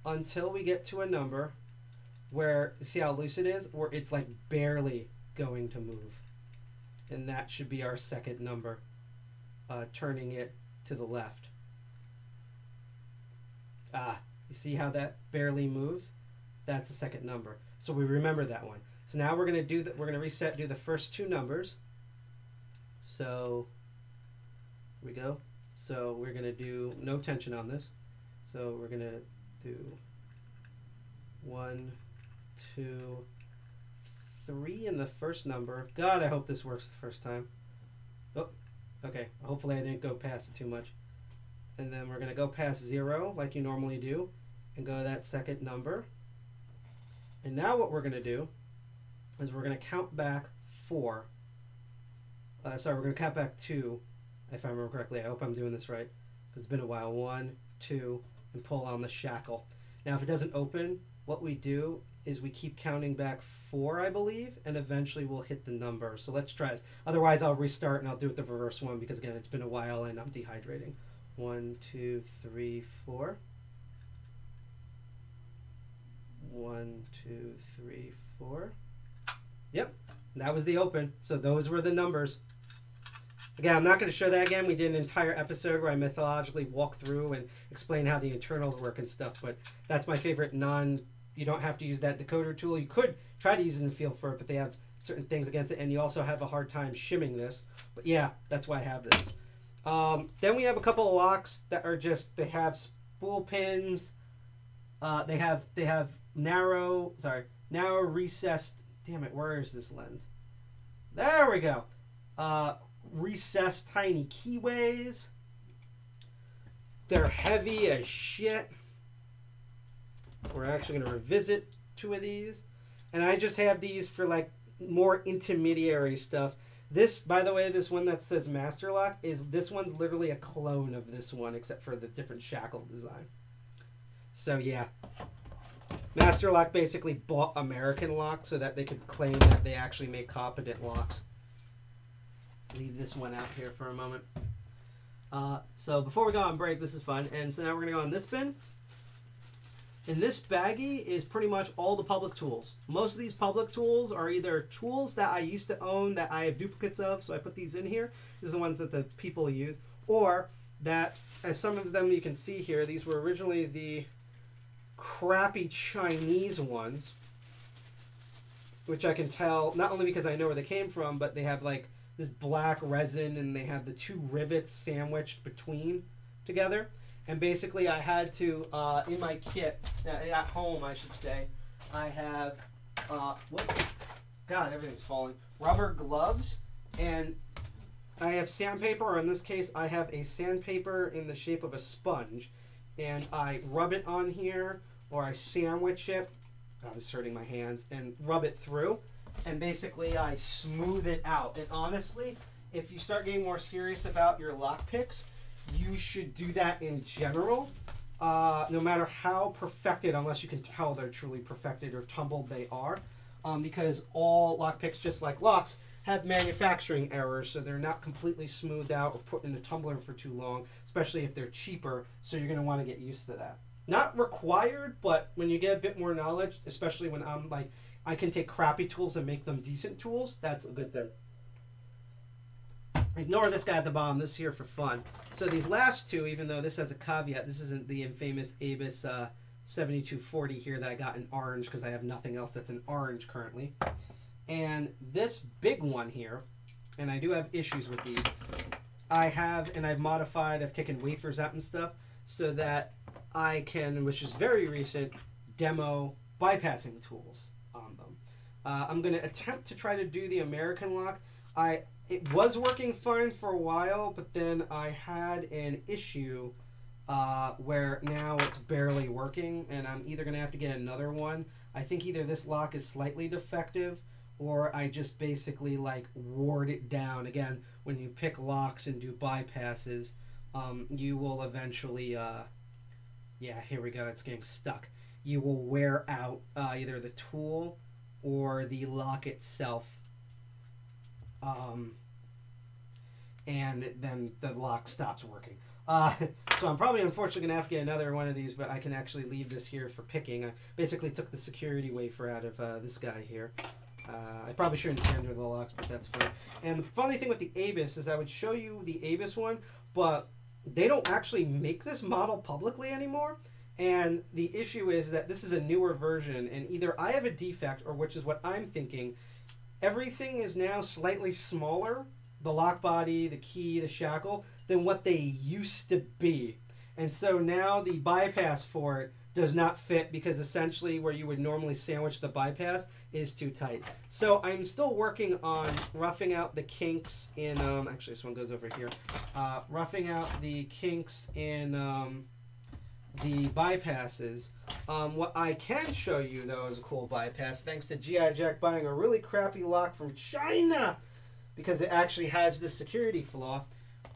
until we get to a number where, see how loose it is? Where it's like barely going to move and that should be our second number, uh, turning it to the left. Ah, you see how that barely moves? That's the second number. So we remember that one. So now we're gonna do that. We're gonna reset. Do the first two numbers. So we go. So we're gonna do no tension on this. So we're gonna do one, two, three in the first number. God, I hope this works the first time. Oh, okay. Hopefully I didn't go past it too much. and then we're going to go past zero like you normally do and go to that second number. And now what we're going to do is we're going to count back four. Uh, sorry, we're going to count back two, if I remember correctly. I hope I'm doing this right because it's been a while. One, two, and pull on the shackle. Now, if it doesn't open, what we do is we keep counting back four, I believe, and eventually we'll hit the number. So let's try this. Otherwise, I'll restart and I'll do it the reverse one because, again, it's been a while and I'm dehydrating. One, two, three, four. One, two, three, four. Yep, that was the open. So those were the numbers. Again, I'm not going to show that again. We did an entire episode where I methodologically walk through and explain how the internals work and stuff. But that's my favorite non. You don't have to use that decoder tool. You could try to use it Feel for it, but they have certain things against it, and you also have a hard time shimming this. But yeah, that's why I have this. Um, then we have a couple of locks that are just they have spool pins. Uh, they have they have narrow sorry narrow recessed. Damn it, where is this lens? There we go. Uh, recessed tiny keyways. They're heavy as shit. We're actually going to revisit two of these. And I just have these for like more intermediary stuff. This, by the way, this one that says Master Lock is this one's literally a clone of this one, except for the different shackle design. So yeah, Master Lock basically bought American Lock so that they could claim that they actually make competent locks. Leave this one out here for a moment. Uh, so before we go on break, this is fun, and so now we're gonna go on this bin. And this baggie is pretty much all the public tools. Most of these public tools are either tools that I used to own that I have duplicates of, so I put these in here. These are the ones that the people use. Or that, as some of them you can see here, these were originally the crappy Chinese ones, which I can tell, not only because I know where they came from, but they have like this black resin and they have the two rivets sandwiched between together and basically I had to uh, in my kit at home I should say I have uh, what God everything's falling. Rubber gloves and I have sandpaper or in this case I have a sandpaper in the shape of a sponge and I rub it on here or I sandwich it God it's hurting my hands and rub it through and basically I smooth it out. And honestly if you start getting more serious about your lock picks you should do that in general. Uh, no matter how perfected, unless you can tell they're truly perfected or tumbled they are, um, because all lockpicks, just like locks, have manufacturing errors, so they're not completely smoothed out or put in a tumbler for too long, especially if they're cheaper. So you're going to want to get used to that. Not required, but when you get a bit more knowledge, especially when I'm like, I can take crappy tools and make them decent tools, that's a good thing. Ignore this guy at the bottom. This is here for fun. So these last two, even though this has a caveat, this isn't the infamous Abus uh, 7240 here that I got in orange because I have nothing else that's in orange currently. And this big one here, and I do have issues with these, I have, and I've modified, I've taken wafers out and stuff so that I can, which is very recent, demo bypassing tools on them. Uh, I'm going to attempt to try to do the American lock. I it was working fine for a while, but then I had an issue uh, where now it's barely working, and I'm either going to have to get another one. I think either this lock is slightly defective, or I just basically like ward it down. Again, when you pick locks and do bypasses, um, you will eventually, uh, yeah, here we go, it's getting stuck. You will wear out uh, either the tool or the lock itself. Um, and then the lock stops working. Uh, so I'm probably unfortunately gonna have to get another one of these, but I can actually leave this here for picking. I basically took the security wafer out of uh, this guy here. Uh, I probably shouldn't handle the locks, but that's fine. And the funny thing with the Abus is I would show you the Abus one, but they don't actually make this model publicly anymore. And the issue is that this is a newer version, and either I have a defect, or which is what I'm thinking, everything is now slightly smaller the lock body, the key, the shackle than what they used to be. And so now the bypass for it does not fit because essentially where you would normally sandwich the bypass is too tight. So I'm still working on roughing out the kinks in. Um, actually, this one goes over here. Uh, roughing out the kinks in um, the bypasses. Um, what I can show you though is a cool bypass, thanks to GI Jack buying a really crappy lock from China because it actually has this security flaw.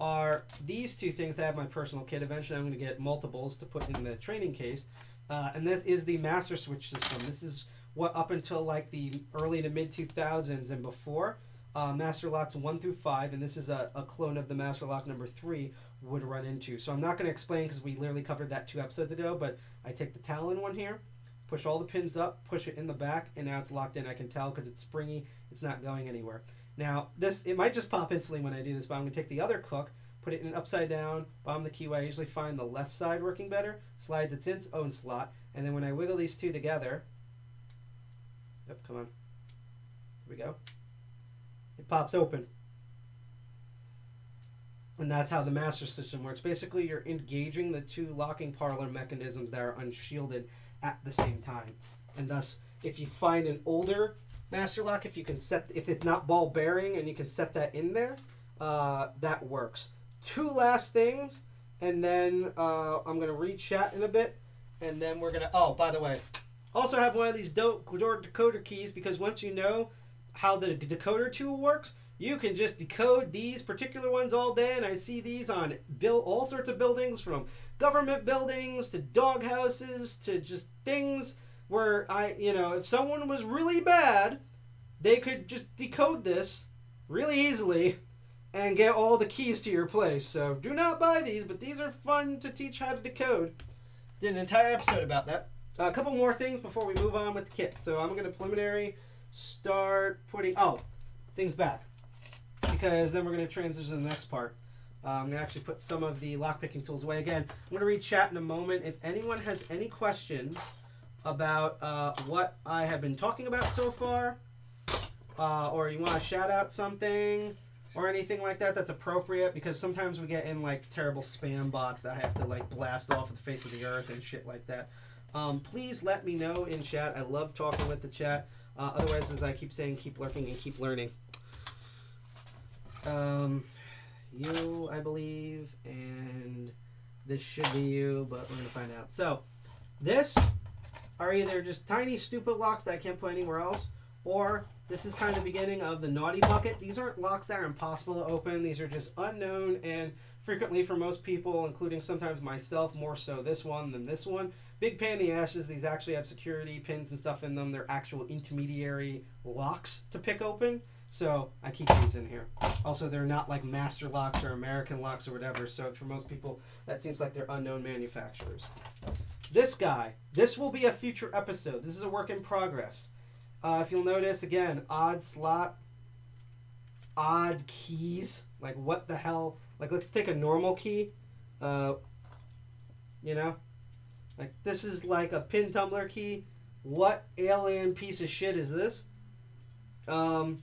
Are these two things that have my personal kit? Eventually, I'm going to get multiples to put in the training case. Uh, and this is the master switch system. This is what up until like the early to mid 2000s and before, uh, master locks 1 through 5, and this is a, a clone of the master lock number 3, would run into. So I'm not going to explain because we literally covered that two episodes ago, but I take the Talon one here, push all the pins up, push it in the back, and now it's locked in. I can tell because it's springy, it's not going anywhere. Now, this it might just pop instantly when I do this, but I'm going to take the other cook, put it in upside down, bomb the keyway. I usually find the left side working better, slides its its own slot, and then when I wiggle these two together, yep, come on, here we go, it pops open. And that's how the master system works. Basically, you're engaging the two locking parlor mechanisms that are unshielded at the same time. And thus, if you find an older master lock, if you can set, if it's not ball bearing and you can set that in there, uh, that works. Two last things, and then uh, I'm gonna read chat in a bit, and then we're gonna. Oh, by the way, also have one of these dope door decoder keys because once you know how the decoder tool works, you can just decode these particular ones all day. And I see these on all sorts of buildings, from government buildings to dog houses to just things where I, you know, if someone was really bad, they could just decode this really easily and get all the keys to your place. So do not buy these, but these are fun to teach how to decode. Did an entire episode about that. a couple more things before we move on with the kit. So I'm going to preliminary start putting, oh, things back. Because then we're going to transition to the next part. Uh, I'm going to actually put some of the lockpicking tools away. Again, I'm going to read chat in a moment. If anyone has any questions about uh, what I have been talking about so far, uh, or you want to shout out something or anything like that that's appropriate, because sometimes we get in like terrible spam bots that I have to like blast off of the face of the earth and shit like that. Um, please let me know in chat. I love talking with the chat. Uh, otherwise, as I keep saying, keep lurking and keep learning. Um, you, I believe, and this should be you, but we're gonna find out. So, this are either just tiny stupid locks that I can't put anywhere else, or this is kind of the beginning of the naughty bucket. These aren't locks that are impossible to open. These are just unknown and frequently for most people, including sometimes myself, more so this one than this one. Big pain in the ashes. These actually have security pins and stuff in them. They're actual intermediary locks to pick open. So I keep these in here. Also, they're not like master locks or American locks or whatever. So for most people, that seems like they're unknown manufacturers. This guy, this will be a future episode. This is a work in progress. Uh, if you'll notice, again, odd slot, odd keys. Like, what the hell? Like, let's take a normal key. Uh, you know? Like, this is like a pin tumbler key. What alien piece of shit is this? Um,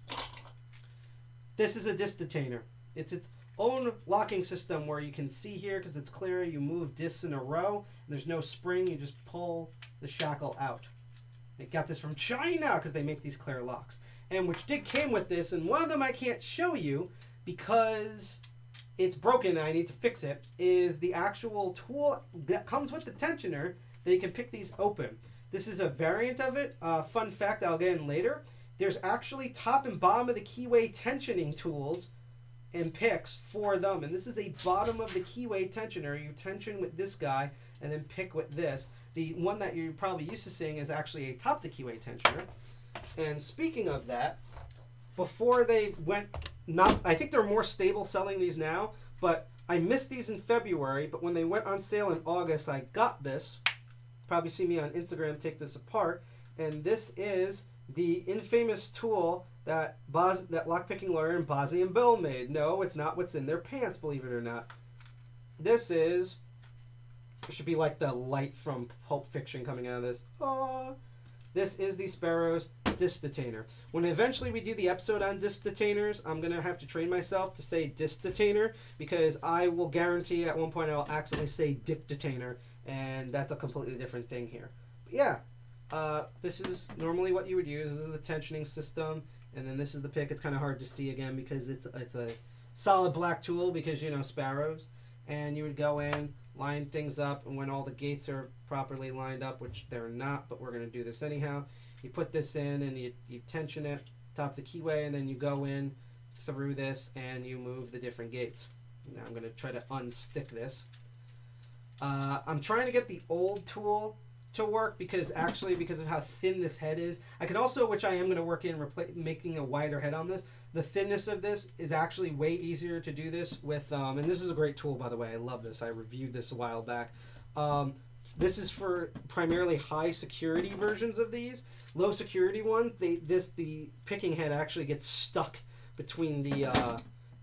this is a disc detainer. It's its own locking system where you can see here because it's clear. You move discs in a row. And there's no spring. You just pull the shackle out. They got this from China because they make these clear locks. And which did came with this, and one of them I can't show you because it's broken and I need to fix it, is the actual tool that comes with the tensioner that you can pick these open. This is a variant of it. Uh, fun fact I'll get in later. There's actually top and bottom of the keyway tensioning tools and picks for them. And this is a bottom of the keyway tensioner. You tension with this guy and then pick with this. The one that you're probably used to seeing is actually a top the keyway tensioner. And speaking of that, before they went not I think they're more stable selling these now, but I missed these in February, but when they went on sale in August, I got this. Probably see me on Instagram take this apart, and this is the infamous tool that Boz, that LockPickingLawyer and BosnianBill made. No, it's not what's in their pants, believe it or not. This is should be like the light from Pulp Fiction coming out of this. Oh, this is the Sparrow's disc detainer. When eventually we do the episode on disc detainers, I'm gonna have to train myself to say disc detainer because I will guarantee at one point I'll accidentally say dick detainer, and that's a completely different thing here. But yeah, uh, this is normally what you would use. This is the tensioning system, and then this is the pick. It's kind of hard to see again because it's it's a solid black tool because you know sparrows, and you would go in, line things up, and when all the gates are properly lined up, which they're not, but we're gonna do this anyhow. You put this in and you, you tension it, top the keyway, and then you go in through this and you move the different gates. Now I'm going to try to unstick this. Uh, I'm trying to get the old tool to work because actually because of how thin this head is. I can also, which I am going to work in, repla- making a wider head on this. The thinness of this is actually way easier to do this with, um, and this is a great tool by the way. I love this. I reviewed this a while back. Um, this is for primarily high security versions of these. Low security ones, they this the picking head actually gets stuck between the uh,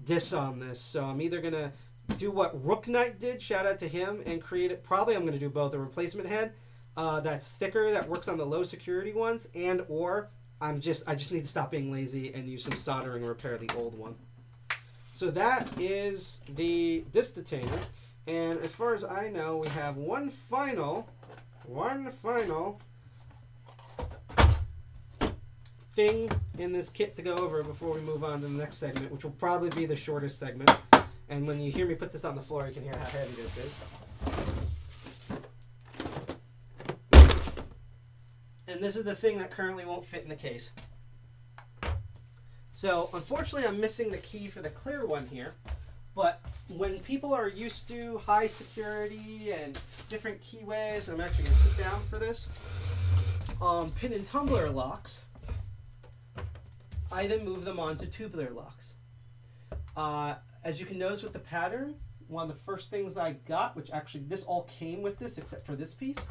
discs on this. So I'm either gonna do what Rook Knight did, shout out to him, and create it. Probably I'm gonna do both a replacement head uh, that's thicker that works on the low security ones, and or I'm just I just need to stop being lazy and use some soldering and repair the old one. So that is the disc detainer. And as far as I know, we have one final, one final thing in this kit to go over before we move on to the next segment, which will probably be the shortest segment. And when you hear me put this on the floor, you can hear how heavy this is. And this is the thing that currently won't fit in the case. So, unfortunately, I'm missing the key for the clear one here. But when people are used to high security and different keyways, I'm actually to sit down for this, um, pin and tumbler locks, I then move them on to tubular locks. Uh, as you can notice with the pattern, one of the first things I got, which actually this all came with this except for this piece,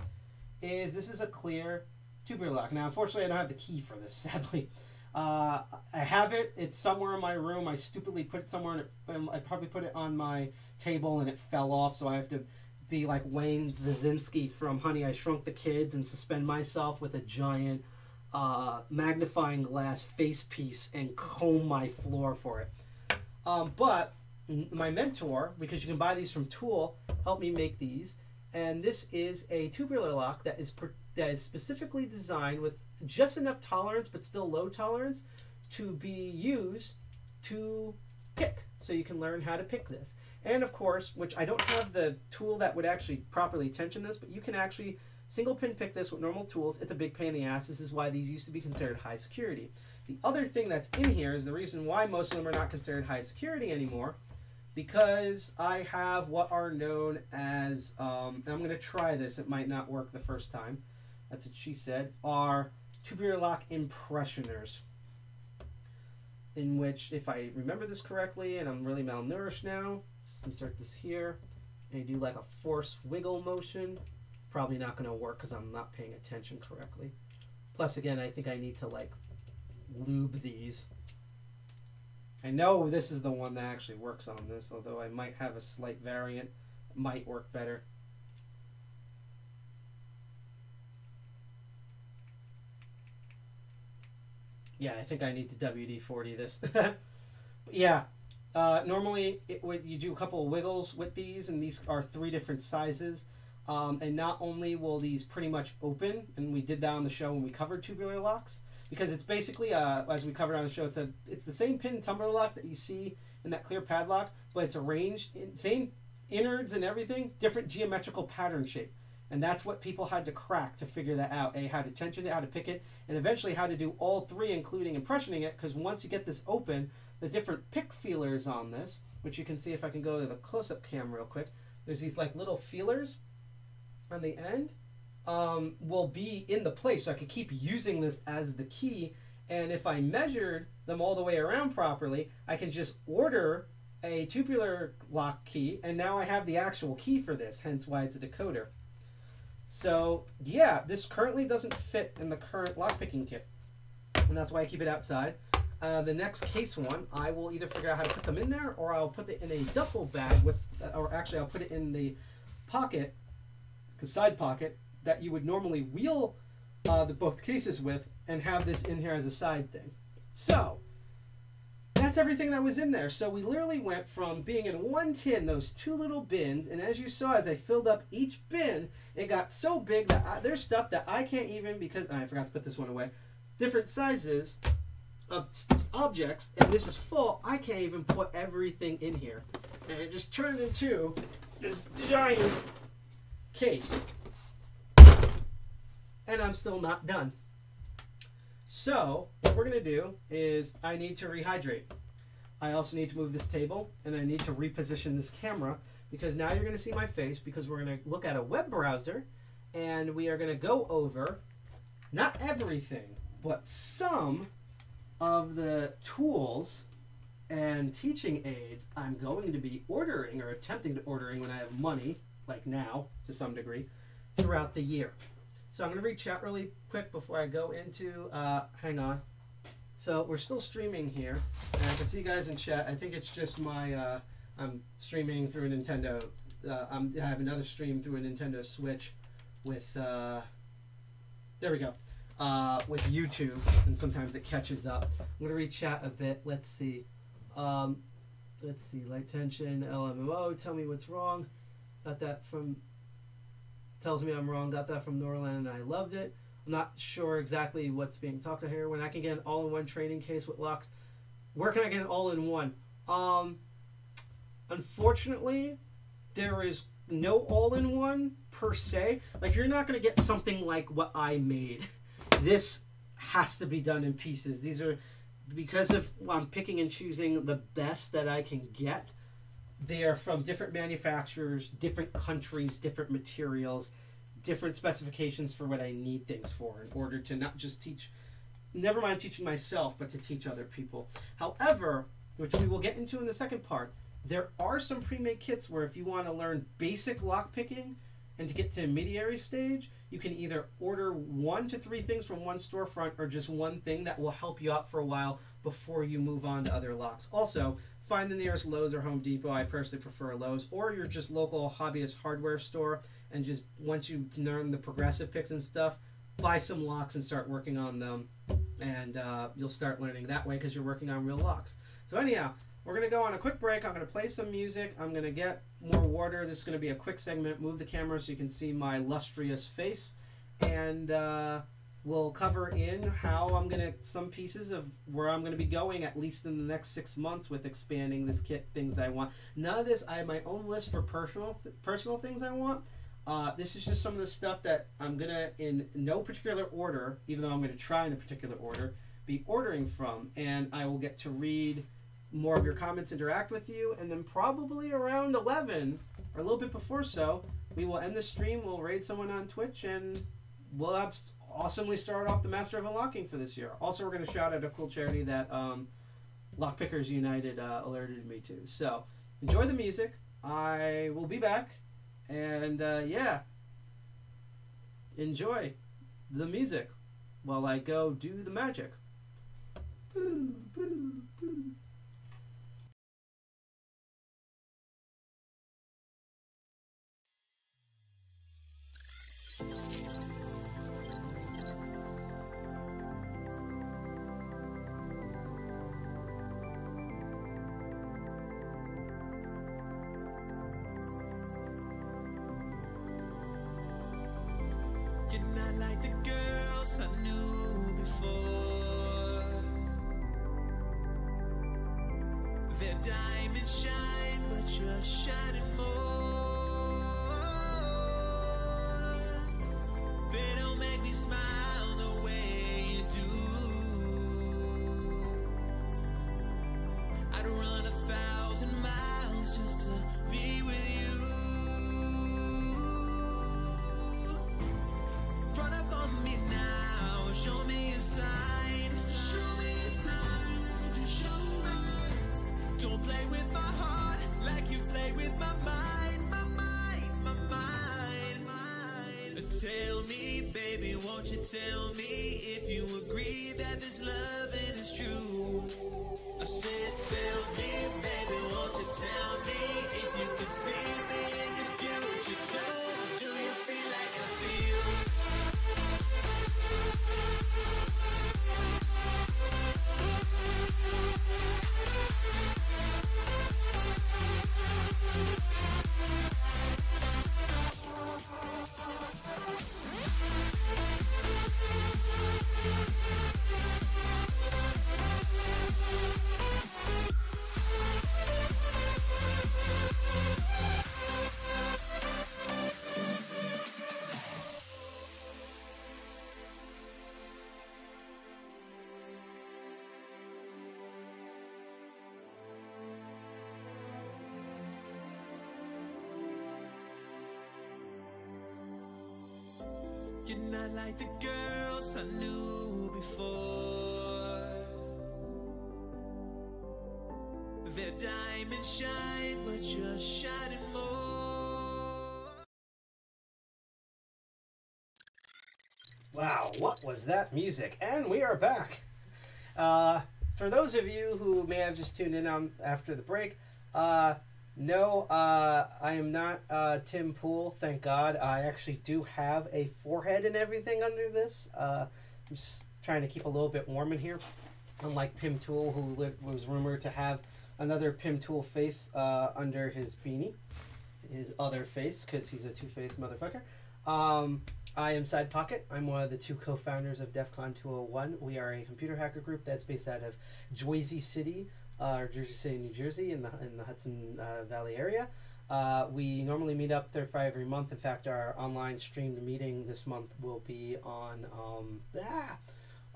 is this is a clear tubular lock. Now, unfortunately, I don't have the key for this, sadly. Uh, I have it. It's somewhere in my room. I stupidly put it somewhere. In it, I probably put it on my table and it fell off. So I have to be like Wayne Szalinski from Honey I Shrunk the Kids and suspend myself with a giant uh, magnifying glass face piece and comb my floor for it. Um, but my mentor, because you can buy these from TOOOL, helped me make these. And this is a tubular lock that is that is specifically designed with just enough tolerance, but still low tolerance, to be used to pick. So you can learn how to pick this. And of course, which I don't have the tool that would actually properly tension this, but you can actually single pin pick this with normal tools. It's a big pain in the ass. This is why these used to be considered high security. The other thing that's in here is the reason why most of them are not considered high security anymore because I have what are known as, um, I'm going to try this, it might not work the first time, that's what she said, are tubular lock impressioners. In which, if I remember this correctly, and I'm really malnourished now, let's insert this here, and do like a force wiggle motion. It's probably not going to work because I'm not paying attention correctly. Plus, again, I think I need to like lube these. I know this is the one that actually works on this, although I might have a slight variant. Might work better. Yeah, I think I need to WD-40 this. yeah, uh, normally it would you do a couple of wiggles with these, and these are three different sizes. Um, and not only will these pretty much open, and we did that on the show when we covered tubular locks, because it's basically uh, as we covered on the show, it's a it's the same pin tumbler lock that you see in that clear padlock, but it's arranged in same innards and everything, different geometrical pattern shape. And that's what people had to crack to figure that out. A, how to tension it, how to pick it, and eventually how to do all three, including impressioning it, because once you get this open, the different pick feelers on this, which you can see if I can go to the close-up cam real quick, there's these like little feelers on the end, um, will be in the place. So I could keep using this as the key. And if I measured them all the way around properly, I can just order a tubular lock key, and now I have the actual key for this, hence why it's a decoder. So yeah, this currently doesn't fit in the current lockpicking kit, and that's why I keep it outside. Uh, the next case one, I will either figure out how to put them in there, or I'll put it in a duffel bag with, or actually I'll put it in the pocket, the side pocket that you would normally wheel uh, the both cases with, and have this in here as a side thing. So that's everything that was in there. So we literally went from being in one tin, those two little bins, and as you saw, as I filled up each bin, it got so big that I, there's stuff that I can't even because I forgot to put this one away. Different sizes of objects, and this is full. I can't even put everything in here, and it just turned into this giant case. And I'm still not done. So, what we're going to do is I need to rehydrate. I also need to move this table and I need to reposition this camera because now you're going to see my face because we're going to look at a web browser and we are going to go over not everything, but some of the tools and teaching aids I'm going to be ordering or attempting to ordering when I have money, like now to some degree, throughout the year. So I'm going to read chat really quick before I go into. Uh, hang on. So we're still streaming here, and I can see you guys in chat. I think it's just my. Uh, I'm streaming through a Nintendo. Uh, I'm, I have another stream through a Nintendo Switch, with. Uh, there we go. Uh, with YouTube, and sometimes it catches up. I'm gonna read chat a bit. Let's see. Um, let's see. Light tension. LMMO. Tell me what's wrong. Got that from tells me I'm wrong. Got that from Norland and I loved it. I'm not sure exactly what's being talked about here. When I can get an all-in-one training case with locks, where can I get an all-in-one? Um, unfortunately, there is no all-in-one per se. Like you're not gonna get something like what I made. This has to be done in pieces. These are because of I'm picking and choosing the best that I can get they are from different manufacturers, different countries, different materials, different specifications for what I need things for in order to not just teach, never mind teaching myself, but to teach other people. However, which we will get into in the second part, there are some pre made kits where if you want to learn basic lock picking and to get to intermediary stage, you can either order one to three things from one storefront or just one thing that will help you out for a while before you move on to other locks. Also, find the nearest Lowe's or Home Depot. I personally prefer Lowe's or your just local hobbyist hardware store. And just once you learn the progressive picks and stuff, buy some locks and start working on them. And uh, you'll start learning that way because you're working on real locks. So, anyhow, we're going to go on a quick break. I'm going to play some music. I'm going to get more water. This is going to be a quick segment. Move the camera so you can see my lustrous face. And. Uh, we'll cover in how I'm gonna some pieces of where I'm gonna be going at least in the next six months with expanding this kit things that I want. None of this I have my own list for personal th- personal things I want. Uh, this is just some of the stuff that I'm gonna in no particular order, even though I'm gonna try in a particular order, be ordering from, and I will get to read more of your comments, interact with you, and then probably around 11 or a little bit before so, we will end the stream. We'll raid someone on Twitch, and we'll have awesomely start off the Master of Unlocking for this year. Also, we're going to shout out a cool charity that um, Lockpickers United uh, alerted me to. So, enjoy the music. I will be back. And uh, yeah, enjoy the music while I go do the magic. Won't You're not like the girls I knew before. Their diamonds shine, but you're shining more. Wow, what was that music? And we are back. Uh, for those of you who may have just tuned in on after the break, uh, no, uh, I am not uh, Tim Pool. Thank God. I actually do have a forehead and everything under this. Uh, I'm just trying to keep a little bit warm in here. Unlike Pim Tool, who li- was rumored to have another Pim Tool face uh, under his beanie, his other face, because he's a two-faced motherfucker. Um, I am Side Pocket. I'm one of the two co-founders of DEF CON 201. We are a computer hacker group that's based out of Jersey City, uh, Jersey City, New Jersey, in the in the Hudson uh, Valley area. Uh, we normally meet up there Friday every month. In fact, our online streamed meeting this month will be on um, ah,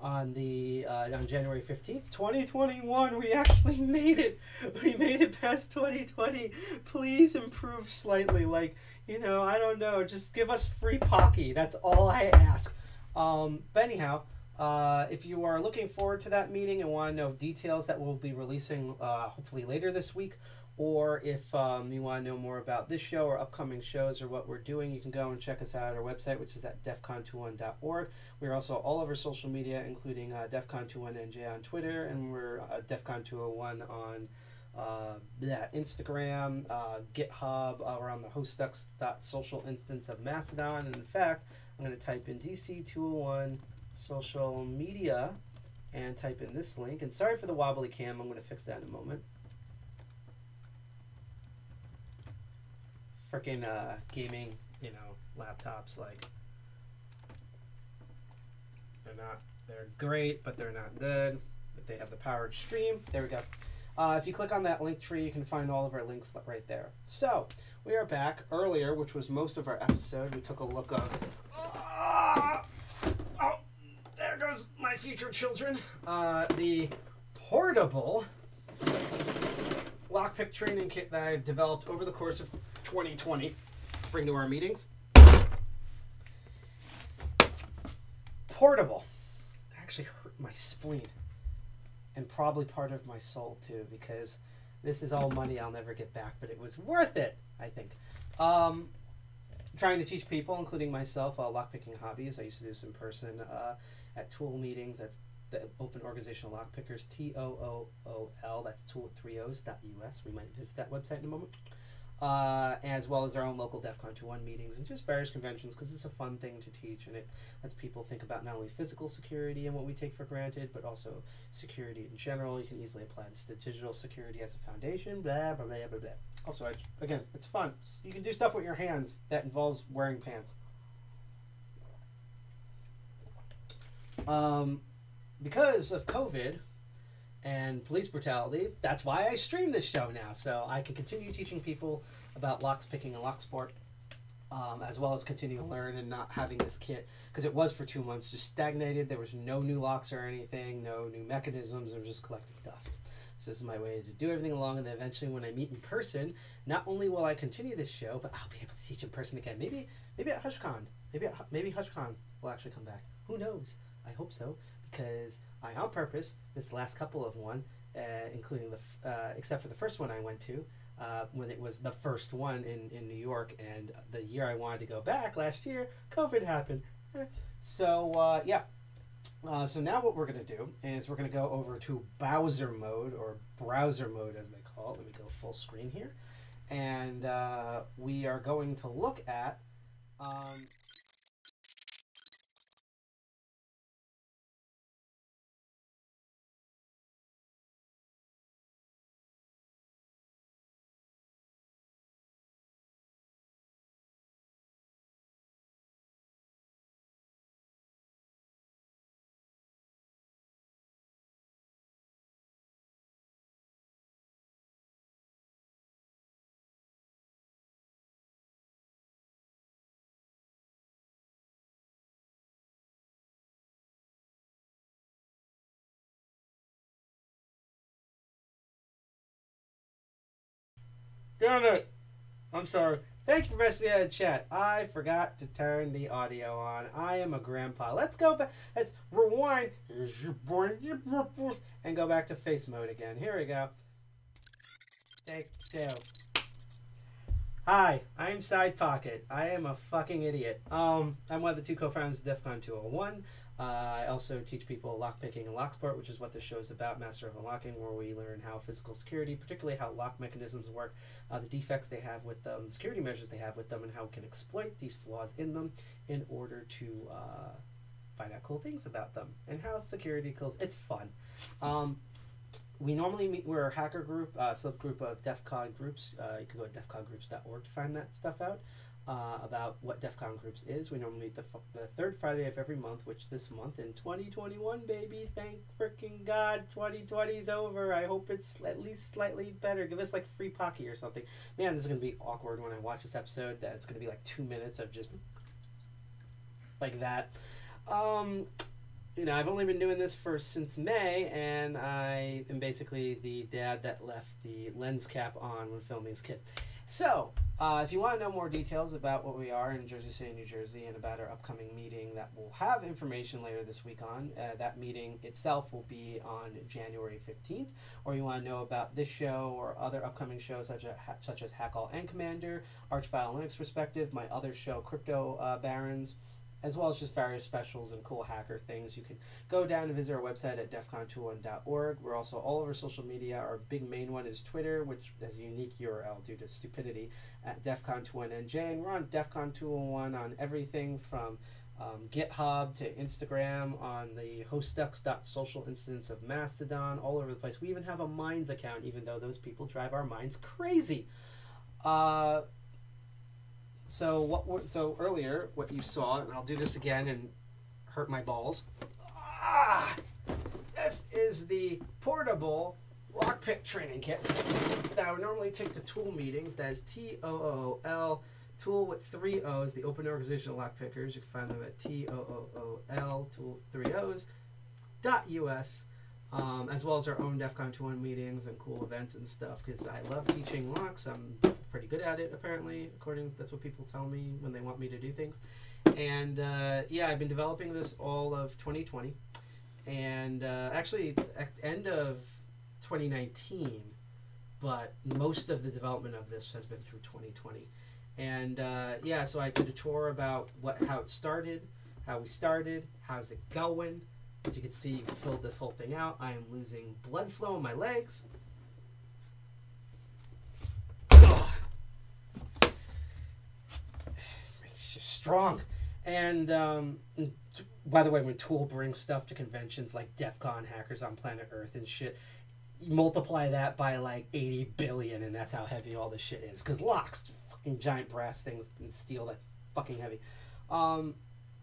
on the uh, on January fifteenth, twenty twenty one. We actually made it. We made it past twenty twenty. Please improve slightly. Like you know, I don't know. Just give us free Pocky. That's all I ask. Um, but anyhow, uh, if you are looking forward to that meeting and want to know details that we'll be releasing uh, hopefully later this week, or if um, you want to know more about this show or upcoming shows or what we're doing, you can go and check us out at our website, which is at defcon201.org. We're also all over social media, including uh, defcon201nj on Twitter, and we're uh, defcon201 on uh, yeah, Instagram, uh, GitHub. Uh, we're on the hostux.social instance of Mastodon. And in fact, I'm going to type in DC201 social media and type in this link. And sorry for the wobbly cam. I'm going to fix that in a moment. Freaking uh, gaming, you know, laptops like they're not they're great, but they're not good. But they have the power to stream. There we go. Uh, if you click on that link tree, you can find all of our links right there. So we are back earlier, which was most of our episode. We took a look of. Ah! My future children. Uh, the portable lockpick training kit that I've developed over the course of 2020 to bring to our meetings. Portable. That actually hurt my spleen and probably part of my soul too because this is all money I'll never get back, but it was worth it, I think. Um, trying to teach people, including myself, uh, lockpicking hobbies. I used to do this in person uh, at TOOOL meetings. That's the Open Organizational Lockpickers, T O O O L. That's tool three O's dot US. We might visit that website in a moment. Uh, as well as our own local DEF CON 201 meetings and just various conventions because it's a fun thing to teach and it lets people think about not only physical security and what we take for granted, but also security in general. You can easily apply this to digital security as a foundation, blah, blah, blah, blah, blah. Also, I, again, it's fun. You can do stuff with your hands that involves wearing pants. Um, because of COVID and police brutality, that's why I stream this show now. So I can continue teaching people about locks picking and lock sport, um, as well as continue to learn and not having this kit because it was for two months just stagnated. There was no new locks or anything, no new mechanisms. It was just collecting dust. So this is my way to do everything along, and then eventually, when I meet in person, not only will I continue this show, but I'll be able to teach in person again. Maybe, maybe at HushCon. Maybe, at, maybe HushCon will actually come back. Who knows? I hope so because I, on purpose, missed the last couple of one, uh, including the, uh, except for the first one I went to, uh, when it was the first one in, in New York, and the year I wanted to go back last year, COVID happened. So uh, yeah, uh, so now what we're gonna do is we're gonna go over to Bowser mode or browser mode as they call it. Let me go full screen here, and uh, we are going to look at. Um, Damn it! I'm sorry. Thank you for messing in the chat. I forgot to turn the audio on. I am a grandpa. Let's go back. Let's rewind and go back to face mode again. Here we go. Thank you. Hi, I'm Side Pocket. I am a fucking idiot. Um, I'm one of the two co-founders of DEF CON 201. Uh, I also teach people lockpicking and locksport, which is what this show is about, Master of Unlocking, where we learn how physical security, particularly how lock mechanisms work, uh, the defects they have with them, the security measures they have with them, and how we can exploit these flaws in them in order to uh, find out cool things about them and how security kills. It's fun. Um, we normally meet. We're a hacker group, uh, subgroup of DEF CON groups. Uh, you can go to defcongroups.org to find that stuff out uh, about what DEF CON groups is. We normally meet the, the third Friday of every month, which this month in 2021, baby, thank freaking God, 2020's over. I hope it's at least slightly better. Give us like free Pocky or something. Man, this is gonna be awkward when I watch this episode. That it's gonna be like two minutes of just like that. Um, you know, I've only been doing this for since May, and I am basically the dad that left the lens cap on when filming his kid. So, uh, if you want to know more details about what we are in Jersey City, New Jersey, and about our upcoming meeting that we'll have information later this week on, uh, that meeting itself will be on January 15th. Or you want to know about this show or other upcoming shows such as, such as Hackall and Commander, Archvile Linux Perspective, my other show, Crypto uh, Barons, as well as just various specials and cool hacker things. You can go down and visit our website at defcon201.org. We're also all over social media. Our big main one is Twitter, which has a unique URL due to stupidity at defcon201nj. And we're on defcon201 on everything from um, GitHub to Instagram, on the hostux.social instance of Mastodon, all over the place. We even have a Minds account, even though those people drive our minds crazy. Uh, so what? So earlier, what you saw, and I'll do this again and hurt my balls. Ah, this is the portable lockpick training kit that I would normally take to TOOOL meetings. That is T O O L tool with three O's. The Open Organization of Lockpickers. You can find them at T O O O L tool three O's dot us. Um, as well as our own DEF CON 201 meetings and cool events and stuff because I love teaching locks. I'm pretty good at it, apparently, according that's what people tell me when they want me to do things. And uh, yeah, I've been developing this all of 2020, and uh, actually at end of 2019, but most of the development of this has been through 2020. And uh, yeah, so I did a tour about what how it started, how we started, how's it going. As you can see, filled this whole thing out. I am losing blood flow in my legs. Ugh. Makes you strong. And um, by the way, when TOOOL brings stuff to conventions like DEF CON, Hackers on Planet Earth, and shit, multiply that by like 80 billion, and that's how heavy all this shit is. Because locks, fucking giant brass things and steel, that's fucking heavy. Um,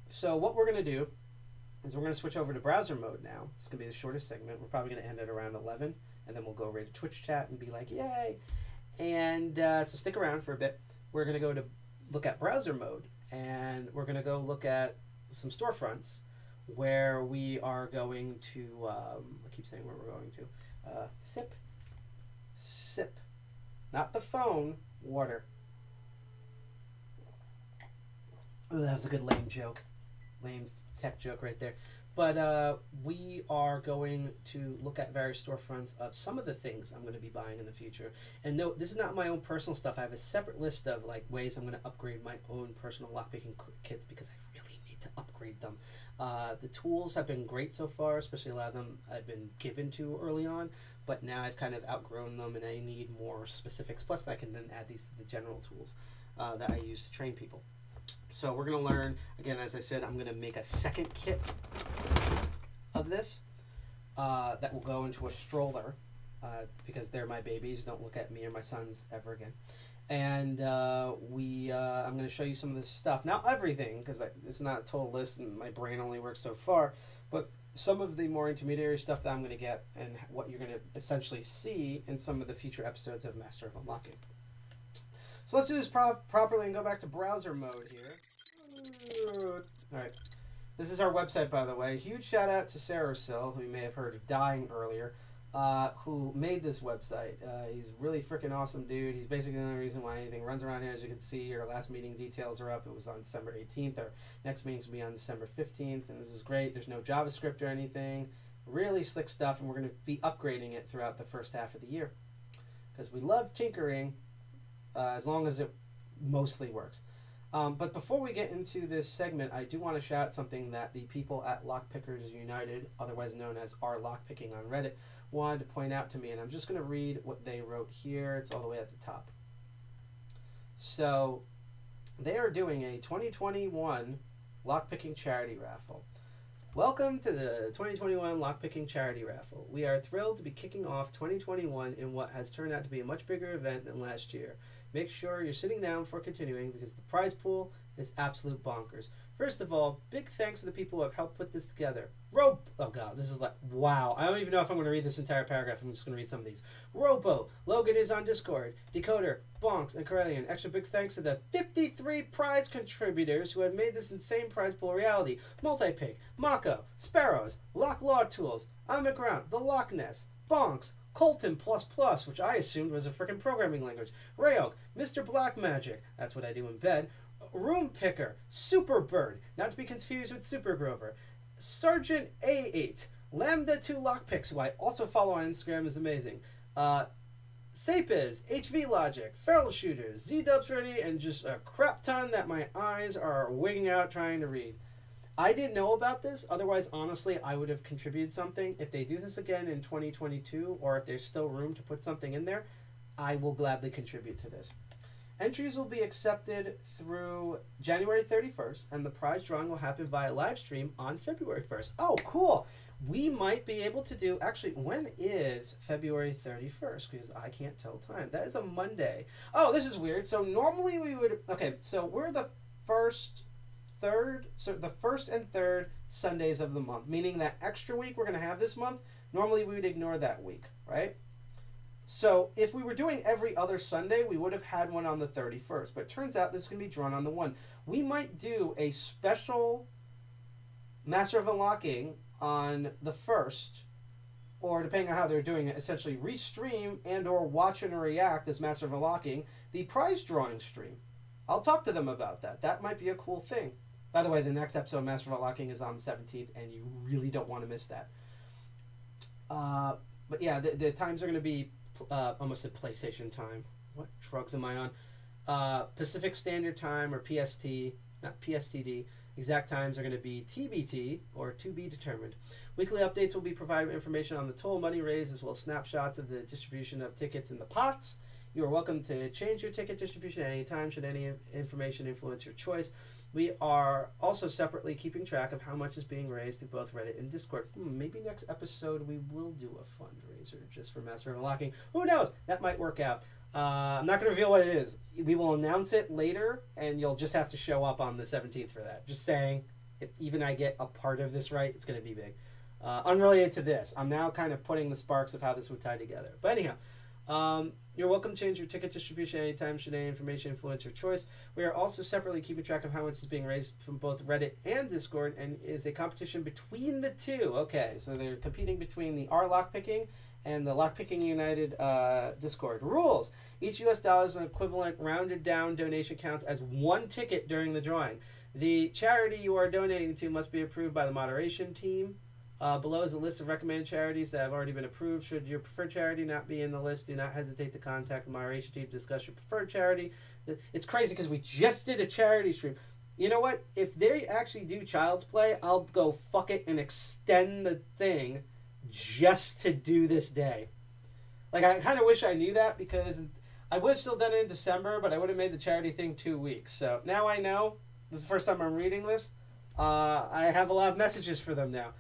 so, what we're going to do is we're going to switch over to browser mode now. It's going to be the shortest segment. We're probably going to end at around 11, and then we'll go right to Twitch chat and be like, yay. And uh, so stick around for a bit. We're going to go to look at browser mode, and we're going to go look at some storefronts where we are going to, um, I keep saying where we're going to, uh, sip, sip, not the phone, water. Ooh, that was a good lame joke lame tech joke right there. But uh, we are going to look at various storefronts of some of the things I'm going to be buying in the future. And no, this is not my own personal stuff. I have a separate list of like ways I'm going to upgrade my own personal lockpicking kits because I really need to upgrade them. Uh, the tools have been great so far, especially a lot of them I've been given to early on. But now I've kind of outgrown them, and I need more specifics. Plus, I can then add these to the general tools uh, that I use to train people. So we're gonna learn again. As I said, I'm gonna make a second kit of this uh, that will go into a stroller uh, because they're my babies. Don't look at me or my sons ever again. And uh, we, uh, I'm gonna show you some of this stuff. Not everything because it's not a total list, and my brain only works so far. But some of the more intermediary stuff that I'm gonna get, and what you're gonna essentially see in some of the future episodes of Master of Unlocking. So let's do this pro- properly and go back to browser mode here. All right. This is our website, by the way. Huge shout out to Sarah Sill, who you may have heard of dying earlier. uh, who made this website. Uh, he's really freaking awesome dude. He's basically the only reason why anything runs around here. As you can see, our last meeting details are up. It was on December 18th. Our next meeting's to be on December 15th, and this is great. There's no JavaScript or anything. Really slick stuff, and we're going to be upgrading it throughout the first half of the year because we love tinkering uh, as long as it mostly works. Um, but before we get into this segment, I do want to shout something that the people at Lockpickers United, otherwise known as R Lockpicking on Reddit, wanted to point out to me, and I'm just going to read what they wrote here. It's all the way at the top. So, they are doing a 2021 lockpicking charity raffle. Welcome to the 2021 Lockpicking Charity Raffle. We are thrilled to be kicking off 2021 in what has turned out to be a much bigger event than last year. Make sure you're sitting down before continuing because the prize pool is absolute bonkers. First of all, big thanks to the people who have helped put this together. Rope. Oh god, this is like wow. I don't even know if I'm going to read this entire paragraph. I'm just going to read some of these. Ropo, Logan is on Discord, Decoder, Bonks, and Corellian. Extra big thanks to the 53 prize contributors who have made this insane prize pool reality. Multipick, Mako, Sparrows, Lock Law Tools, Amic Round, The Loch Ness, Bonks, Colton Plus Plus, which I assumed was a freaking programming language. Rayoke, Mr. Black Magic, that's what I do in bed. Room Picker, Super Bird, not to be confused with Super Grover. Sergeant A8, Lambda 2 Lockpicks, who I also follow on Instagram, is amazing. Uh, Sapiz, HV Logic, Feral Shooters, Z Dubs Ready, and just a crap ton that my eyes are wigging out trying to read. I didn't know about this. Otherwise, honestly, I would have contributed something. If they do this again in 2022, or if there's still room to put something in there, I will gladly contribute to this. Entries will be accepted through January 31st, and the prize drawing will happen via live stream on February 1st. Oh, cool! We might be able to do. Actually, when is February 31st? Because I can't tell time. That is a Monday. Oh, this is weird. So, normally we would. Okay, so we're the first third, so the first and third Sundays of the month, meaning that extra week we're going to have this month, normally we would ignore that week, right? So if we were doing every other Sunday, we would have had one on the 31st. But turns out this to be drawn on the one. We might do a special Master of Unlocking on the 1st, or depending on how they're doing it, essentially restream and or watch and react as Master of Unlocking the prize drawing stream. I'll talk to them about that. That might be a cool thing. By the way, the next episode of Master of Unlocking is on the 17th, and you really don't want to miss that. Uh, but yeah, the, the times are going to be uh, almost at PlayStation time. What drugs am I on? Uh, Pacific Standard Time or PST, not PSTD. Exact times are going to be TBT or to be determined. Weekly updates will be provided with information on the total money raised as well as snapshots of the distribution of tickets in the pots. You are welcome to change your ticket distribution at any time should any information influence your choice. We are also separately keeping track of how much is being raised through both Reddit and Discord. Hmm, maybe next episode we will do a fundraiser just for Master of Unlocking. Who knows? That might work out. Uh, I'm not going to reveal what it is. We will announce it later, and you'll just have to show up on the 17th for that. Just saying, if even I get a part of this right, it's going to be big. Uh, unrelated to this, I'm now kind of putting the sparks of how this would tie together. But anyhow, um, you're welcome to change your ticket distribution anytime should any information influence your choice. We are also separately keeping track of how much is being raised from both Reddit and Discord and is a competition between the two. Okay, so they're competing between the R Lockpicking and the Lockpicking United uh, Discord. Rules Each US dollar is an equivalent rounded down donation counts as one ticket during the drawing. The charity you are donating to must be approved by the moderation team. Uh, below is a list of recommended charities that have already been approved. Should your preferred charity not be in the list, do not hesitate to contact the moderation team to discuss your preferred charity. It's crazy because we just did a charity stream. You know what? If they actually do Child's Play, I'll go fuck it and extend the thing just to do this day. Like, I kind of wish I knew that because I would have still done it in December, but I would have made the charity thing two weeks. So now I know. This is the first time I'm reading this. Uh, I have a lot of messages for them now.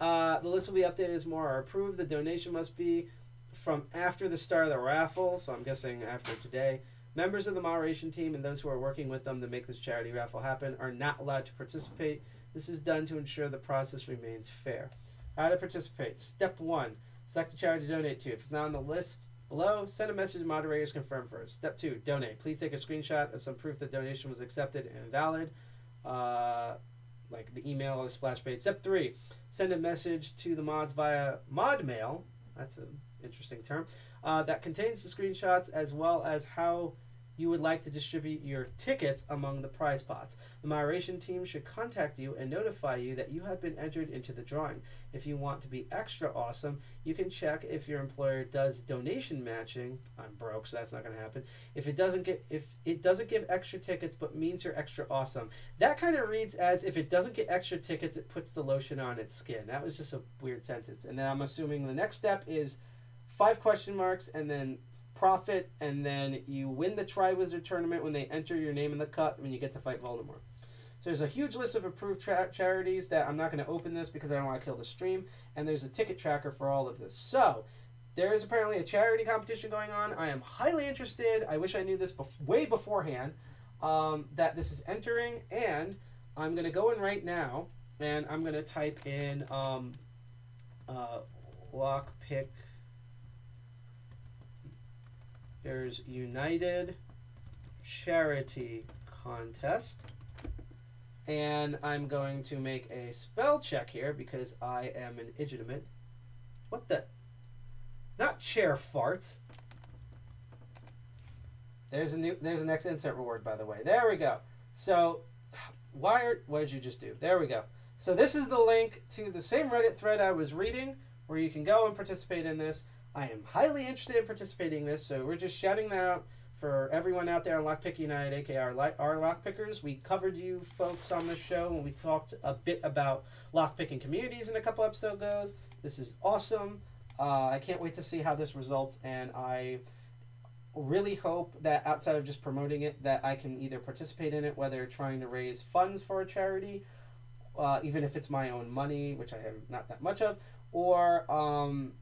Uh, the list will be updated as more are approved. The donation must be from after the start of the raffle, so I'm guessing after today. Members of the moderation team and those who are working with them to make this charity raffle happen are not allowed to participate. This is done to ensure the process remains fair. How to participate. Step 1. Select a charity to donate to. If it's not on the list below, send a message to moderators confirm first. Step 2. Donate. Please take a screenshot of some proof that donation was accepted and valid. Uh, like the email or the splash page. Step three, send a message to the mods via mod mail. That's an interesting term. Uh, that contains the screenshots as well as how you would like to distribute your tickets among the prize pots. The moderation team should contact you and notify you that you have been entered into the drawing. If you want to be extra awesome, you can check if your employer does donation matching. I'm broke, so that's not going to happen. If it doesn't get if it doesn't give extra tickets but means you're extra awesome. That kind of reads as if it doesn't get extra tickets, it puts the lotion on its skin. That was just a weird sentence. And then I'm assuming the next step is five question marks and then profit, and then you win the Triwizard tournament when they enter your name in the cut when you get to fight Voldemort. So there's a huge list of approved charities that I'm not going to open this because I don't want to kill the stream, and there's a ticket tracker for all of this. So there is apparently a charity competition going on. I am highly interested. I wish I knew this bef- way beforehand um, that this is entering, and I'm going to go in right now and I'm going to type in um, uh, lockpick there's United Charity Contest. And I'm going to make a spell check here because I am an illegitimate. What the? Not chair farts. There's a new. There's an next insert reward, by the way. There we go. So, Wired. What did you just do? There we go. So this is the link to the same Reddit thread I was reading, where you can go and participate in this. I am highly interested in participating in this, so we're just shouting that out for everyone out there on Lockpick United, aka our, our lockpickers. We covered you folks on the show when we talked a bit about lockpicking communities in a couple episodes ago. This is awesome. Uh, I can't wait to see how this results, and I really hope that outside of just promoting it, that I can either participate in it, whether trying to raise funds for a charity, uh, even if it's my own money, which I have not that much of, or um,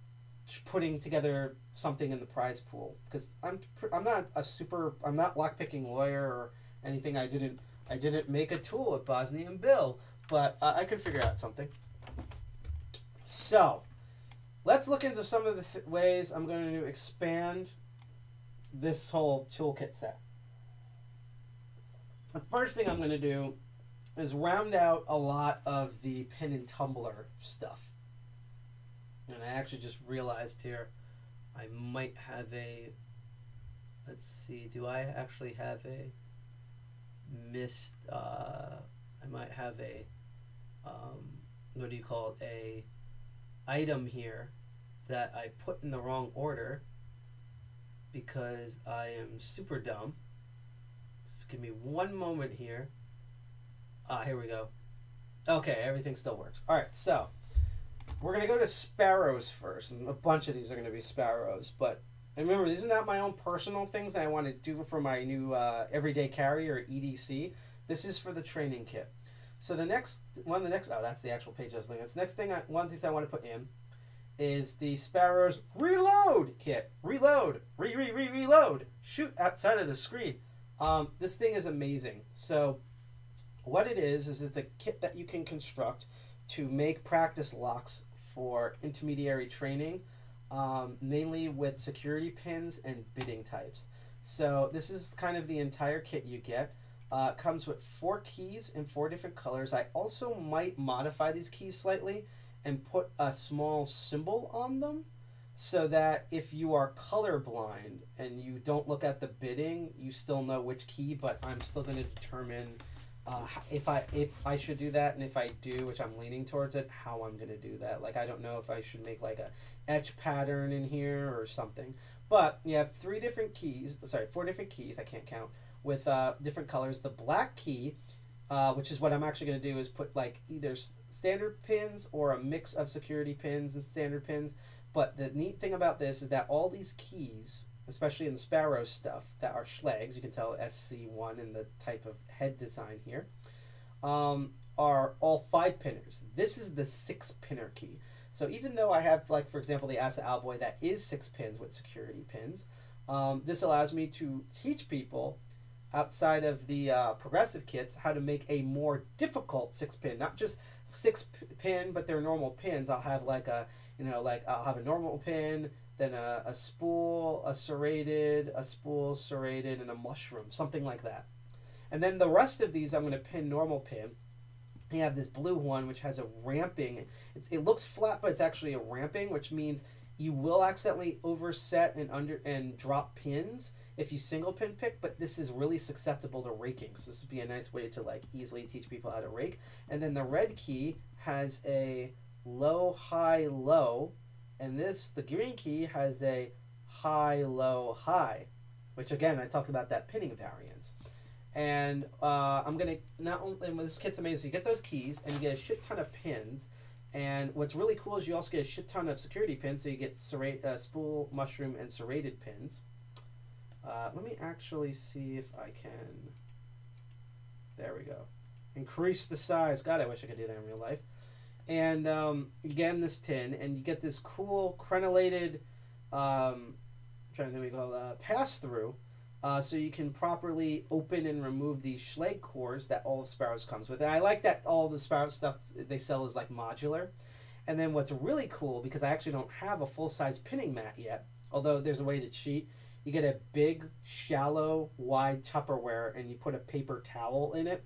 putting together something in the prize pool because I'm I'm not a super I'm not LockPickingLawyer or anything. I didn't I didn't make a tool at Bosnian and Bill, but uh, I could figure out something. So, let's look into some of the th- ways I'm going to expand this whole toolkit set. The first thing I'm going to do is round out a lot of the pin and tumbler stuff. And I actually just realized here I might have a. Let's see, do I actually have a missed. Uh, I might have a. Um, what do you call it? A item here that I put in the wrong order because I am super dumb. Just give me one moment here. Ah, here we go. Okay, everything still works. All right, so we're gonna go to sparrows first, and a bunch of these are gonna be sparrows. But and remember, these are not my own personal things that I want to do for my new uh, everyday carrier EDC. This is for the training kit. So the next one, the next oh, that's the actual page I was looking at. The next thing, I, one of the things I want to put in is the sparrows reload kit. Reload, re re re reload. Shoot outside of the screen. Um, this thing is amazing. So what it is is it's a kit that you can construct to make practice locks for intermediary training, um, mainly with security pins and bitting types. So this is kind of the entire kit you get. Uh, comes with four keys in four different colors. I also might modify these keys slightly and put a small symbol on them so that if you are colorblind and you don't look at the bitting, you still know which key, but I'm still going to determine uh, if I if I should do that, and if I do, which I'm leaning towards it, how I'm gonna do that. Like I don't know if I should make like a etch pattern in here or something. But you have three different keys. Sorry, four different keys. I can't count with uh, different colors. The black key, uh, which is what I'm actually gonna do, is put like either standard pins or a mix of security pins and standard pins. But the neat thing about this is that all these keys especially in the Sparrow stuff that are Schlegs. You can tell SC1 in the type of head design here. Um, are all five pinners. This is the six pinner key. So even though I have, like for example, the ASSA Abloy that is six pins with security pins, um, this allows me to teach people outside of the uh, progressive kits how to make a more difficult six pin, not just six pin, but they're normal pins. I'll have like a, you know, like I'll have a normal pin, then a, a spool, a serrated, a spool, serrated, and a mushroom, something like that. And then the rest of these I'm going to pin normal pin. You have this blue one which has a ramping. It's, it looks flat, but it's actually a ramping, which means You will accidentally overset and under and drop pins if you single pin pick, but this is really susceptible to raking. So this would be a nice way to like easily teach people how to rake. And then the red key has a low, high, low, and this the green key has a high, low, high, which again I talked about that pinning variance. And uh, I'm gonna not only and this kit's amazing. You get those keys and you get a shit ton of pins. And what's really cool is you also get a shit ton of security pins. So you get serrate, uh, spool, mushroom, and serrated pins. Uh, let me actually see if I can. There we go. Increase the size. God, I wish I could do that in real life. And um, again, this tin, and you get this cool crenellated. Um, trying to think we call uh, pass through. Uh, so you can properly open and remove these Schlage cores that all of Sparrows comes with. And I like that all the Sparrow stuff they sell is like modular. And then what's really cool, because I actually don't have a full size pinning mat yet, although there's a way to cheat, you get a big, shallow, wide Tupperware and you put a paper towel in it.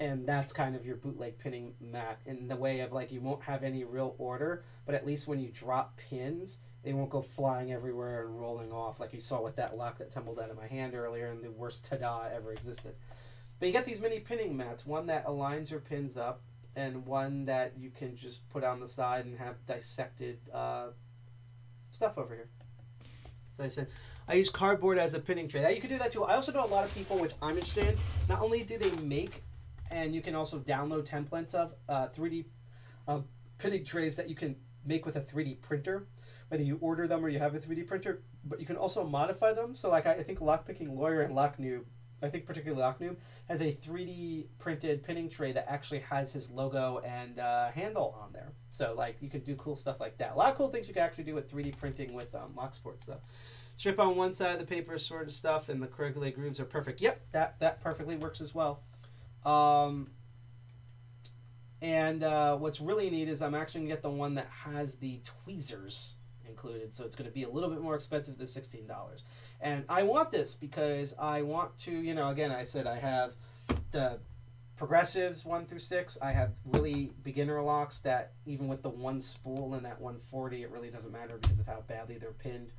And that's kind of your bootleg pinning mat in the way of like you won't have any real order, but at least when you drop pins, they won't go flying everywhere and rolling off like you saw with that lock that tumbled out of my hand earlier and the worst ta-da ever existed. But you get these mini pinning mats, one that aligns your pins up and one that you can just put on the side and have dissected uh, stuff over here. So I said, I use cardboard as a pinning tray. That you can do that too. I also know a lot of people, which I'm interested in. Not only do they make, and you can also download templates of uh, 3D um, pinning trays that you can make with a 3D printer, whether you order them or you have a 3D printer. But you can also modify them. So like I, I think LockPickingLawyer and Locknoob, I think particularly Locknoob, has a 3D printed pinning tray that actually has his logo and uh, handle on there. So like you can do cool stuff like that. A lot of cool things you can actually do with 3D printing with um, Locksport stuff. Strip on one side of the paper sort of stuff, and the corrugulate grooves are perfect. Yep, that that perfectly works as well. Um, and uh, what's really neat is I'm actually gonna get the one that has the tweezers included, so it's gonna be a little bit more expensive than sixteen dollars. And I want this because I want to, you know, again, I said I have the progressives one through six. I have really beginner locks that even with the one spool and that 140, it really doesn't matter because of how badly they're pinned.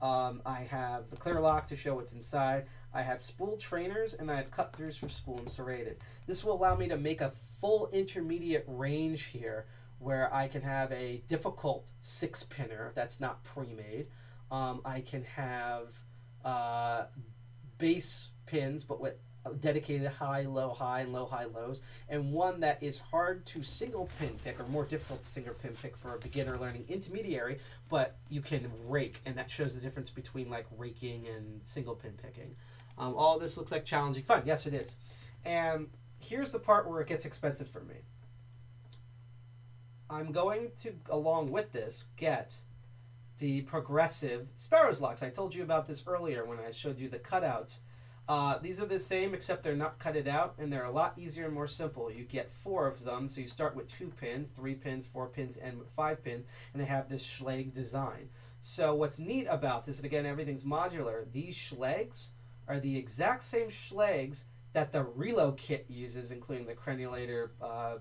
Um, I have the clear lock to show what's inside. I have spool trainers and I have cut throughs for spool and serrated. This will allow me to make a full intermediate range here where I can have a difficult six pinner that's not pre-made. Um, I can have uh, base pins, but with dedicated high, low, high, and low, high, lows, and one that is hard to single pin pick or more difficult to single pin pick for a beginner learning intermediary, but you can rake, and that shows the difference between like raking and single pin picking. Um, all this looks like challenging fun. Yes, it is. And here's the part where it gets expensive for me. I'm going to, along with this, get the progressive Sparrows locks. I told you about this earlier when I showed you the cutouts. Uh, these are the same except they're not cutted out and they're a lot easier and more simple. You get four of them, so you start with two pins, three pins, four pins, and five pins, and they have this Schlage design. So what's neat about this, and again everything's modular, these Schlags are the exact same Schlags that the Relo kit uses, including the crenulator uh,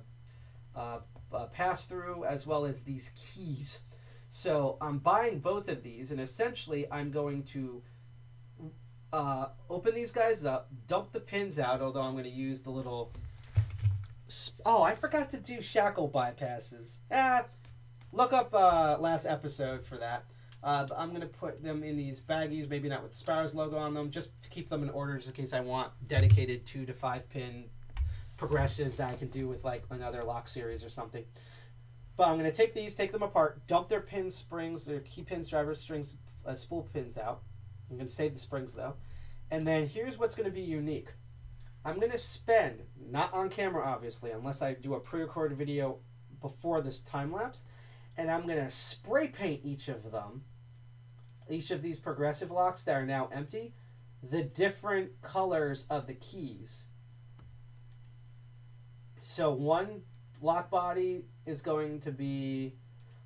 uh, uh, pass through as well as these keys. So I'm buying both of these, and essentially I'm going to uh, open these guys up, dump the pins out. Although I'm going to use the little. Oh, I forgot to do shackle bypasses. Ah, look up uh, last episode for that. Uh, but I'm going to put them in these baggies, maybe not with the Sparrows logo on them, just to keep them in order, just in case I want dedicated two to five pin progressives that I can do with like another lock series or something. But I'm going to take these, take them apart, dump their pins, springs, their key pins, driver strings, uh, spool pins out. I'm going to save the springs though. And then here's what's going to be unique. I'm going to spend, not on camera obviously, unless I do a pre recorded video before this time lapse, and I'm going to spray paint each of them, each of these progressive locks that are now empty, the different colors of the keys. So one lock body is going to be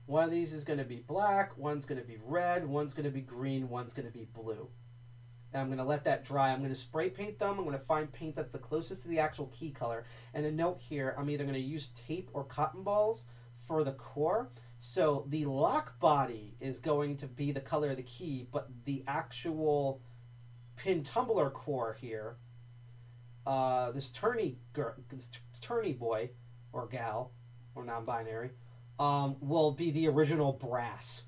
one of these is going to be black, one's going to be red, one's going to be green, one's going to be blue. And I'm going to let that dry. I'm going to spray paint them. I'm going to find paint that's the closest to the actual key color. And a note here, I'm either going to use tape or cotton balls for the core. So the lock body is going to be the color of the key, but the actual pin tumbler core here, uh, this tourney girl, this tourney boy or gal or non-binary, um, will be the original brass,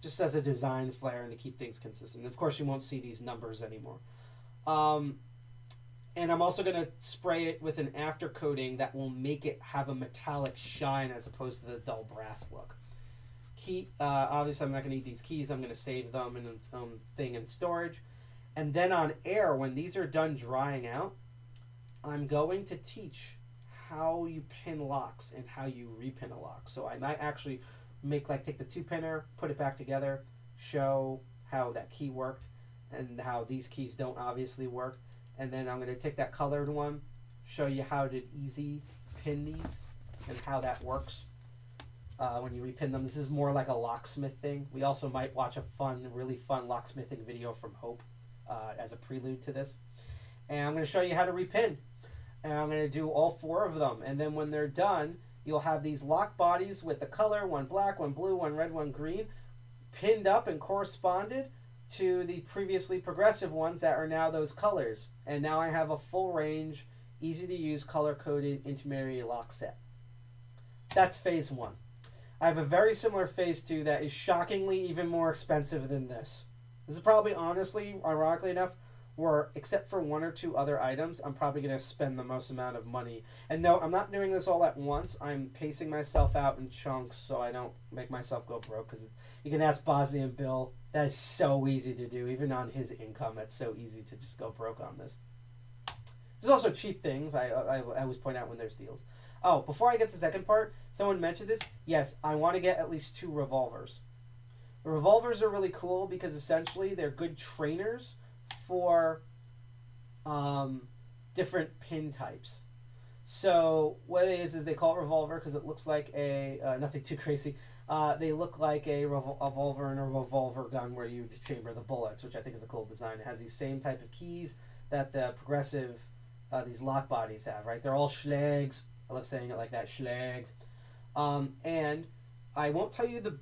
just as a design flair and to keep things consistent. Of course, you won't see these numbers anymore. Um, and I'm also going to spray it with an after coating that will make it have a metallic shine as opposed to the dull brass look. Key, uh, obviously, I'm not going to need these keys. I'm going to save them in um, thing in storage. And then on air, when these are done drying out, I'm going to teach how you pin locks and how you repin a lock. So I might actually make like take the two pinner, put it back together, show how that key worked and how these keys don't obviously work. And then I'm going to take that colored one, show you how to easy pin these and how that works uh, when you repin them. This is more like a locksmith thing. We also might watch a fun, really fun locksmithing video from Hope uh, as a prelude to this. And I'm going to show you how to repin. And I'm going to do all four of them. And then when they're done, you'll have these lock bodies with the color one black, one blue, one red, one green pinned up and corresponded to the previously progressive ones that are now those colors. And now I have a full range, easy to use, color coded intermediary lock set. That's phase one. I have a very similar phase two that is shockingly even more expensive than this. This is probably honestly, ironically enough, where except for one or two other items, I'm probably going to spend the most amount of money. And no, I'm not doing this all at once. I'm pacing myself out in chunks so I don't make myself go broke. Because you can ask BosnianBill. That is so easy to do, even on his income. It's so easy to just go broke on this. There's also cheap things. I, I, I always point out when there's deals. Oh, before I get to the second part, someone mentioned this. Yes, I want to get at least two revolvers. Revolvers are really cool because essentially they're good trainers for um, different pin types. So what it is is they call it revolver because it looks like a uh, nothing too crazy. Uh, they look like a revol- revolver and a revolver gun where you chamber the bullets, which I think is a cool design. It has these same type of keys that the progressive uh, these lock bodies have. Right, they're all Schlags. I love saying it like that, Schlags. Um, and I won't tell you the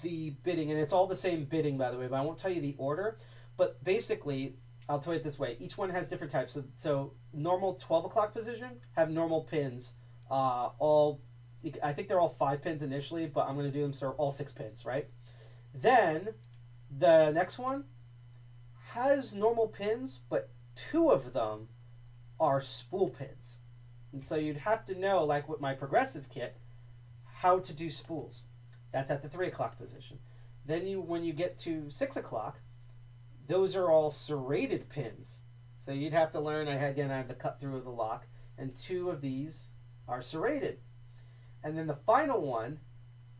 the bitting, and it's all the same bitting by the way, but I won't tell you the order. But basically, I'll tell it this way: each one has different types. So, so normal twelve o'clock position have normal pins. Uh, all I think they're all five pins initially, but I'm going to do them so all six pins, right? Then the next one has normal pins, but two of them are spool pins. And so you'd have to know, like with my progressive kit, how to do spools. That's at the three o'clock position. Then you, when you get to six o'clock, those are all serrated pins. So you'd have to learn. I again, I have the cut through of the lock, and two of these are serrated. And then the final one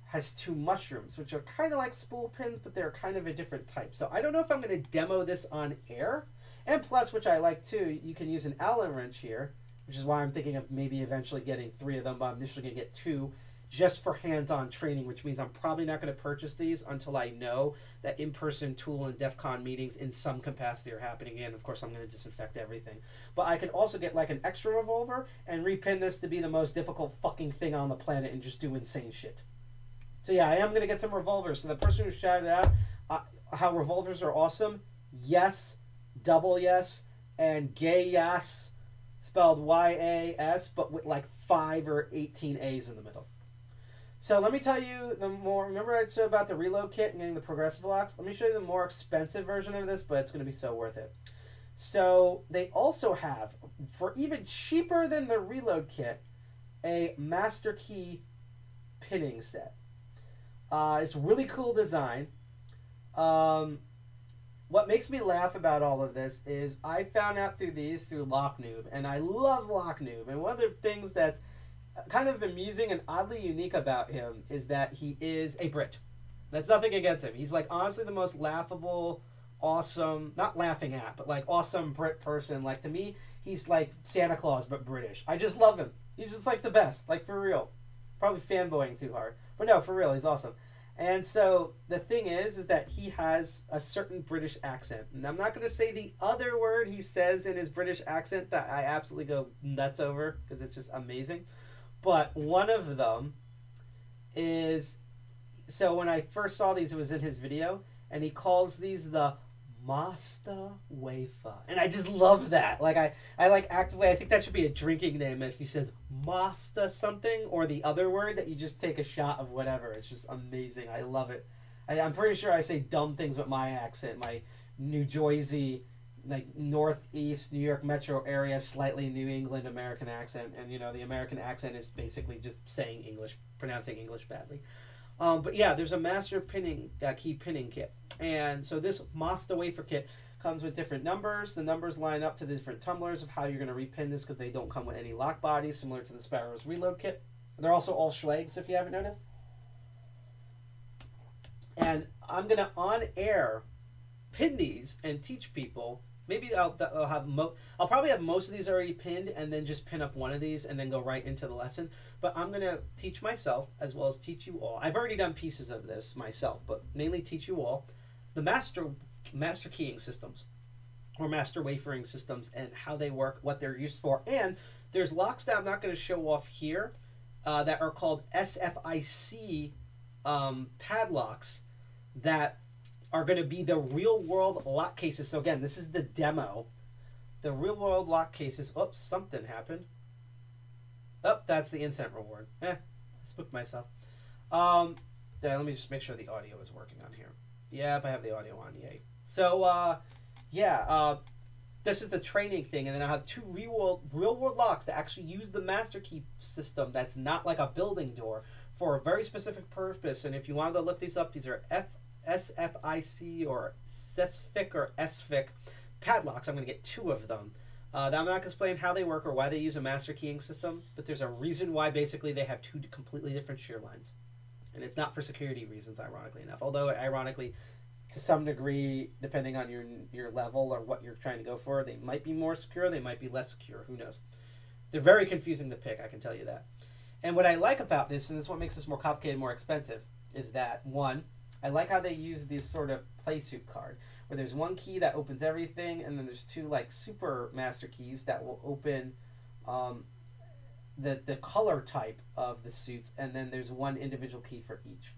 has two mushrooms, which are kind of like spool pins, but they're kind of a different type. So I don't know if I'm going to demo this on air. And plus, which I like too, you can use an Allen wrench here, which is why I'm thinking of maybe eventually getting three of them, but I'm initially going to get two just for hands-on training, which means I'm probably not going to purchase these until I know that in-person TOOOL and DEF CON meetings in some capacity are happening. And of course, I'm going to disinfect everything. But I could also get like an extra revolver and repin this to be the most difficult fucking thing on the planet and just do insane shit. So yeah, I am going to get some revolvers. So the person who shouted out uh, how revolvers are awesome, yes, double yes, and gay yes, spelled Y-A-S, but with like five or 18 A's in the middle. So let me tell you the more. Remember I said about the reload kit and getting the progressive locks. Let me show you the more expensive version of this, but it's going to be so worth it. So they also have, for even cheaper than the reload kit, a master key pinning set. Uh, it's really cool design. Um, what makes me laugh about all of this is I found out through these through Locknoob, and I love Locknoob. And one of the things that's kind of amusing and oddly unique about him is that he is a Brit. That's nothing against him. He's like honestly the most laughable, awesome, not laughing at, but like awesome Brit person. Like to me, he's like Santa Claus but British. I just love him. He's just like the best, like for real. Probably fanboying too hard, but no, for real, he's awesome. And so the thing is, is that he has a certain British accent, and I'm not going to say the other word he says in his British accent that I absolutely go nuts over because it's just amazing. But one of them is so when I first saw these, it was in his video, and he calls these the Master Wafer, and I just love that. Like I, I like actively. I think that should be a drinking name if he says Master something or the other word that you just take a shot of whatever. It's just amazing. I love it. I, I'm pretty sure I say dumb things with my accent, my New Jersey, like northeast New York metro area, slightly New England American accent, and you know the American accent is basically just saying English, pronouncing English badly. Um, but yeah, there's a master pinning uh, key pinning kit, and so this Master Wafer kit comes with different numbers. The numbers line up to the different tumblers of how you're going to repin this because they don't come with any lock bodies, similar to the Sparrow's Reload kit. They're also all Schlags, if you haven't noticed. And I'm going to on air pin these and teach people. Maybe I'll, I'll have mo- I'll probably have most of these already pinned and then just pin up one of these and then go right into the lesson. But I'm gonna teach myself as well as teach you all. I've already done pieces of this myself, but mainly teach you all the master master keying systems or master wafering systems and how they work, what they're used for, and there's locks that I'm not going to show off here uh, that are called SFIC um, padlocks that are going to be the real world lock cases. So again, this is the demo. The real world lock cases. Oops, something happened. Oh, that's the instant reward. Eh, I spooked myself. Um, then let me just make sure the audio is working on here. Yep, I have the audio on. Yay. So, uh, yeah, uh, this is the training thing, and then I have two real world, real world locks that actually use the master key system. That's not like a building door for a very specific purpose. And if you want to go look these up, these are F SFIC or SESFIC or SFIC padlocks. I'm going to get two of them. Uh, I'm not going to explain how they work or why they use a master keying system, but there's a reason why basically they have two completely different shear lines. And it's not for security reasons, ironically enough. Although, ironically, to some degree, depending on your your level or what you're trying to go for, they might be more secure, they might be less secure. Who knows? They're very confusing to pick, I can tell you that. And what I like about this, and this is what makes this more complicated, more expensive, is that one, I like how they use this sort of playsuit card where there's one key that opens everything, and then there's two like super master keys that will open um, the the color type of the suits, and then there's one individual key for each.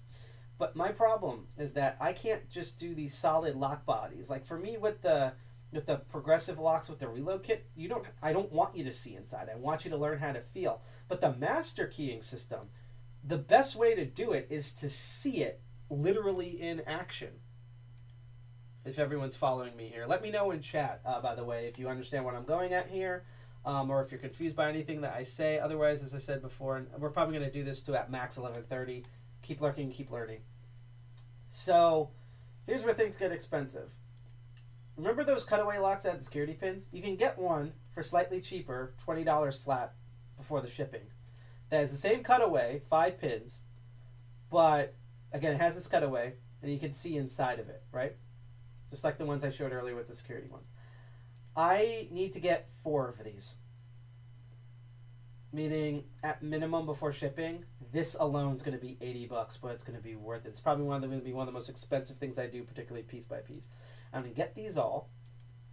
But my problem is that I can't just do these solid lock bodies. Like for me, with the with the progressive locks with the reload kit, you don't. I don't want you to see inside. I want you to learn how to feel. But the master keying system, the best way to do it is to see it literally in action. If everyone's following me here, let me know in chat. Uh, by the way, if you understand what I'm going at here, um, or if you're confused by anything that I say. Otherwise, as I said before, and we're probably going to do this to at max 11:30. Keep lurking, keep learning. So, here's where things get expensive. Remember those cutaway locks had the security pins? You can get one for slightly cheaper, twenty dollars flat, before the shipping. That is the same cutaway, five pins, but again, it has this cutaway, and you can see inside of it, right? Just like the ones I showed earlier with the security ones. I need to get four of these. Meaning, at minimum before shipping, this alone is going to be 80 bucks, but it's going to be worth it. It's probably one of the, going to be one of the most expensive things I do, particularly piece by piece. I'm going to get these all,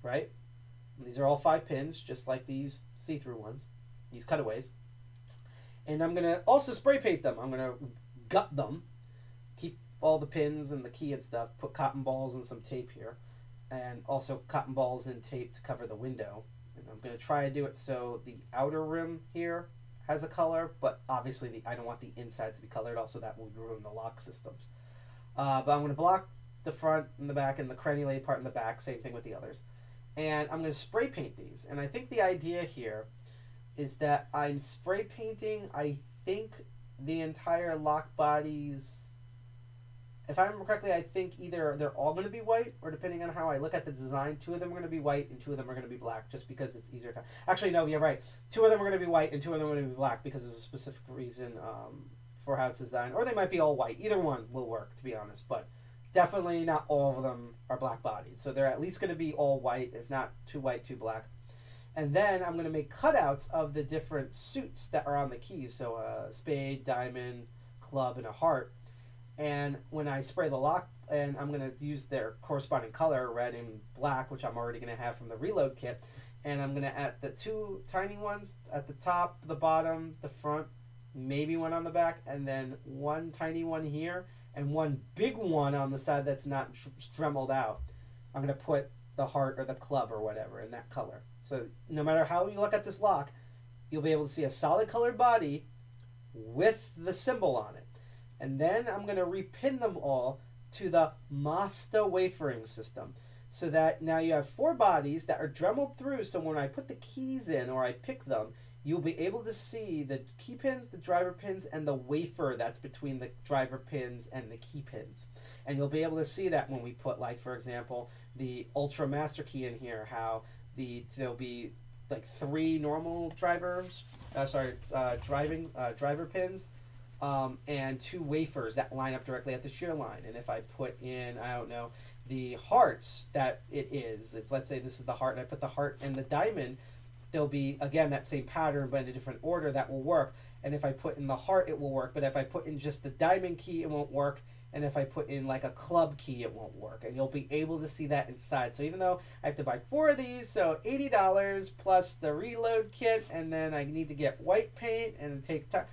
right? And these are all five pins, just like these see-through ones, these cutaways. And I'm going to also spray paint them. I'm going to gut them, all the pins and the key and stuff, put cotton balls and some tape here and also cotton balls and tape to cover the window. And I'm going to try to do it so the outer rim here has a color, but obviously the, I don't want the insides to be colored. Also, that will ruin the lock systems. Uh, but I'm going to block the front and the back and the crenulated part in the back. Same thing with the others. And I'm going to spray paint these. And I think the idea here is that I'm spray painting, I think, the entire lock bodies if I remember correctly, I think either they're all going to be white, or depending on how I look at the design, two of them are going to be white and two of them are going to be black, just because it's easier to. Actually, no, you're right. Two of them are going to be white and two of them are going to be black because there's a specific reason um, for how it's designed, or they might be all white. Either one will work, to be honest, but definitely not all of them are black bodied. So they're at least going to be all white, if not two white, two black. And then I'm going to make cutouts of the different suits that are on the keys. So a spade, diamond, club, and a heart and when I spray the lock, and I'm going to use their corresponding color, red and black, which I'm already going to have from the reload kit, and I'm going to add the two tiny ones at the top, the bottom, the front, maybe one on the back, and then one tiny one here, and one big one on the side that's not dr- dremeled out. I'm going to put the heart or the club or whatever in that color. So no matter how you look at this lock, you'll be able to see a solid colored body with the symbol on it. And then I'm going to repin them all to the master wafering system. So that now you have four bodies that are dremeled through. So when I put the keys in or I pick them, you'll be able to see the key pins, the driver pins, and the wafer that's between the driver pins and the key pins. And you'll be able to see that when we put, like, for example, the Ultra Master Key in here, how the there'll be like three normal drivers, uh, sorry, uh, driving uh, driver pins, um, and two wafers that line up directly at the shear line. And if I put in, I don't know, the hearts that it is, it's, let's say this is the heart, and I put the heart and the diamond, there'll be again that same pattern but in a different order that will work. And if I put in the heart, it will work. But if I put in just the diamond key, it won't work. And if I put in like a club key, it won't work. And you'll be able to see that inside. So even though I have to buy four of these, so eighty dollars plus the reload kit, and then I need to get white paint and take time.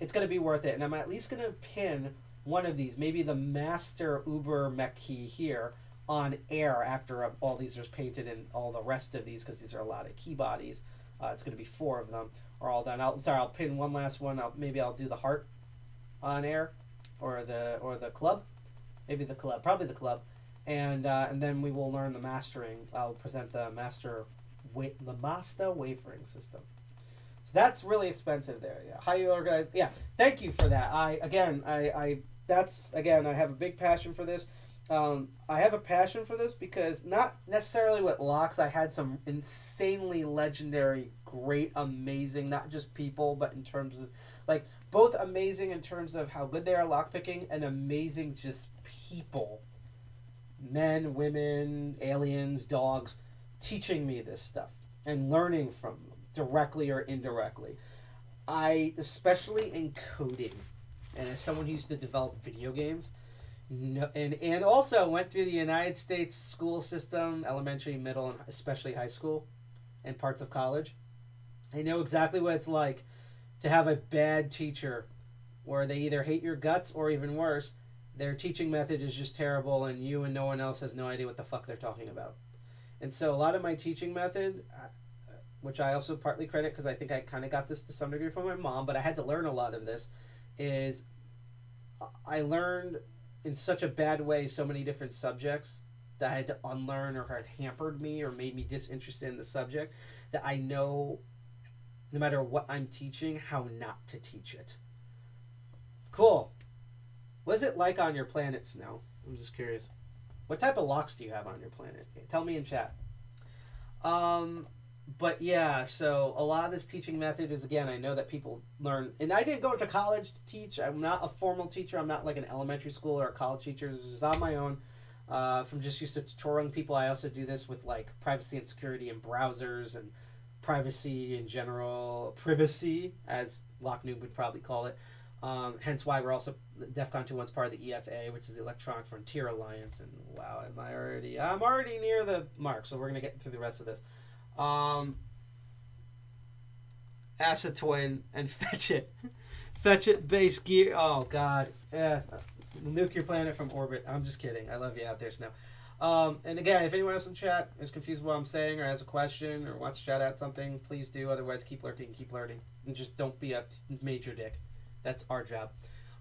It's gonna be worth it. And I'm at least gonna pin one of these, maybe the master Uber mech key here on air after all these are painted and all the rest of these because these are a lot of key bodies. Uh, it's going to be four of them are all done. I'll sorry, I'll pin one last one. I'll, maybe I'll do the heart on air or the or the club, maybe the club, probably the club, and uh, and then we will learn the mastering. I'll present the master wa- the master wafering system. So that's really expensive there. Yeah, how you organize? Yeah, thank you for that. I again, I, I that's again, I have a big passion for this. Um, I have a passion for this because not necessarily with locks. I had some insanely legendary, great, amazing, not just people, but in terms of like both amazing in terms of how good they are lockpicking and amazing just people, men, women, aliens, dogs, teaching me this stuff and learning from directly or indirectly. I especially in coding, and as someone who used to develop video games, no, and and also went through the United States school system, elementary, middle, and especially high school, and parts of college. I know exactly what it's like to have a bad teacher, where they either hate your guts or even worse, their teaching method is just terrible, and you and no one else has no idea what the fuck they're talking about. And so a lot of my teaching method, which I also partly credit because I think I kind of got this to some degree from my mom, but I had to learn a lot of this, is I learned in such a bad way so many different subjects that I had to unlearn or had hampered me or made me disinterested in the subject that I know no matter what I'm teaching how not to teach it. Cool. What's it like on your planet, Snow? I'm just curious. What type of locks do you have on your planet? Tell me in chat. Um, but yeah, so a lot of this teaching method is again, I know that people learn, and I didn't go to college to teach. I'm not a formal teacher. I'm not like an elementary school or a college teacher. This is on my own. Uh, from just used to tutoring people, I also do this with like privacy and security and browsers and privacy in general, privacy as Lock Noob would probably call it. Um, hence why we're also DEF CON 2 one's part of the EFA, which is the Electronic Frontier Alliance. And wow, am I already? I'm already near the mark, so we're gonna get through the rest of this. Um, ASSA Twin and Fetch It. Fetch It base gear. Oh, God. Yeah. Nuke your planet from orbit. I'm just kidding. I love you out there, Snow. Um, and again, if anyone else in chat is confused with what I'm saying or has a question or wants to shout out something, please do. Otherwise, keep lurking, keep learning. And just don't be a major dick. That's our job.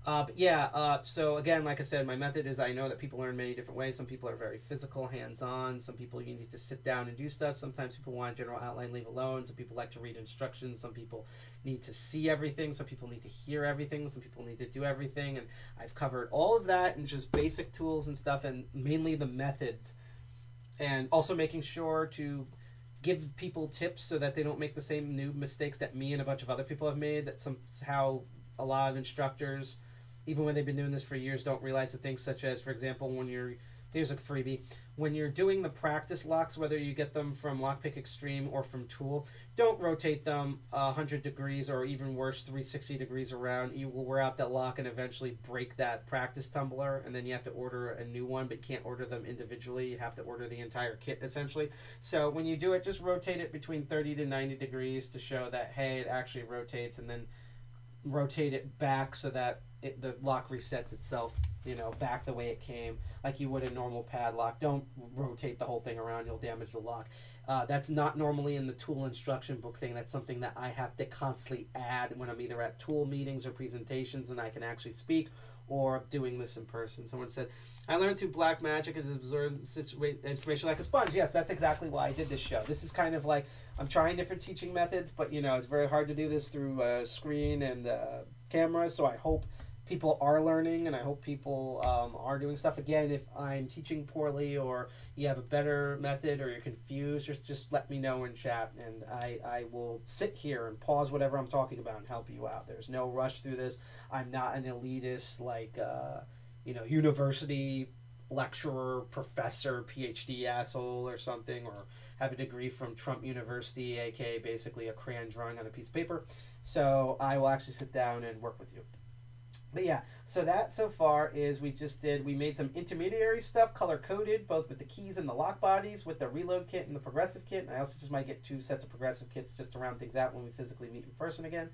Uh, but yeah, uh, so again, like I said, my method is I know that people learn many different ways. Some people are very physical, hands on. Some people you need to sit down and do stuff. Sometimes people want a general outline, leave alone. Some people like to read instructions. Some people need to see everything. Some people need to hear everything. Some people need to do everything. And I've covered all of that and just basic tools and stuff, and mainly the methods. And also making sure to give people tips so that they don't make the same new mistakes that me and a bunch of other people have made. That somehow a lot of instructors even when they've been doing this for years, don't realize the things such as, for example, when you're here's a freebie. When you're doing the practice locks, whether you get them from Lockpick Extreme or from TOOOL, don't rotate them 100 degrees or even worse, 360 degrees around. You will wear out that lock and eventually break that practice tumbler, and then you have to order a new one, but you can't order them individually. You have to order the entire kit essentially. So when you do it, just rotate it between 30 to 90 degrees to show that, hey, it actually rotates, and then rotate it back so that it, the lock resets itself, you know, back the way it came, like you would a normal padlock. Don't rotate the whole thing around; you'll damage the lock. Uh, that's not normally in the TOOOL instruction book thing. That's something that I have to constantly add when I'm either at TOOOL meetings or presentations and I can actually speak, or doing this in person. Someone said, I learned through Black Magic is absorb situa- information like a sponge. Yes, that's exactly why I did this show. This is kind of like I'm trying different teaching methods, but you know it's very hard to do this through uh, screen and uh, camera. So I hope people are learning, and I hope people um, are doing stuff. Again, if I'm teaching poorly or you have a better method or you're confused, just just let me know in chat, and I I will sit here and pause whatever I'm talking about and help you out. There's no rush through this. I'm not an elitist like. Uh, you know, university lecturer, professor, PhD asshole or something, or have a degree from Trump University, aka basically a crayon drawing on a piece of paper. So I will actually sit down and work with you. But yeah, so that so far is we just did, we made some intermediary stuff color coded, both with the keys and the lock bodies, with the reload kit and the progressive kit. And I also just might get two sets of progressive kits just to round things out when we physically meet in person again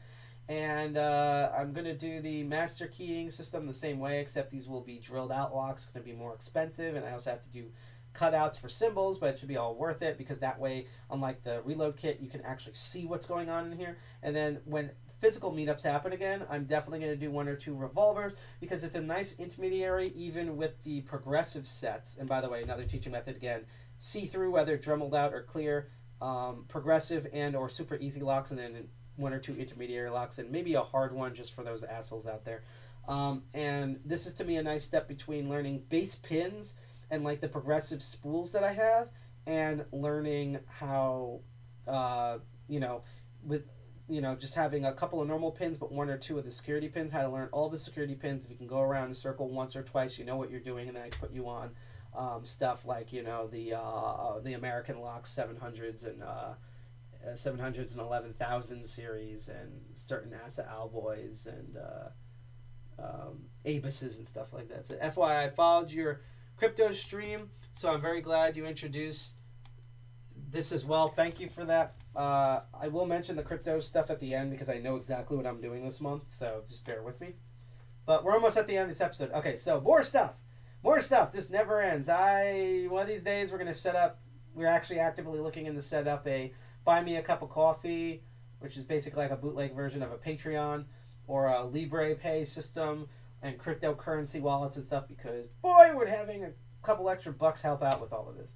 and uh, I'm going to do the master keying system the same way, except these will be drilled out locks, going to be more expensive, and I also have to do cutouts for symbols, but it should be all worth it because that way, unlike the reload kit, you can actually see what's going on in here. And then when physical meetups happen again, I'm definitely going to do one or two revolvers because it's a nice intermediary even with the progressive sets. And by the way, another teaching method again, see through whether dremeled out or clear, um, progressive and or super easy locks, and then one or two intermediary locks and maybe a hard one just for those assholes out there. Um, and this is to me a nice step between learning base pins and like the progressive spools that I have and learning how, uh, you know, with you know just having a couple of normal pins but one or two of the security pins how to learn all the security pins if you can go around the circle once or twice you know what you're doing and then i put you on um, stuff like you know the uh, the american locks 700s and uh, uh, 700s and 11,000 series and certain ASSA Abloys and uh, um, abuses and stuff like that. So, FYI, I followed your crypto stream, so I'm very glad you introduced this as well. Thank you for that. Uh, I will mention the crypto stuff at the end because I know exactly what I'm doing this month, so just bear with me. But we're almost at the end of this episode. Okay, so more stuff. More stuff. This never ends. I one of these days we're gonna set up. We're actually actively looking into set up a buy me a cup of coffee, which is basically like a bootleg version of a Patreon or a Liberapay system and cryptocurrency wallets and stuff because boy, would having a couple extra bucks help out with all of this.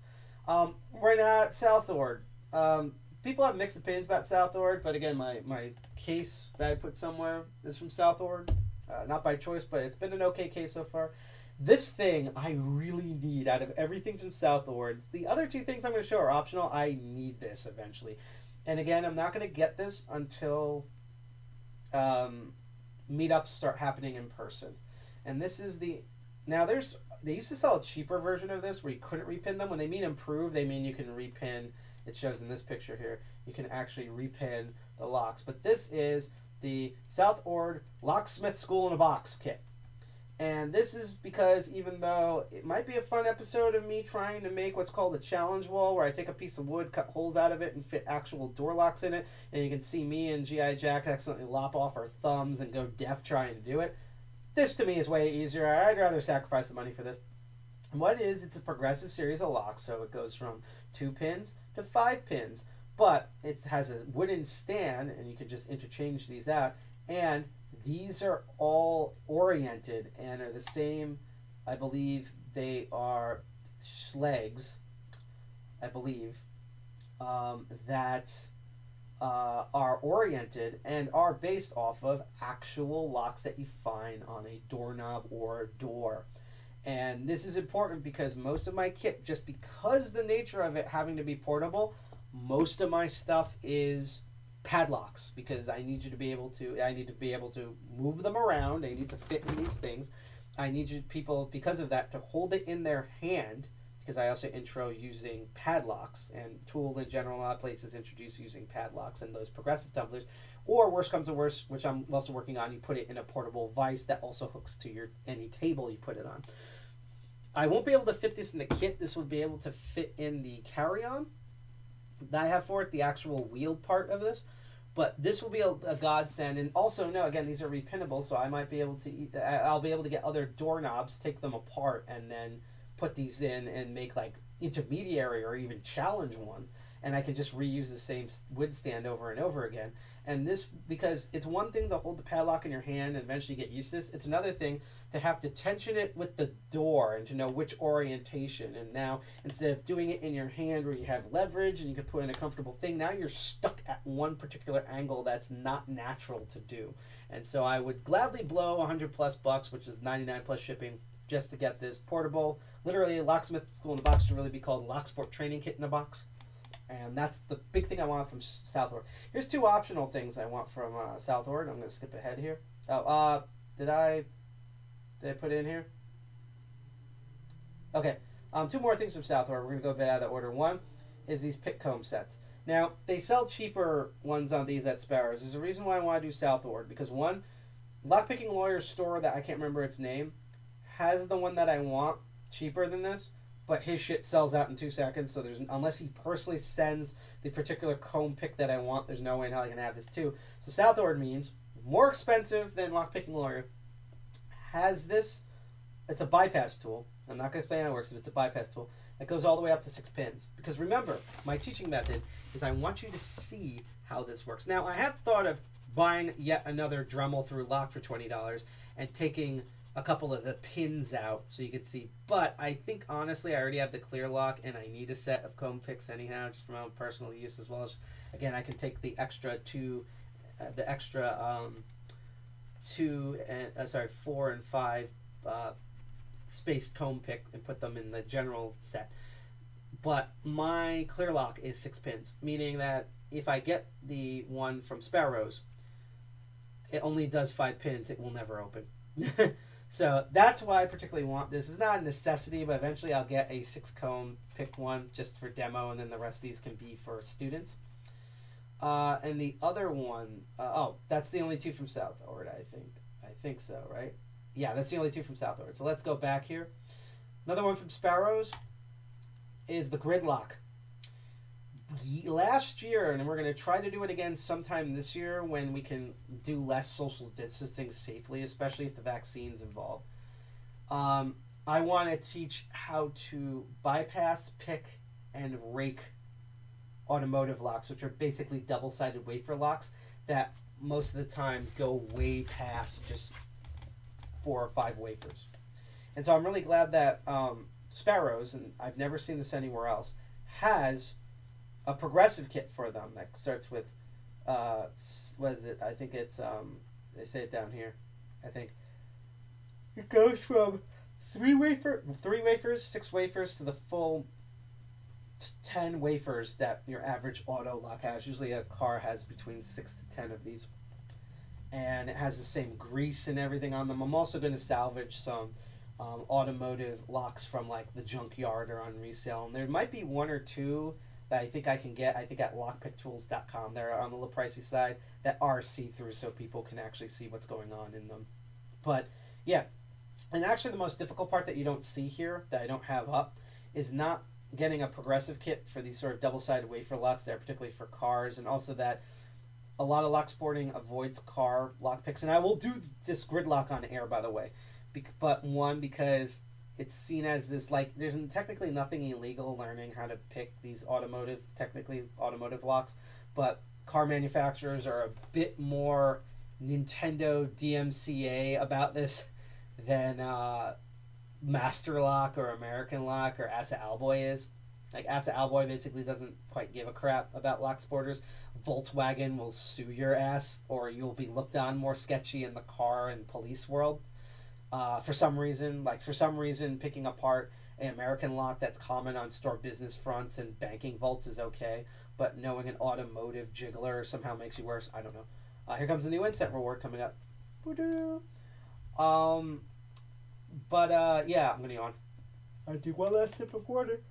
Um, right now at Southord, um, people have mixed opinions about Southord, but again, my, my case that I put somewhere is from Southord. Uh, not by choice, but it's been an okay case so far. This thing I really need out of everything from Southord. The other two things I'm going to show are optional. I need this eventually. And again, I'm not going to get this until um, meetups start happening in person. And this is the. Now, there's. They used to sell a cheaper version of this where you couldn't repin them. When they mean improve, they mean you can repin. It shows in this picture here. You can actually repin the locks. But this is the Southord Locksmith School in a Box kit. And this is because even though it might be a fun episode of me trying to make what's called a challenge wall, where I take a piece of wood, cut holes out of it, and fit actual door locks in it, and you can see me and G.I. Jack accidentally lop off our thumbs and go deaf trying to do it. This to me is way easier. I'd rather sacrifice the money for this. What is, it's a progressive series of locks, so it goes from two pins to five pins, but it has a wooden stand, and you can just interchange these out, and these are all oriented and are the same. I believe they are Schlages, I believe, um, that uh, are oriented and are based off of actual locks that you find on a doorknob or a door. And this is important because most of my kit, just because the nature of it having to be portable, most of my stuff is padlocks because I need you to be able to I need to be able to move them around. I need to fit in these things. I need you people because of that to hold it in their hand because I also intro using padlocks and TOOOL in general a lot of places introduce using padlocks and those progressive tumblers. Or worst comes to worst, which I'm also working on, you put it in a portable vise that also hooks to your any table you put it on. I won't be able to fit this in the kit. This would be able to fit in the carry-on that I have for it, the actual wheeled part of this. But this will be a, a godsend, and also no, again, these are repinnable, so I might be able to. eat- I'll be able to get other doorknobs, take them apart, and then put these in and make like intermediary or even challenge ones, and I can just reuse the same wood stand over and over again. And this because it's one thing to hold the padlock in your hand and eventually get used to this. It's another thing to have to tension it with the door and to know which orientation. And now instead of doing it in your hand where you have leverage and you can put in a comfortable thing, now you're stuck at one particular angle that's not natural to do. And so I would gladly blow 100 plus bucks, which is 99 plus shipping, just to get this portable. Literally, locksmith school in the box should really be called Locksport Training Kit in the box. And that's the big thing I want from Southord. Here's two optional things I want from uh, Southord. I'm going to skip ahead here. Oh, uh, did I did I put it in here? Okay. Um, two more things from Southord. We're going to go a bit out of order. One is these pick comb sets. Now, they sell cheaper ones on these at Sparrows. There's a reason why I want to do Southord because one, LockPickingLawyer's store that I can't remember its name has the one that I want cheaper than this, but his shit sells out in two seconds. So there's unless he personally sends the particular comb pick that I want, there's no way in hell I can have this too. So Southord means more expensive than LockPickingLawyer. Has this? It's a bypass tool. I'm not going to explain how it works, but it's a bypass tool that goes all the way up to six pins. Because remember, my teaching method is I want you to see how this works. Now, I have thought of buying yet another Dremel through lock for twenty dollars and taking a couple of the pins out so you could see. But I think honestly, I already have the clear lock, and I need a set of comb picks anyhow, just for my own personal use as well as again, I can take the extra two, uh, the extra um, two and uh, sorry four and five uh, spaced comb pick and put them in the general set. But my clear lock is six pins, meaning that if I get the one from Sparrows, it only does five pins. It will never open. so that's why I particularly want this. It's not a necessity, but eventually I'll get a six comb pick one just for demo, and then the rest of these can be for students. Uh, and the other one, uh, oh, that's the only two from South Southord, I think. I think so, right? Yeah, that's the only two from South Southord. So let's go back here. Another one from Sparrows is the Gridlock. Last year, and we're going to try to do it again sometime this year when we can do less social distancing safely, especially if the vaccine's involved. Um, I want to teach how to bypass, pick, and rake automotive locks, which are basically double sided wafer locks that most of the time go way past just four or five wafers. And so I'm really glad that um, Sparrows, and I've never seen this anywhere else, has a progressive kit for them that starts with, uh, what is it? I think it's, um, they say it down here. I think it goes from three wafer, three wafers, six wafers to the full 10 wafers that your average auto lock has. Usually a car has between 6 to 10 of these. And it has the same grease and everything on them. I'm also going to salvage some um, automotive locks from like the junkyard or on resale. And there might be one or two that I think I can get. I think at lockpicktools.com. They're on the little pricey side that are see through so people can actually see what's going on in them. But yeah. And actually, the most difficult part that you don't see here, that I don't have up, is not getting a progressive kit for these sort of double-sided wafer locks there, particularly for cars, and also that a lot of lock sporting avoids car lock picks. And I will do this gridlock on air, by the way, Bec- but one because it's seen as this like there's technically nothing illegal learning how to pick these automotive technically automotive locks, but car manufacturers are a bit more Nintendo DMCA about this than uh, Master Lock or American Lock or ASSA Abloy is. Like ASSA Abloy basically doesn't quite give a crap about lock sporters. Volkswagen will sue your ass, or you'll be looked on more sketchy in the car and police world. Uh, for some reason, like for some reason, picking apart an American lock that's common on store business fronts and banking vaults is okay, but knowing an automotive jiggler somehow makes you worse. I don't know. Uh, here comes the new Incent reward coming up. Um, but uh, yeah, I'm gonna yawn. I do one last sip of water.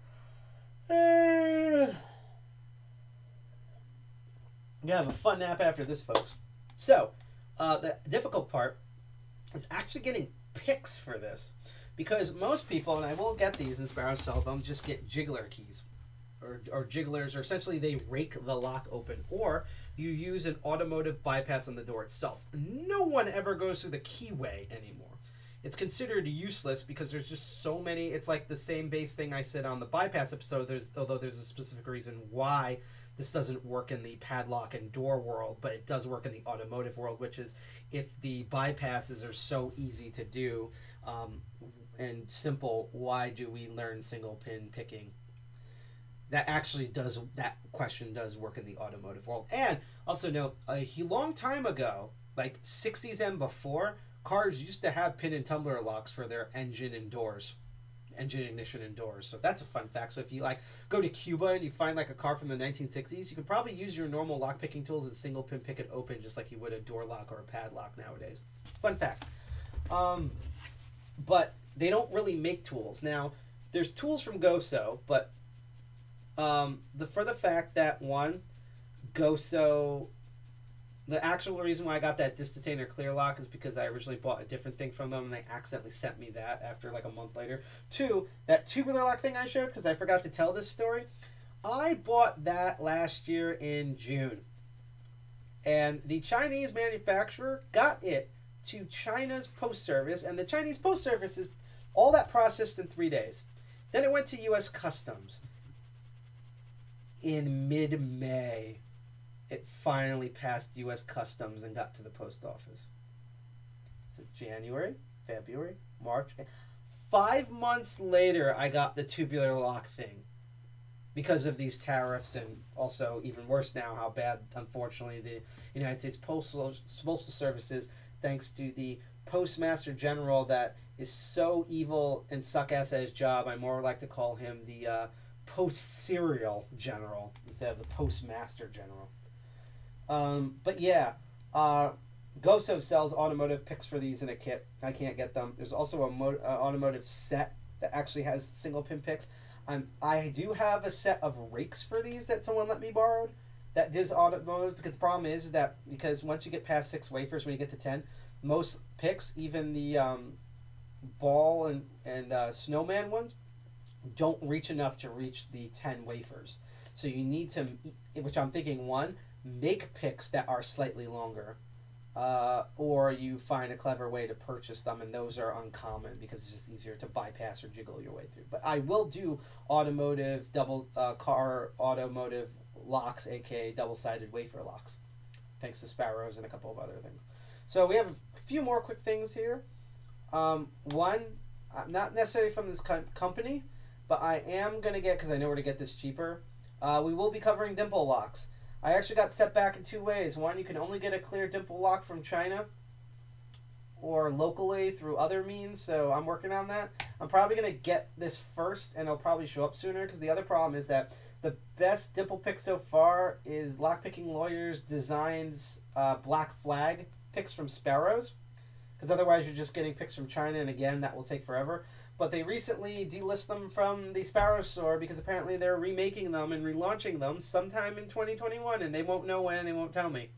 I'm gonna have a fun nap after this, folks. So, uh, the difficult part is actually getting picks for this, because most people, and I will get these in Sparrow sell them, just get jiggler keys, or or jigglers, or essentially they rake the lock open, or you use an automotive bypass on the door itself. No one ever goes through the keyway anymore. It's considered useless because there's just so many. It's like the same base thing I said on the bypass episode. There's although there's a specific reason why this doesn't work in the padlock and door world, but it does work in the automotive world, which is if the bypasses are so easy to do um, and simple, why do we learn single pin picking? That actually does that question does work in the automotive world. And also note a long time ago, like 60s and before, cars used to have pin and tumbler locks for their engine and doors engine ignition and doors. So that's a fun fact. So if you like go to Cuba and you find like a car from the 1960s, you can probably use your normal lock picking tools and single pin pick it open just like you would a door lock or a padlock nowadays. Fun fact. Um, but they don't really make tools now. There's tools from Goso, but um, the for the fact that one, Goso the actual reason why I got that Distatain or Clear Lock is because I originally bought a different thing from them and they accidentally sent me that after like a month later. Two, that tubular lock thing I showed because I forgot to tell this story. I bought that last year in June. And the Chinese manufacturer got it to China's post service, and the Chinese post service is all that processed in three days. Then it went to U.S. Customs in mid May it finally passed U.S. Customs and got to the post office. So January, February, March. Five months later, I got the tubular lock thing because of these tariffs and also even worse now how bad unfortunately the United States Postal Postal Services thanks to the Postmaster General that is so evil and suck ass at his job I more like to call him the uh, Post Serial General instead of the Postmaster General. Um, but yeah, uh, Goso sells automotive picks for these in a kit. I can't get them. There's also a uh, automotive set that actually has single pin picks. Um, I do have a set of rakes for these that someone let me borrow. That does automotive because the problem is, is that because once you get past six wafers, when you get to ten, most picks, even the um, ball and and uh, snowman ones, don't reach enough to reach the ten wafers. So you need to, which I'm thinking one, make picks that are slightly longer, uh, or you find a clever way to purchase them, and those are uncommon because it's just easier to bypass or jiggle your way through. But I will do automotive double uh, car automotive locks, aka double sided wafer locks, thanks to Sparrows and a couple of other things. So we have a few more quick things here. Um, one, uh, not necessarily from this com- company, but I am gonna get because I know where to get this cheaper. Uh, we will be covering dimple locks. I actually got set back in two ways. One, you can only get a clear dimple lock from China or locally through other means, so I'm working on that. I'm probably going to get this first, and it'll probably show up sooner, because the other problem is that the best dimple pick so far is LockPickingLawyers Designs uh, Black Flag picks from Sparrows, because otherwise you're just getting picks from China, and again, that will take forever. But they recently delist them from the Sparrow store because apparently they're remaking them and relaunching them sometime in 2021, and they won't know when, and they won't tell me.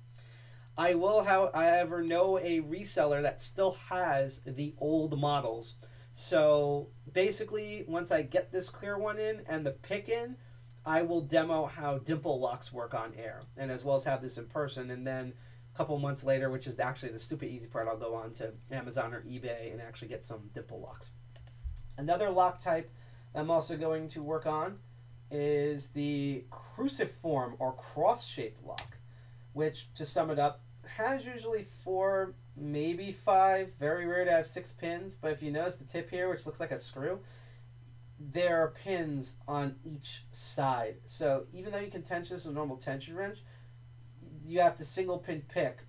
I will, however, know a reseller that still has the old models. So basically, once I get this clear one in and the pick in, I will demo how dimple locks work on air, and as well as have this in person. And then a couple months later, which is actually the stupid easy part, I'll go on to Amazon or eBay and actually get some dimple locks. Another lock type I'm also going to work on is the cruciform or cross-shaped lock, which, to sum it up, has usually four, maybe five. Very rare to have six pins, but if you notice the tip here, which looks like a screw, there are pins on each side. So even though you can tension this with a normal tension wrench, you have to single pin pick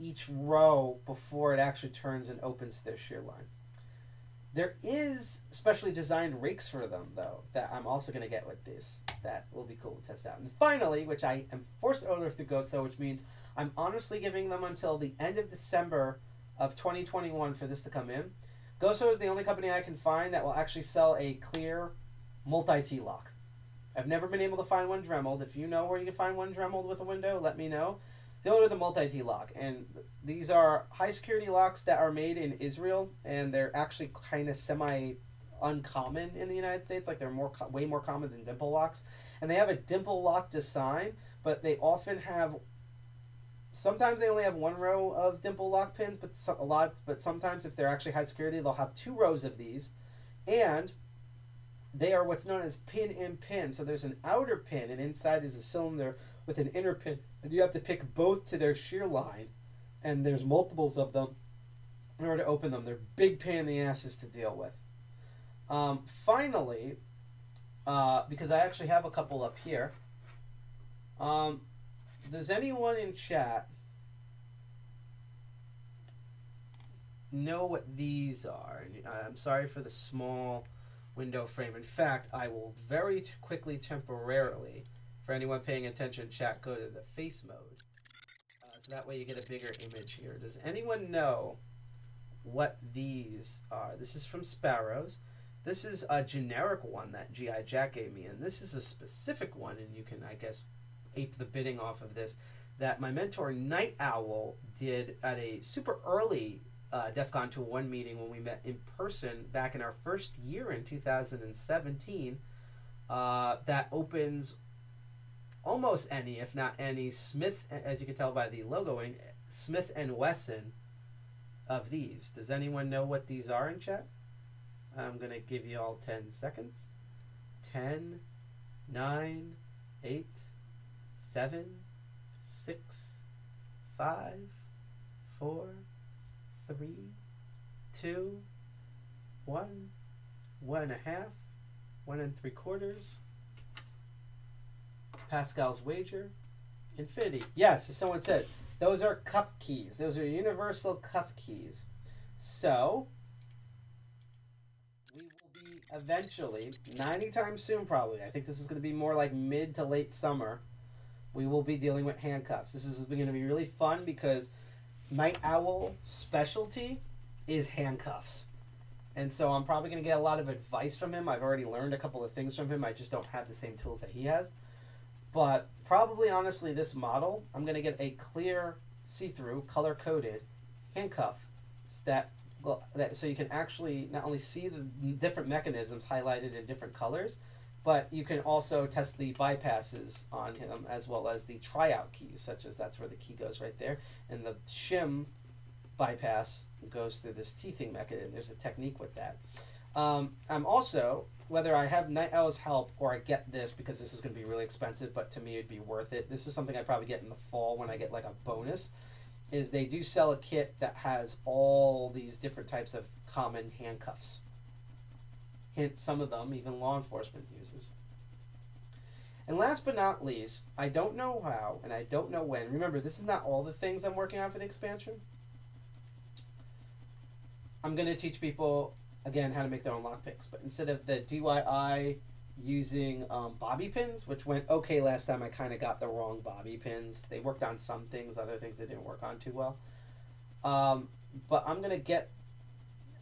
each row before it actually turns and opens their shear line. There is specially designed rakes for them, though, that I'm also going to get with this. That will be cool to test out. And finally, which I am forced to order through GoSo, which means I'm honestly giving them until the end of December of 2021 for this to come in. GoSo is the only company I can find that will actually sell a clear Mul-T-Lock. I've never been able to find one Dremeled. If you know where you can find one Dremeled with a window, let me know. Only with a Mul-T-Lock, and these are high security locks that are made in Israel, and they're actually kind of semi uncommon in the United States. Like they're more way more common than dimple locks, and they have a dimple lock design, but they often have sometimes they only have one row of dimple lock pins, but a lot. But sometimes, if they're actually high security, they'll have two rows of these, and they are what's known as pin in pin. So there's an outer pin, and inside is a cylinder with an inner pin, and you have to pick both to their shear line, and there's multiples of them in order to open them. They're big pain in the asses to deal with. Um, finally, uh, because I actually have a couple up here. Um, does anyone in chat know what these are? I'm sorry for the small window frame. In fact, I will very quickly, temporarily, for anyone paying attention, chat, go to the face mode. Uh, so that way you get a bigger image here. Does anyone know what these are? This is from Sparrows. This is a generic one that GI Jack gave me, and this is a specific one, and you can, I guess, ape the bitting off of this. That my mentor Night Owl did at a super early uh, DEF CON 201 meeting when we met in person back in our first year in 2017. Uh, that opens almost any, if not any, Smith, as you can tell by the logoing, Smith and Wesson of these. Does anyone know what these are in chat? I'm going to give you all 10 seconds. 10, 9, 8, 7, 6, 5, 4, 3, 2, 1, 1 and a half, 1 and 3 quarters. Pascal's wager. Infinity. Yes, as someone said, those are cuff keys. Those are universal cuff keys. So, we will be eventually, not anytime soon probably, I think this is going to be more like mid to late summer, we will be dealing with handcuffs. This is going to be really fun because Night Owl specialty is handcuffs. And so I'm probably going to get a lot of advice from him. I've already learned a couple of things from him. I just don't have the same tools that he has. But probably, honestly, this model, I'm going to get a clear, see-through, color-coded handcuff that well, that so you can actually not only see the different mechanisms highlighted in different colors, but you can also test the bypasses on him as well as the tryout keys, such as that's where the key goes right there, and the shim bypass goes through this teething mechanism. There's a technique with that. Um, I'm also whether I have Night Owl's help or I get this because this is going to be really expensive, but to me it'd be worth it. This is something I probably get in the fall when I get like a bonus. Is they do sell a kit that has all these different types of common handcuffs. Hint some of them even law enforcement uses. And last but not least, I don't know how and I don't know when. Remember, this is not all the things I'm working on for the expansion. I'm going to teach people again how to make their own lockpicks, but instead of the DIY using um, bobby pins, which went okay last time, I kind of got the wrong bobby pins. They worked on some things, other things they didn't work on too well. Um, but I'm gonna get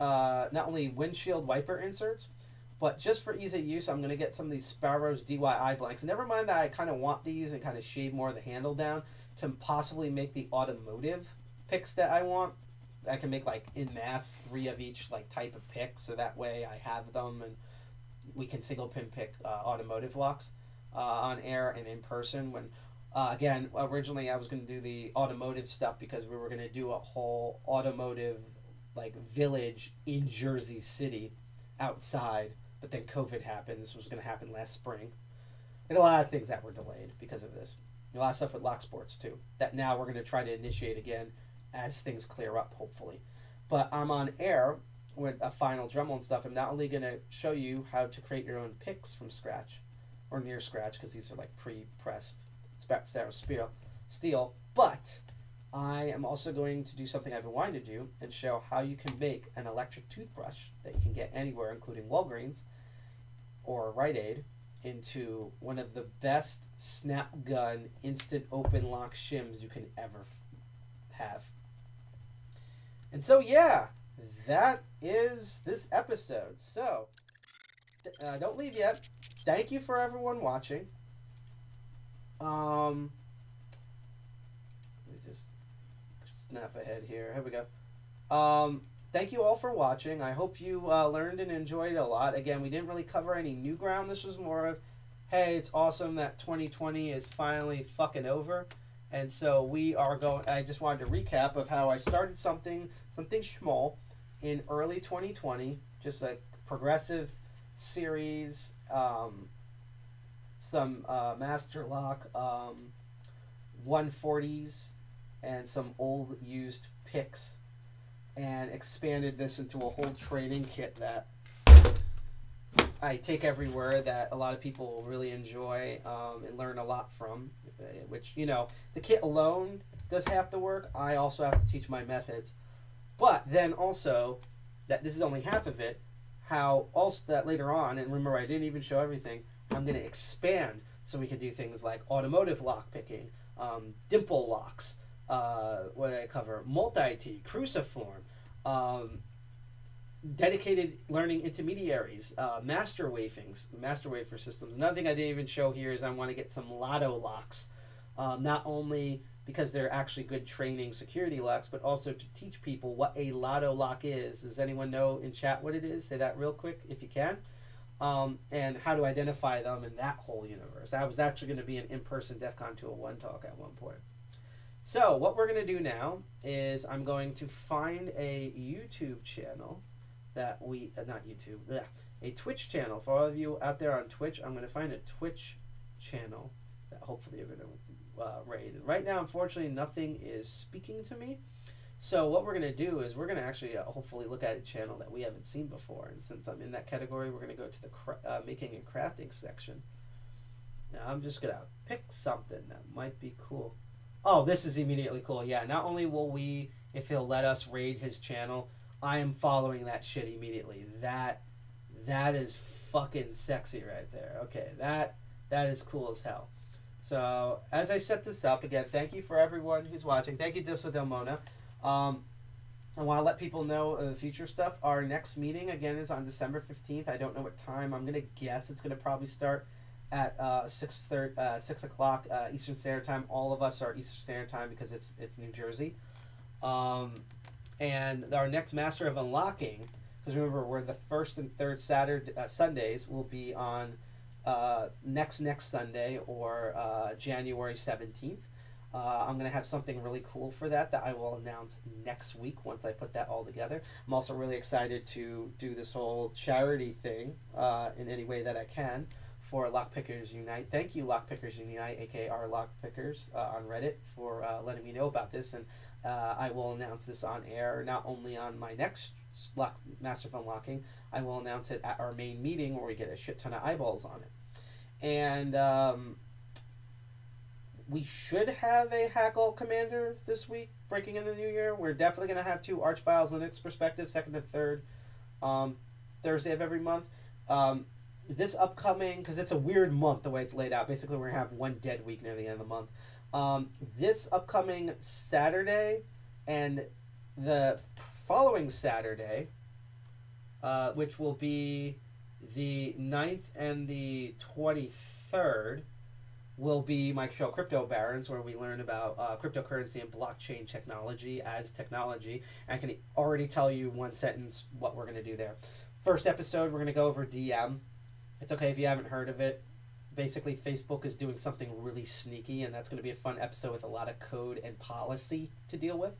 uh, not only windshield wiper inserts, but just for ease of use, I'm gonna get some of these Sparrows DIY blanks. Never mind that I kind of want these and kind of shave more of the handle down to possibly make the automotive picks that I want. I can make like in mass three of each like type of pick, so that way I have them and we can single pin pick uh, automotive locks uh, on air and in person. When uh, again, originally I was going to do the automotive stuff because we were going to do a whole automotive like village in Jersey City outside, but then COVID happened. This was going to happen last spring, and a lot of things that were delayed because of this. A lot of stuff with Lock Sports too. That now we're going to try to initiate again as things clear up, hopefully. But I'm on air with a final Dremel and stuff. I'm not only going to show you how to create your own picks from scratch or near scratch because these are like pre-pressed steel steel, but I am also going to do something I've been wanting to do and show how you can make an electric toothbrush that you can get anywhere, including Walgreens or Rite Aid, into one of the best snap gun instant open lock shims you can ever have. And so, yeah, that is this episode. So, uh, don't leave yet. Thank you for everyone watching. Um, let me just snap ahead here. Here we go. Um, thank you all for watching. I hope you uh, learned and enjoyed a lot. Again, we didn't really cover any new ground. This was more of, hey, it's awesome that 2020 is finally fucking over And so we are going. I just wanted to recap of how I started something, something small, in early 2020, just a progressive series, um, some uh, Master Lock um, 140s, and some old used picks, and expanded this into a whole training kit that I take everywhere that a lot of people really enjoy um, and learn a lot from. uh, Which you know, the kit alone does half the work. I also have to teach my methods, but then also that this is only half of it. How also that later on, and remember I didn't even show everything. I'm going to expand so we can do things like automotive lock picking, um, dimple locks. Uh, what did I cover? Mul-T, cruciform. Um, dedicated learning intermediaries, uh, master wafings, master wafer systems. Another thing I didn't even show here is I want to get some lotto locks, um, not only because they're actually good training security locks, but also to teach people what a lotto lock is. Does anyone know in chat what it is? Say that real quick if you can. Um, and how to identify them in that whole universe. That was actually going to be an in-person DEF CON 201 talk at one point. So what we're going to do now is I'm going to find a YouTube channel that we uh, not YouTube, bleh, a Twitch channel for all of you out there on Twitch. I'm to find a Twitch channel that hopefully you're to uh, raid. Right now, unfortunately, nothing is speaking to me. So what we're to do is we're to actually uh, hopefully look at a channel that we haven't seen before. And since I'm in that category, we're to go to the uh, making and crafting section. Now I'm just to pick something that might be cool. Oh, this is immediately cool. Yeah, not only will we, if he'll let us raid his channel, I am following that shit immediately. That that is fucking sexy right there. Okay, that that is cool as hell. So as I set this up again, thank you for everyone who's watching. Thank you, Dissa Del Mona. Um, I want to let people know the future stuff. Our next meeting again is on December fifteenth. I don't know what time. I'm gonna guess it's gonna probably start at uh, uh, six o'clock uh, Eastern Standard Time. All of us are Eastern Standard Time because it's it's New Jersey. Um, and our next Master of Unlocking, because remember we're the first and third Saturday uh, Sundays will be on uh, next next Sunday or uh, January seventeenth. Uh, I'm gonna have something really cool for that that I will announce next week once I put that all together. I'm also really excited to do this whole charity thing uh, in any way that I can for Lockpickers Unite. Thank you, Lockpickers Unite, aka our Lockpickers uh, on Reddit, for uh, letting me know about this. And uh, I will announce this on air, not only on my next lock, Master of Unlocking, I will announce it at our main meeting where we get a shit ton of eyeballs on it. And um, we should have a Hackle Commander this week, breaking into the new year. We're definitely going to have two Archfiles Linux perspectives, second and third um, Thursday of every month. Um, this upcoming, because it's a weird month the way it's laid out. Basically, we're going to have one dead week near the end of the month. Um, this upcoming Saturday and the following Saturday, uh, which will be the 9th and the 23rd, will be my show Crypto Barons, where we learn about uh, cryptocurrency and blockchain technology as technology. I can already tell you one sentence what we're going to do there. First episode, we're going to go over Diem. It's okay if you haven't heard of it. Basically, Facebook is doing something really sneaky, and that's going to be a fun episode with a lot of code and policy to deal with.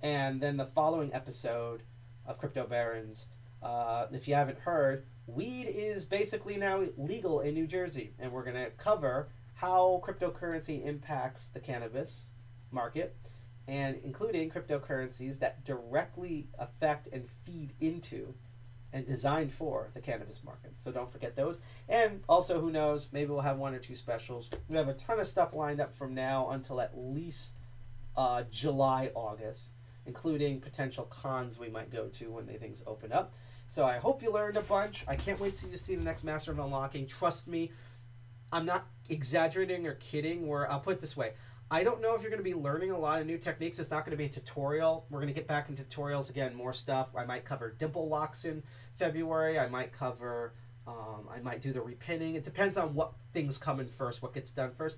And then the following episode of Crypto Barons, uh, if you haven't heard, weed is basically now legal in New Jersey, and we're going to cover how cryptocurrency impacts the cannabis market, and including cryptocurrencies that directly affect and feed into and designed for the cannabis market. So don't forget those. And also, who knows, maybe we'll have one or two specials. We have a ton of stuff lined up from now until at least uh, July, August, including potential cons we might go to when the things open up. So I hope you learned a bunch. I can't wait till you see the next Master of Unlocking. Trust me, I'm not exaggerating or kidding. Where I'll put it this way. I don't know if you're going to be learning a lot of new techniques. It's not going to be a tutorial. We're going to get back into tutorials again, more stuff. I might cover dimple locks in February. I might cover, um, I might do the repinning. It depends on what things come in first, what gets done first.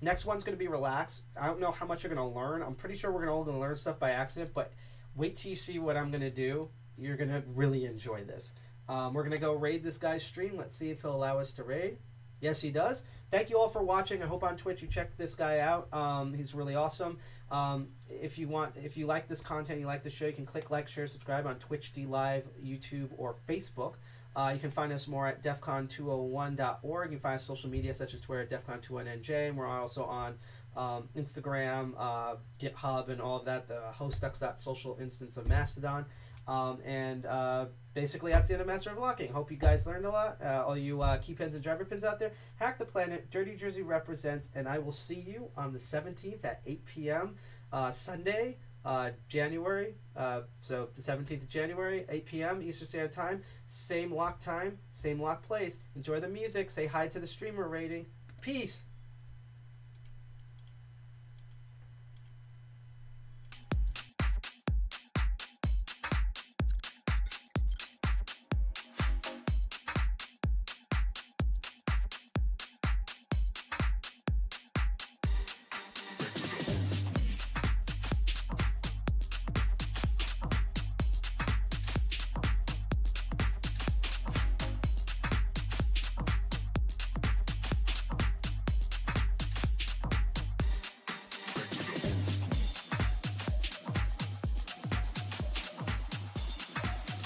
Next one's going to be relax. I don't know how much you're going to learn. I'm pretty sure we're all going to learn stuff by accident, but wait till you see what I'm going to do. You're going to really enjoy this. Um, we're going to go raid this guy's stream. Let's see if he'll allow us to raid. Yes, he does. Thank you all for watching. I hope on Twitch you check this guy out. Um, he's really awesome. Um, if you want, if you like this content, you like the show, you can click like, share, subscribe on Twitch, DLive, YouTube, or Facebook. Uh, you can find us more at defcon201.org. You can find us social media such as Twitter at defcon201nj, and we're also on um, Instagram, uh, GitHub, and all of that. The hostux.social instance of Mastodon. Um, and uh, basically, that's the end of Master of Locking. Hope you guys learned a lot. Uh, all you uh, key pins and driver pins out there, hack the planet. Dirty Jersey represents, and I will see you on the 17th at 8 p.m. Uh, Sunday, uh, January. Uh, so the 17th of January, 8 p.m. Eastern Standard Time. Same lock time, same lock place. Enjoy the music. Say hi to the streamer rating. Peace.